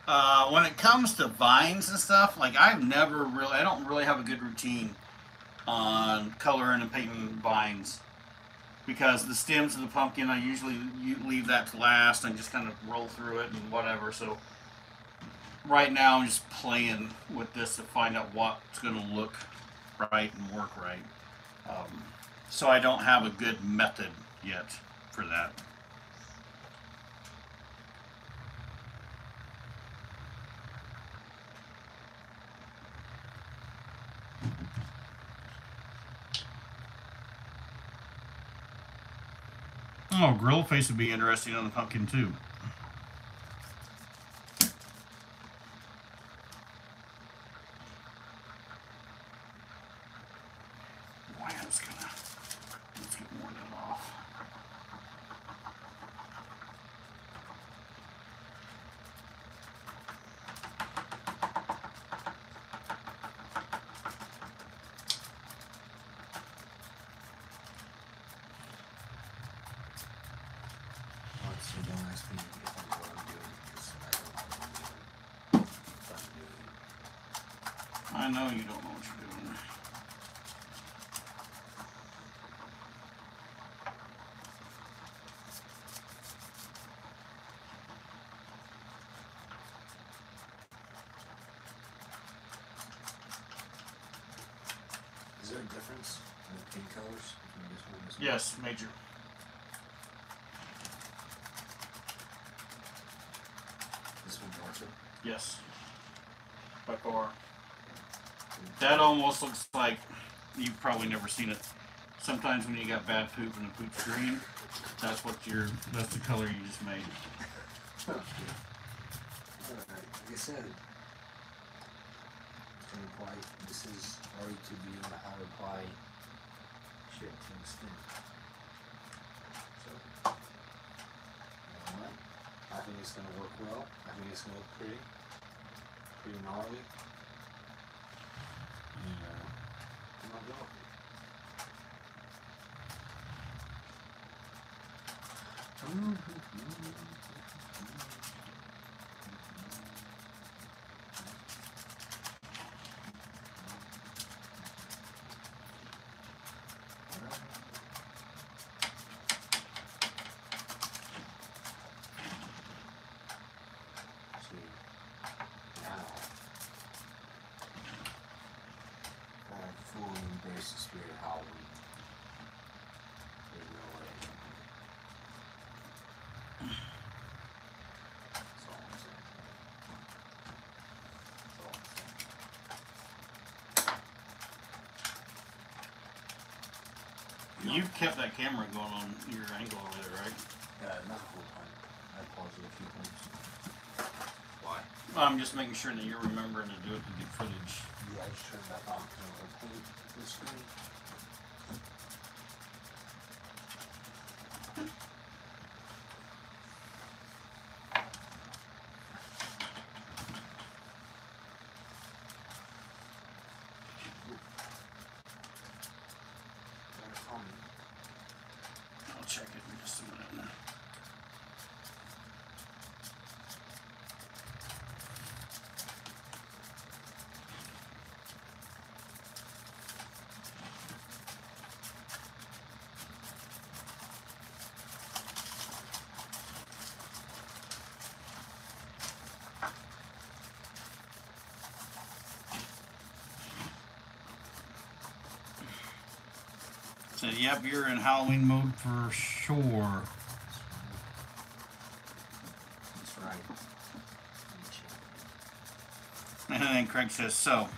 Uh, when it comes to vines and stuff, like I've never really, I don't really have a good routine on coloring and painting vines because the stems of the pumpkin, I usually leave that to last and just kind of roll through it and whatever. So right now I'm just playing with this to find out what's going to look right and work right. Um, so I don't have a good method yet for that. Oh, grill face would be interesting on the pumpkin too. Boy, I'm just gonna let's get more of that off. Oh, so don't ask me if I'm going to do it because I don't know what I'm doing. If I'm doing it. I know you don't know what you're doing. Is there a difference in the paint colors between this one and this one? Yes, major. This one's darker. Yes. By far. That almost looks like you've probably never seen it. Sometimes when you got bad poop and the poop's green, that's what you're that's the color you just made. Alright, like I said, can apply. This is already to be on how to apply shit to the skin. So? I think it's gonna work well. I think it's gonna look pretty, pretty gnarly. And uh, I'm not going with it. See, now I fully embrace the spirit of Halloween. There's no way. That's all I'm saying. That's all I'm saying. You've kept that camera going on your angle over there, right? Uh, not the whole time. I paused it a few times. Why? I'm just making sure that you're remembering to do it to get footage. Yeah, I just turned that on because I was So, yep, you're in Halloween mode for sure. That's right. And then Craig says, So,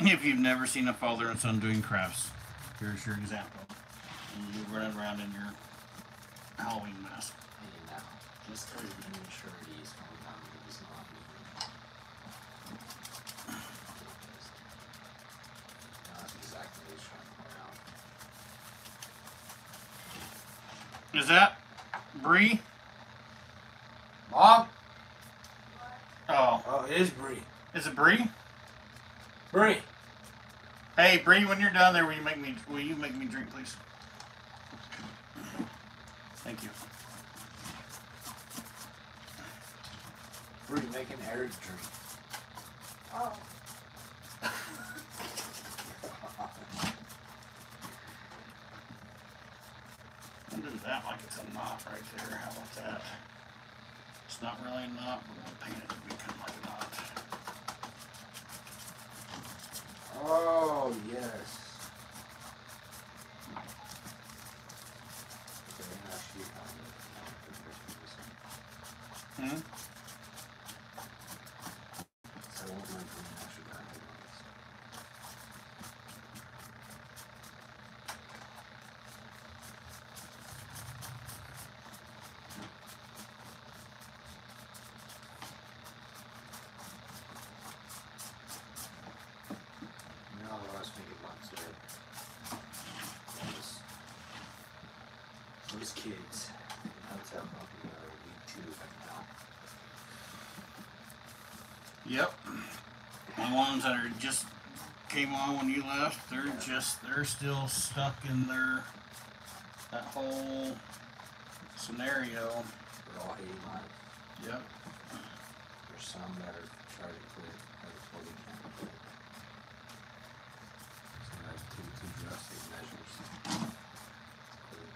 if you've never seen a father and son doing crafts, here's your example. And you running around in your Halloween mask. Hey now, just because the immaturity is coming Is that Bree? Mom? Oh, Oh, it is Bree. is it Bree? Bree! Hey, Bree, when you're down there, will you make me will you make me drink, please? Thank you. Bree, making an Eric drink. Oh, I'll that like it's a knot right there. How about that? It's not really a knot, but we'll paint it to become like a knot. Oh, yes. Okay, now she found it. Now I can make it this one. Hmm? So I won't mind doing that, she got it on this. Those kids in Hotel Bumpy are week two right now. Yep. The ones that are just came on when you left, they're just they're still stuck in their that whole scenario. They're all hating life. Yep. There's some that are trying to quit right before they can quit. Some that take too drastic measures. Quit.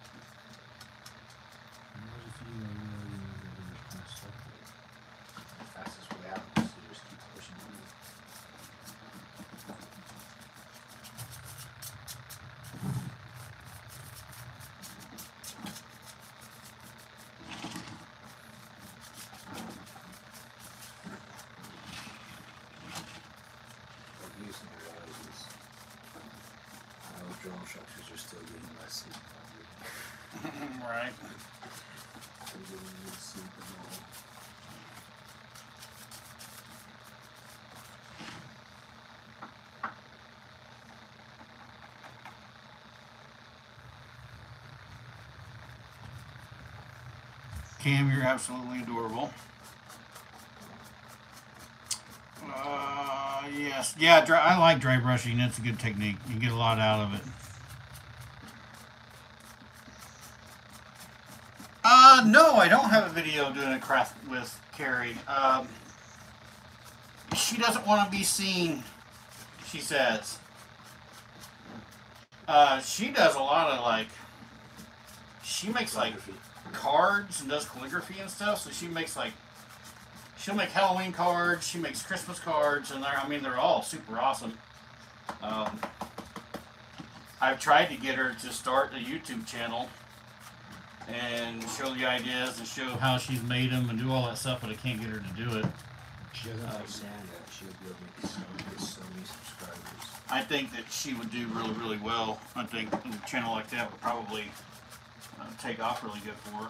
The fastest way out is to just keep pushing through. What you used to realize is, I know drill instructors are still getting less sleep. right. They're getting less sleep than normal. Cam, you're absolutely adorable. Yeah. Dry, I like dry brushing. It's a good technique. You get a lot out of it. Uh, no, I don't have a video doing a craft with Carrie. Um, she doesn't want to be seen. She says. Uh, she does a lot of like. She makes like cards and does calligraphy and stuff. So she makes like she'll make Halloween cards, she makes Christmas cards, and they're I mean they're all super awesome. Um, I've tried to get her to start a YouTube channel and show the ideas and show how she's made them and do all that stuff, but I can't get her to do it. She doesn't understand that she'll be able to make so, get so many subscribers. I think that she would do really, really well. I think a channel like that would probably uh, take off really good for her.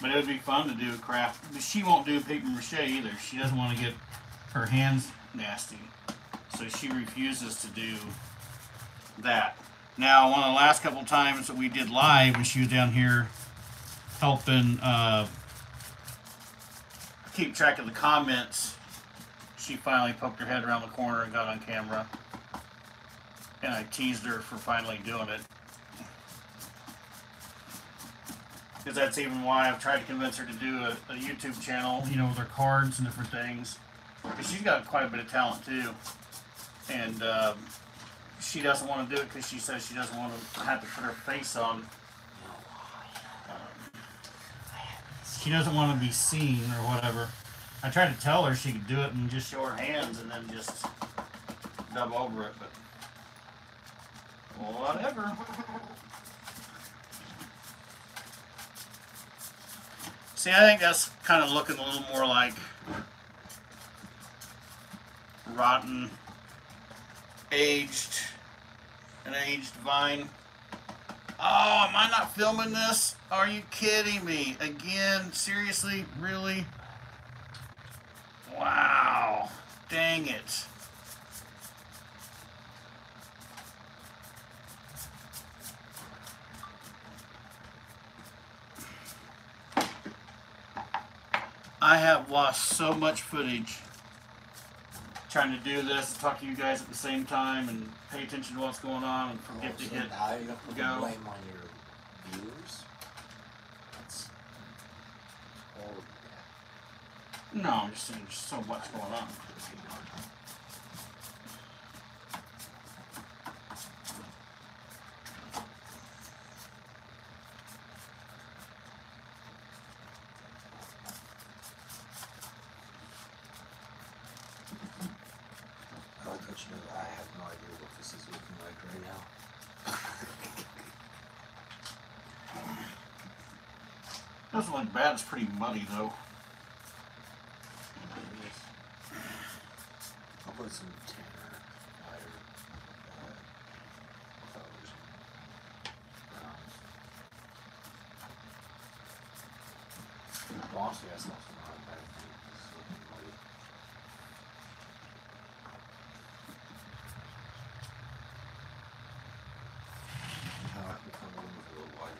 But it would be fun to do a craft. But she won't do paper mache either. She doesn't want to get her hands nasty. So she refuses to do that. Now, one of the last couple times that we did live when she was down here helping uh, keep track of the comments, she finally poked her head around the corner and got on camera. And I teased her for finally doing it. Because that's even why I've tried to convince her to do a, a YouTube channel, you know, with her cards and different things. Because she's got quite a bit of talent too. And um, she doesn't want to do it because she says she doesn't want to have to put her face on. Um, she doesn't want to be seen or whatever. I tried to tell her she could do it and just show her hands and then just dub over it, but whatever. See, I think that's kind of looking a little more like rotten, aged, an aged vine. Oh, am I not filming this? Are you kidding me? Again? Seriously? Really? Wow. Dang it. I have lost so much footage trying to do this, talk to you guys at the same time, and pay attention to what's going on, and forget oh, to so hit. now you're gonna the go. blame on your viewers. That's horrible. No, I'm just saying there's so much going on. I'll let you know that I have no idea what this is looking like right now. Doesn't look bad. Pretty though. I'll put some tanner, lighter, uh, colors, browns. Honestly, that's not not a bad thing. It's looking muddy. Now I can come in with a little white.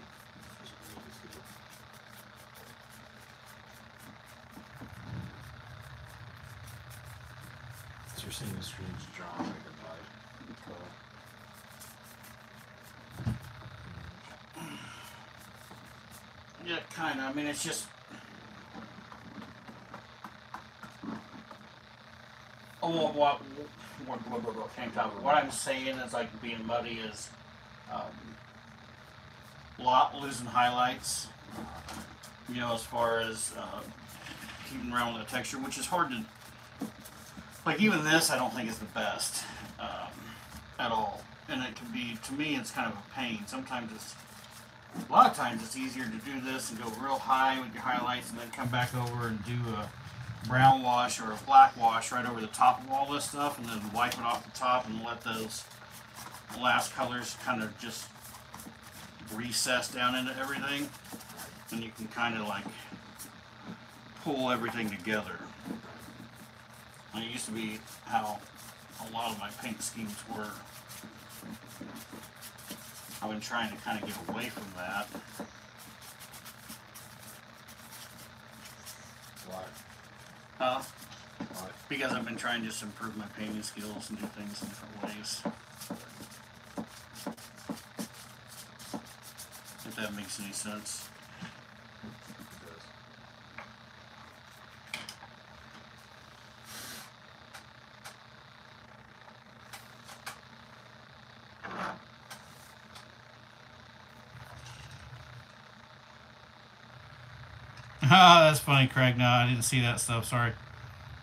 Seeing the streams drawn like a. Color. Yeah, kind of. I mean, it's just. Oh, what, what, what, what, what, can't talk. what I'm saying is like being muddy is um, lot losing highlights. You know, as far as uh, keeping around with the texture, which is hard to. Like even this, I don't think is the best um, at all, and it can be to me, it's kind of a pain. Sometimes it's a lot of times it's easier to do this and go real high with your highlights and then come back over and do a brown wash or a black wash right over the top of all this stuff and then wipe it off the top and let those last colors kind of just recess down into everything and you can kind of like pull everything together. And it used to be how a lot of my paint schemes were. I've been trying to kind of get away from that. Why? Uh, Why? because I've been trying to just improve my painting skills and do things in different ways. If that makes any sense. Because Ah, that's funny, Craig. No, I didn't see that stuff. Sorry.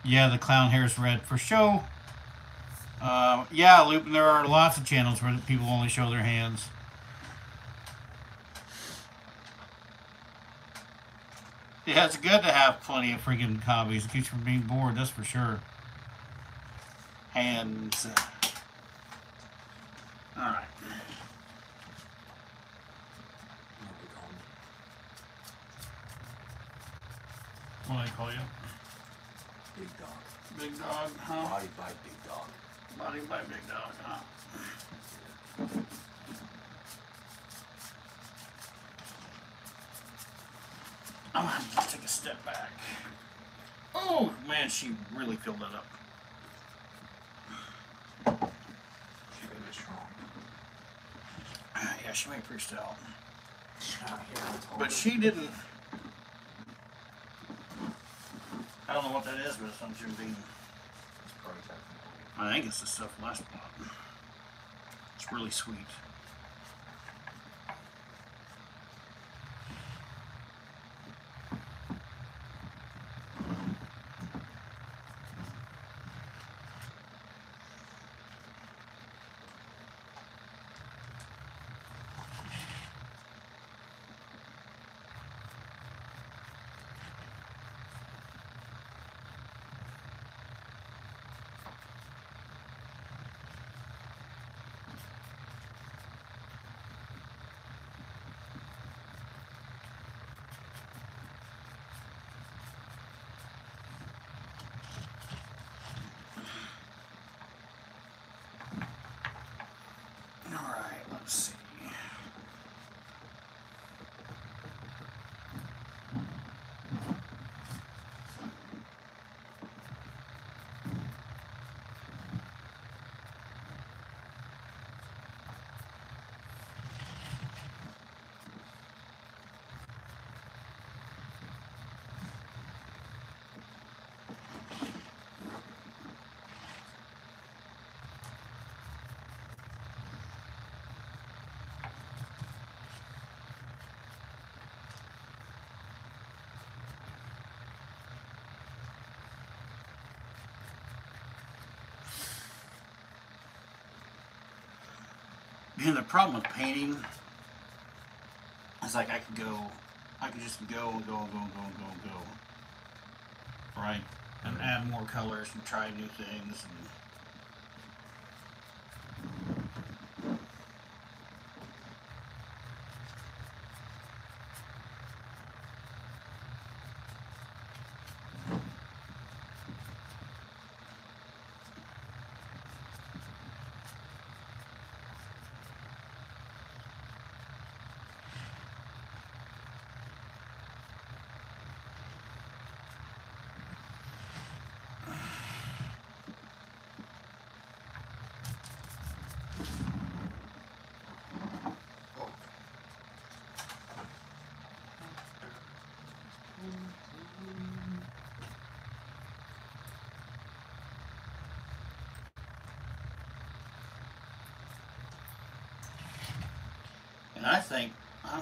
Yeah, the clown hair is red for show. Um, yeah, Loop, there are lots of channels where people only show their hands. Yeah, it's good to have plenty of freaking copies. It keeps you from being bored, that's for sure. Hands. Alright. nobody called me. What do I call you? Big dog. Big dog, huh? Body by big dog. Body by big dog, huh? I'm gonna have to take a step back. Oh man, she really filled that up. She's really strong. Ah, yeah, she made pretty stout. She's not here. I told But she didn't. I don't know what that is, but it's. It's probably. I think it's the stuff last month. It's really sweet. All right, let's see. And the problem with painting is like I could go, I could just go and go and go and go and go and go. Right? And add more colors and try new things and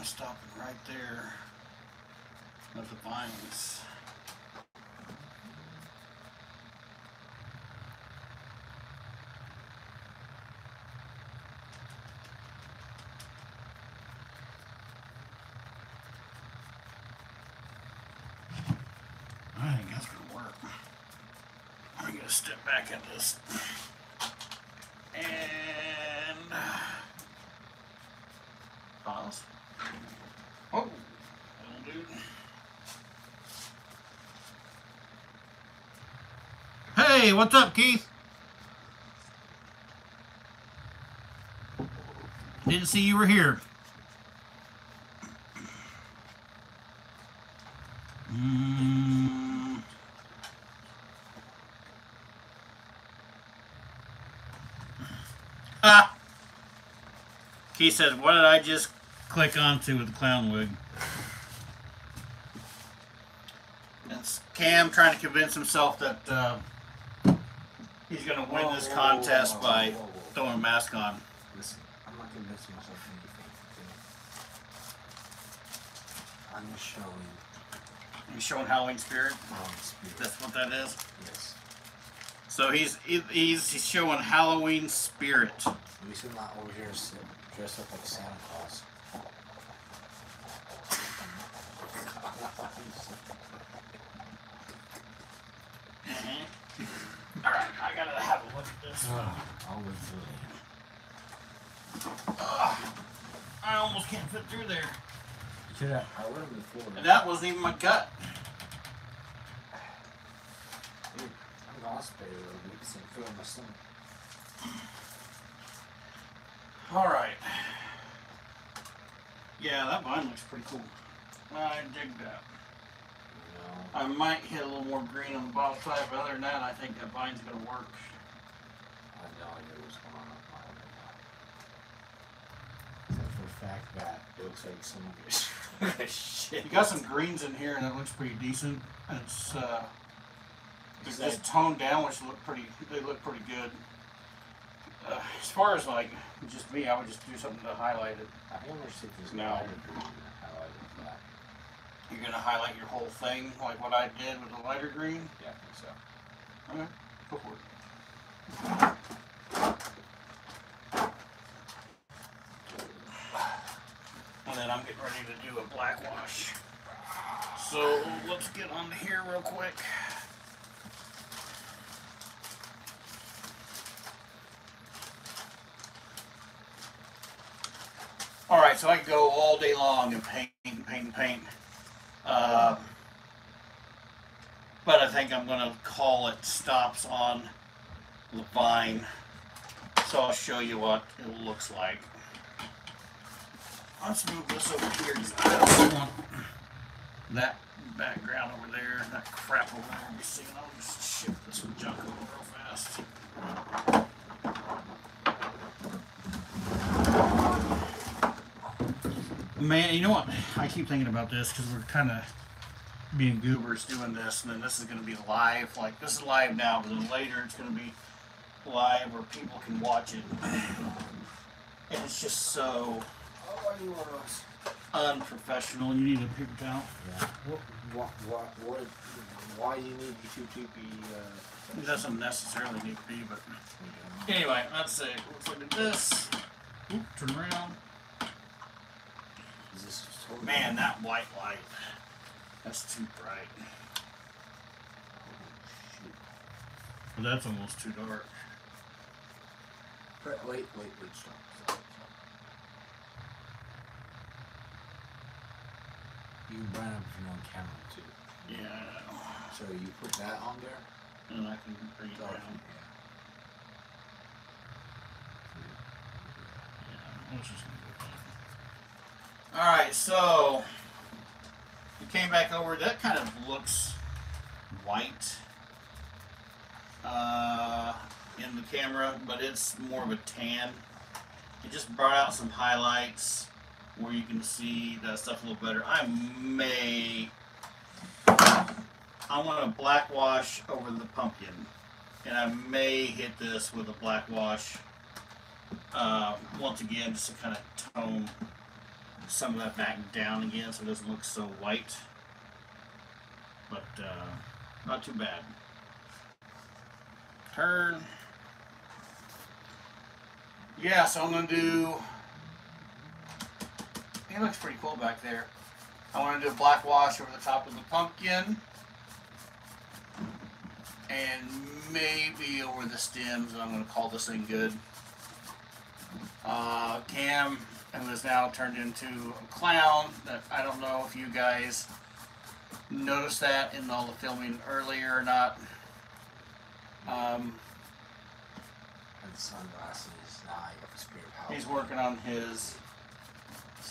I'm stopping right there with the vines. I think that's gonna work. I'm gonna step back at this. And pause. Oh, little dude. Hey, what's up, Keith? Didn't see you were here. Mm. Ah. Keith says, "What did I just click onto with the clown wig?" It's Cam trying to convince himself that uh, he's going to win this contest by throwing a mask on. Listen, I'm not convincing myself anything. I'm just showing He's showing Halloween spirit. um, spirit. That's what that is. Yes. So he's he's he's showing Halloween spirit. Least I'm not over here dressed up like Santa Claus. All right, I gotta have a look at this. I'll live through it. I almost can't fit through there. Should I? I would have before. And that wasn't even my gut. Dude, I'm in the hospital. It's like feeling my stomach. All right. Yeah, that vine looks pretty cool. I dig that. I might hit a little more green on the bottom side, but other than that, I think that vine's gonna work. I have no idea what's going on up my other eye. Except for the fact that it looks like someone gets shit. You got some greens in here, and it looks pretty decent. It's uh, they're just that- toned down, which look pretty. They look pretty good. Uh, as far as like just me, I would just do something to highlight it. I think I'm this No. lighter green and highlight it. You're gonna highlight your whole thing, like what I did with the lighter green. Yeah, I think so. Okay, go for it. Then I'm getting ready to do a black wash. So let's get on here real quick. All right, so I can go all day long and paint, and paint, and paint. Uh, but I think I'm gonna call it stops on the vine. So I'll show you what it looks like. Let's move this over here 'cause I don't want that background over there, that crap over there to be seen. I'll just shift this junk over real fast. Man, you know what? I keep thinking about this because we're kind of being goobers doing this, and then this is going to be live. Like this is live now, but then later it's going to be live where people can watch it. And it's just so I need one of those. unprofessional. You need a paper towel. Yeah. What, what, what, what, why do you need YouTube to be, uh, It doesn't necessarily need to be, but anyway, let's see. Let's look at this. Oop, turn around. Is this totally Man, that white light. That's too bright. Oh, that's almost too dark. Wait, wait, wait, wait, stop, stop, stop. You can burn up if you're on camera too. Yeah, So you put that on there? And I can bring it down. Yeah, let's just leave it All right, so we came back over. That kind of looks white uh, in the camera, but it's more of a tan. It just brought out some highlights where you can see that stuff a little better. I may. I want to black wash over the pumpkin, and I may hit this with a black wash uh, once again just to kind of tone some of that back down again so it doesn't look so white. But uh, not too bad. Turn. Yeah, so I'm gonna do. It looks pretty cool back there. I want to do a black wash over the top of the pumpkin. And maybe over the stems, and I'm going to call this thing good. Uh, Cam, who has now turned into a clown, that I don't know if you guys noticed that in all the filming earlier or not. Um, And sunglasses. Nah, I got the spirit power. He's working on his.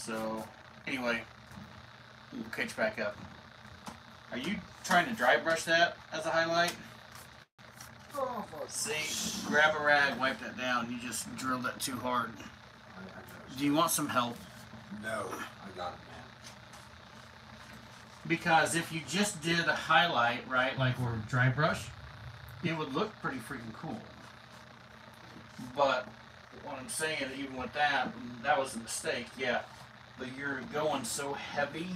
So, anyway, we'll catch back up. Are you trying to dry brush that as a highlight? Oh. See, grab a rag, wipe that down. You just drilled that too hard. Do you want some help? No, I got it, man. Because if you just did a highlight, right, like or dry brush, it would look pretty freaking cool. But what I'm saying, even with that, that was a mistake, yeah. But you're going so heavy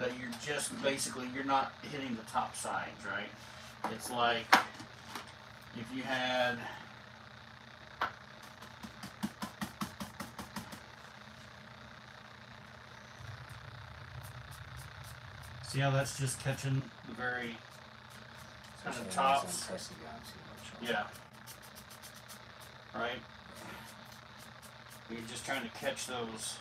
that you're just basically you're not hitting the top sides, right? It's like if you had See how that's just catching the very Kind of tops. Yeah. Right? You're just trying to catch those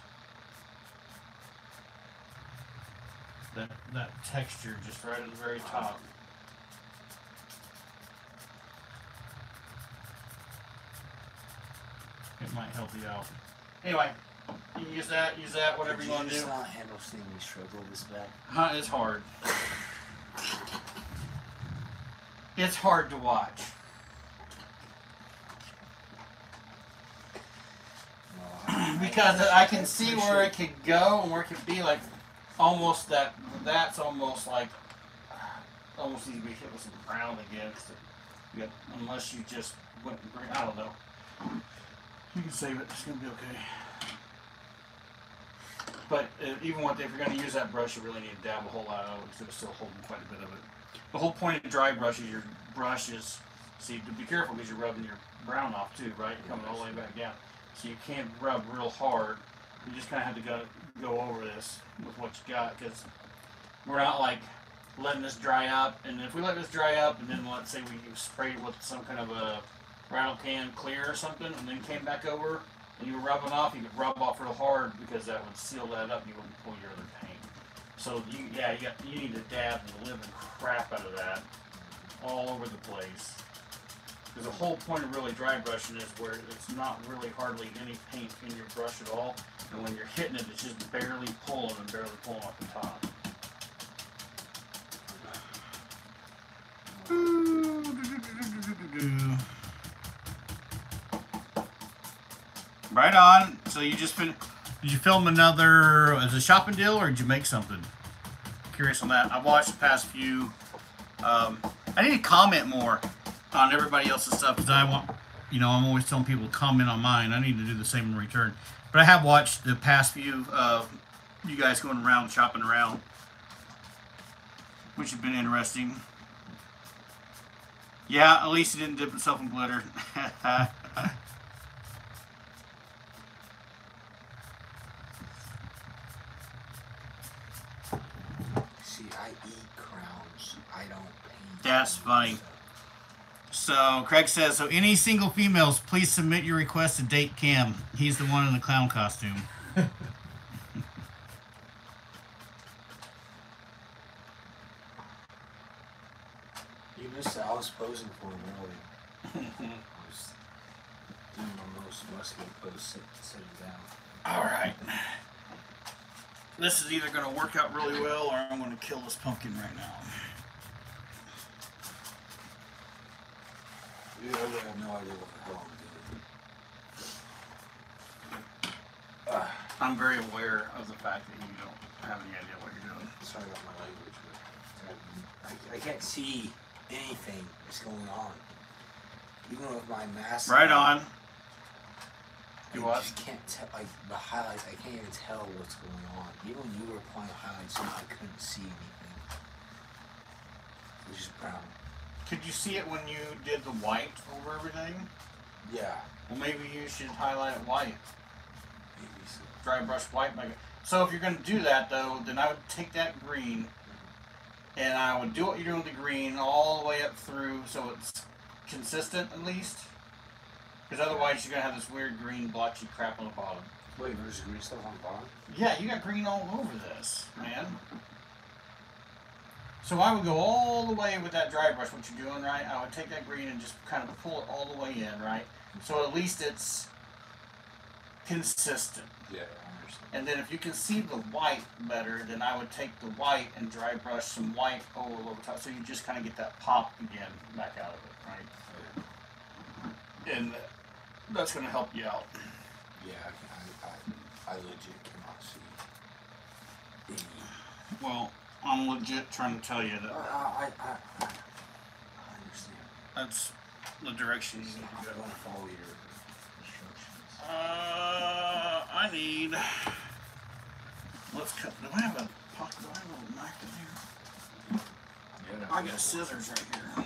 that that texture just right at the very top. It might help you out. Anyway, you can use that, use that, whatever Could you want to do. not handle seeing me struggle this bad. Huh, it's hard. It's hard to watch. Because I can see where it could go and where it could be like almost that that's almost like almost needs to be hit with some brown again it- unless you just went and bring I don't know. You can save it it's gonna be okay. But uh, even with if you're gonna use that brush you really need to dab a whole lot of it because it's still holding quite a bit of it. The whole point of dry brush is your brush is see to be careful because you're rubbing your brown off too right? You're coming all the way back down. So you can't rub real hard. You just kind of have to go go over this with what you got because we're not like letting this dry up. And if we let this dry up and then let's say we sprayed with some kind of a rattle can clear or something and then came back over and you were rubbing off, you could rub off real hard because that would seal that up and you wouldn't pull your other paint. So you yeah you got you need to dab the living crap out of that all over the place. Because the whole point of really dry brushing is where it's not really hardly any paint in your brush at all. And when you're hitting it, it's just barely pulling and barely pulling off the top. Right on. So you just did you film another as a shopping deal or did you make something? Curious on that. I've watched the past few. Um, I need to comment more on everybody else's stuff because I want, you know, I'm always telling people to comment on mine. I need to do the same in return. But I have watched the past few uh, you guys going around shopping around, which has been interesting. Yeah, at least he didn't dip himself in glitter. See, I eat crowns. I don't paint. That's funny. so- so Craig says, so any single females, please submit your request to date Cam. He's the one in the clown costume. It. I was posing for him Lily. I was doing my most muscular pose, sit, sitting down. All right. This is either going to work out really well or I'm going to kill this pumpkin right now. You really have no idea what the hell I'm doing. I'm very aware of the fact that you don't have any idea what you're doing. sorry about my language, but I, I can't see anything that's going on. Even with my mask. Right on, on. I what? just can't tell. Like the highlights, I can't even tell what's going on. Even when you were applying the highlights, I couldn't see anything. It was just brown. Could you see it when you did the white over everything? Yeah. Well, maybe you should highlight it white. Maybe so. Dry brush white. So if you're going to do that though, then I would take that green, and I would do what you're doing with the green all the way up through, so it's consistent at least. Because otherwise, you're gonna have this weird green blotchy crap on the bottom. Wait, there's green stuff on the bottom. Yeah, you got green all over this, man. So I would go all the way with that dry brush, what you're doing, right? I would take that green and just kind of pull it all the way in, right? So at least it's consistent. Yeah, And then if you can see the white better, then I would take the white and dry brush some white over over top, so you just kind of get that pop again back out of it, right? And that's going to help you out. Yeah, I, I, I, I legit cannot see any. Well, I'm legit trying to tell you that uh, I, I, I, I understand. that's the direction you need I'm to gonna follow your. Uh, I need. Let's cut. Do I have a pocket? Do I have a knife in here? Yeah, I got scissors right here.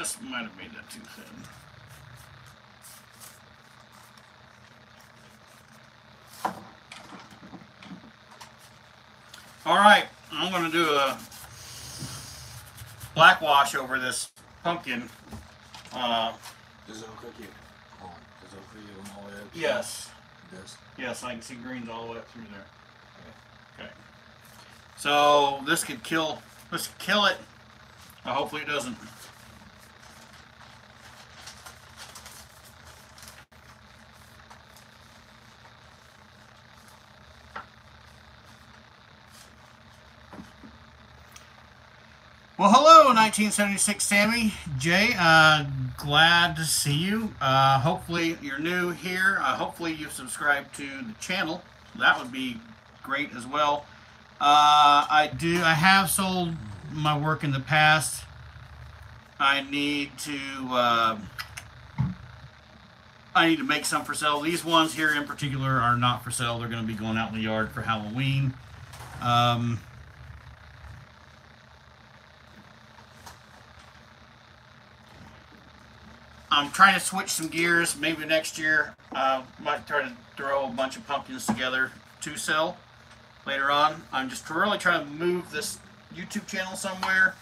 just might have made that too thin. All right, I'm going to do a black wash over this pumpkin. Uh, Does it look like? Hold. Does it look like it all the way up? yes, does. yes, I can see greens all the way up through there. Okay. So this could kill. This could kill it. Uh, hopefully it doesn't. Well, hello, 1976 Sammy. Jay, uh, glad to see you. Uh, hopefully, you're new here. Uh, hopefully, you subscribe to the channel. That would be great as well. Uh, I do. I have sold my work in the past. I need to. Uh, I need to make some for sale. These ones here in particular are not for sale. They're going to be going out in the yard for Halloween. Um, I'm trying to switch some gears. Maybe next year, uh, might try to throw a bunch of pumpkins together to sell later on. I'm just really trying to move this YouTube channel somewhere,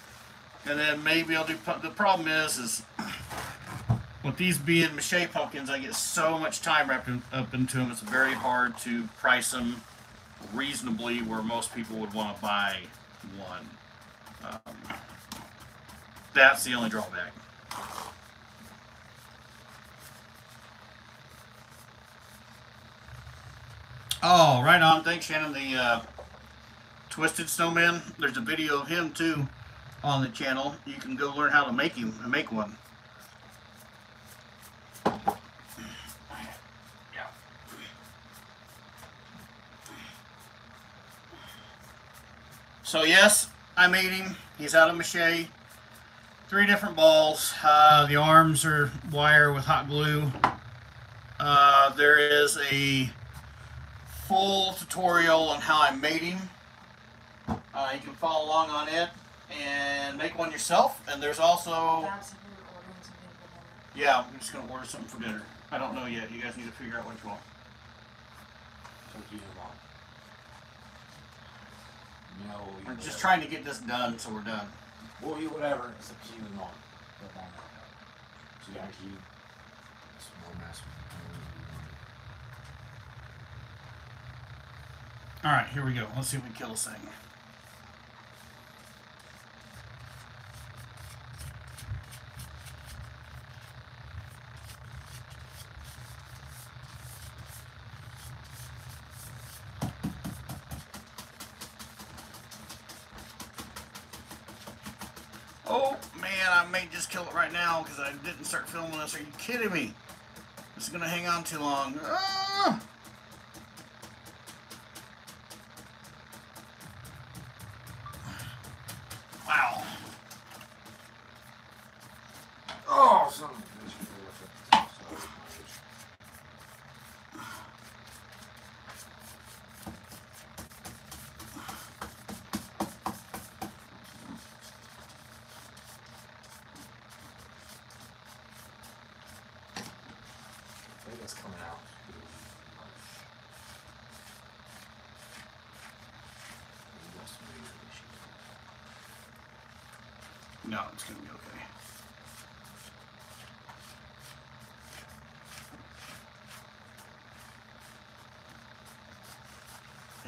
and then maybe I'll do. The problem is, is with these being mache pumpkins, I get so much time wrapped in, up into them. It's very hard to price them reasonably where most people would want to buy one. Um, that's the only drawback. Oh, right on. Thanks, Shannon. The uh, Twisted Snowman, there's a video of him, too, on the channel. You can go learn how to make him and make one. So yes, I made him. He's out of mache. Three different balls. Uh, the arms are wire with hot glue. Uh, there is a full tutorial on how I made him. Uh, you can follow along on it and make one yourself. And there's also That's if we were ordering something for dinner. yeah, I'm just gonna order something for dinner. I don't know yet. You guys need to figure out what you want. So you want. No, you We're just whatever. trying to get this done, so we're done. Well, you whatever. It's up to you and mom. Let mom know. So you actually. It's more mess. All right, here we go. Let's see if we can kill this thing. Oh man, I may just kill it right now because I didn't start filming this. Are you kidding me? This is gonna hang on too long. Ah! It's coming out. No, it's gonna be okay.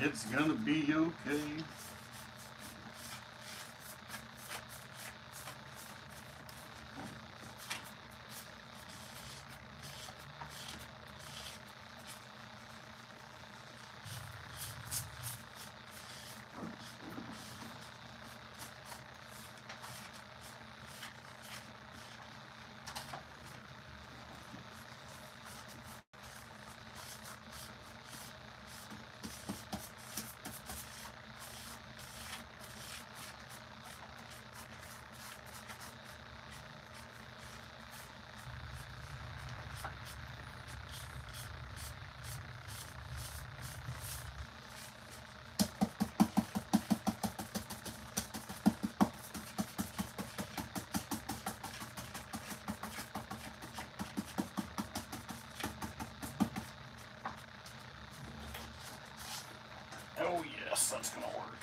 It's gonna be okay. Yes, that's gonna work.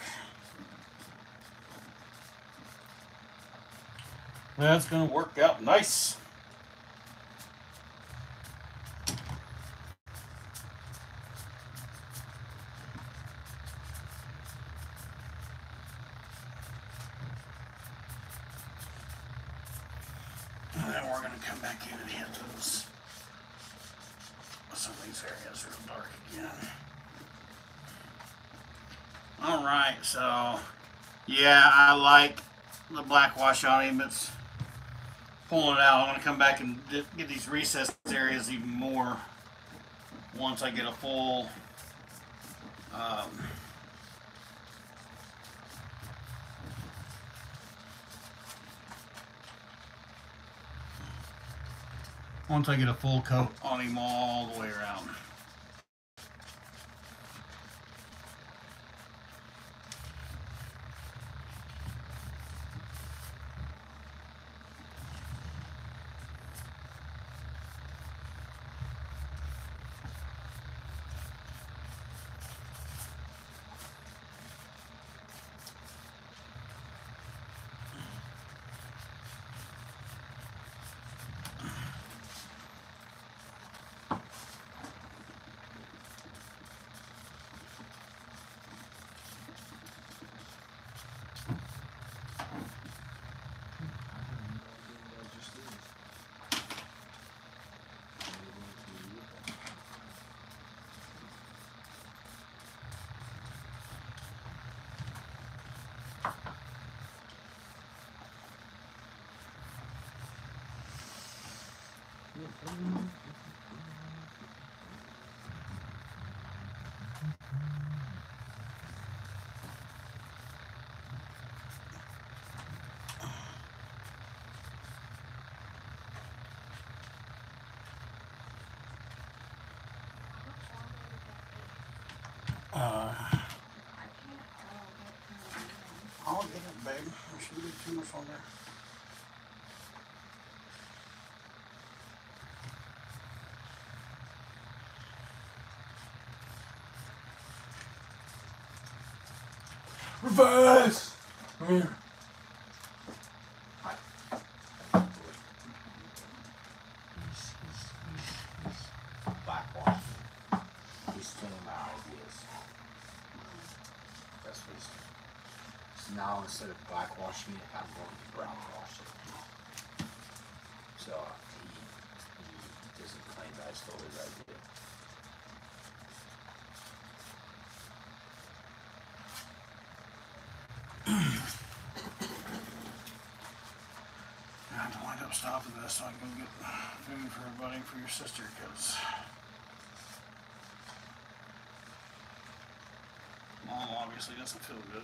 That's gonna work out nice. And then we're gonna come back in and hit those. Some of these areas real dark again. All right, so yeah, I like the black wash on him. It's pulling it out. I'm gonna come back and get these recessed areas even more once I get a full. Um, once I get a full coat on him all the way around. Reverse! Come here. Blackwashing. He's stealing my ideas. Now instead of blackwashing it, I'm going to brownwash it. So he, he doesn't claim that I stole his idea. I up stopping this so I can get food for everybody for your sister because mom obviously doesn't feel good.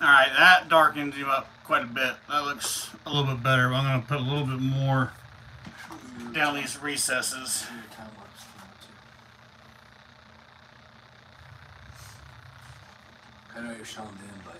All right, that darkens him up quite a bit. That looks a little bit better. I'm going to put a little bit more down these recesses. I know you're showing them, but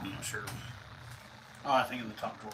I'm not sure. Oh, I think in the top drawer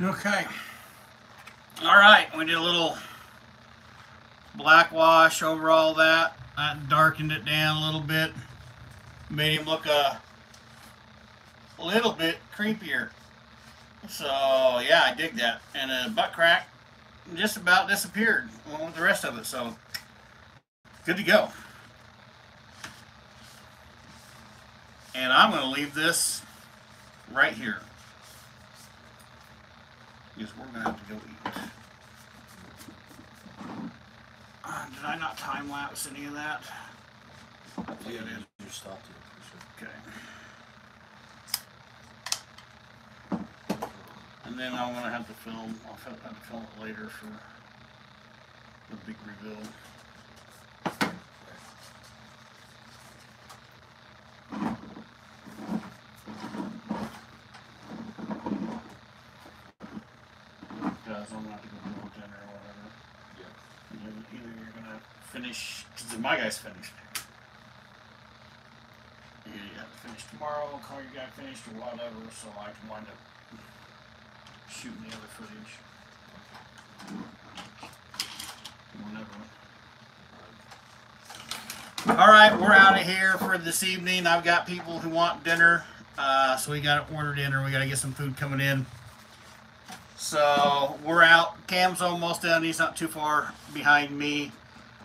Okay. All right, we did a little black wash over all that. I darkened it down a little bit, made him look a little bit creepier. So yeah, I dig that. And a butt crack just about disappeared along with the rest of it. So good to go. And I'm going to leave this right here. Because we're going to have to go eat. Uh, did I not time lapse any of that? Yeah, you stopped it for Okay. And then I'm gonna have to film, I'll have have to film it later for the big reveal. Guys, I'm gonna have to go do dinner or whatever. Yeah. Either, either you're gonna finish, cause my guy's finished. You have to finish tomorrow, call your guy finished or whatever, so I can wind up shooting the other footage. Whenever. All right, we're out of here for this evening. I've got people who want dinner, uh, so we got to order dinner. We got to get some food coming in. So we're out. Cam's almost done. He's not too far behind me.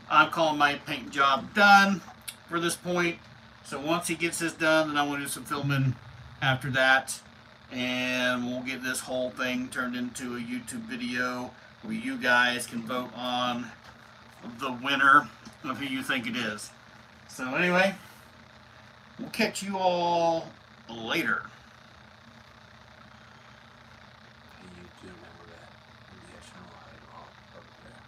I'm calling my paint job done for this point. So once he gets this done, then I'm going to do some filming after that. And we'll get this whole thing turned into a YouTube video where you guys can vote on the winner of who you think it is. So anyway, we'll catch you all later. Hey, you do remember that injection light off over there?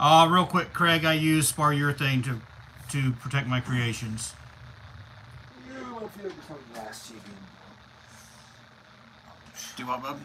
Uh, real quick, Craig, I use spar urethane to to protect my creations. Yeah, I feel like something last chicken. Do what, bub?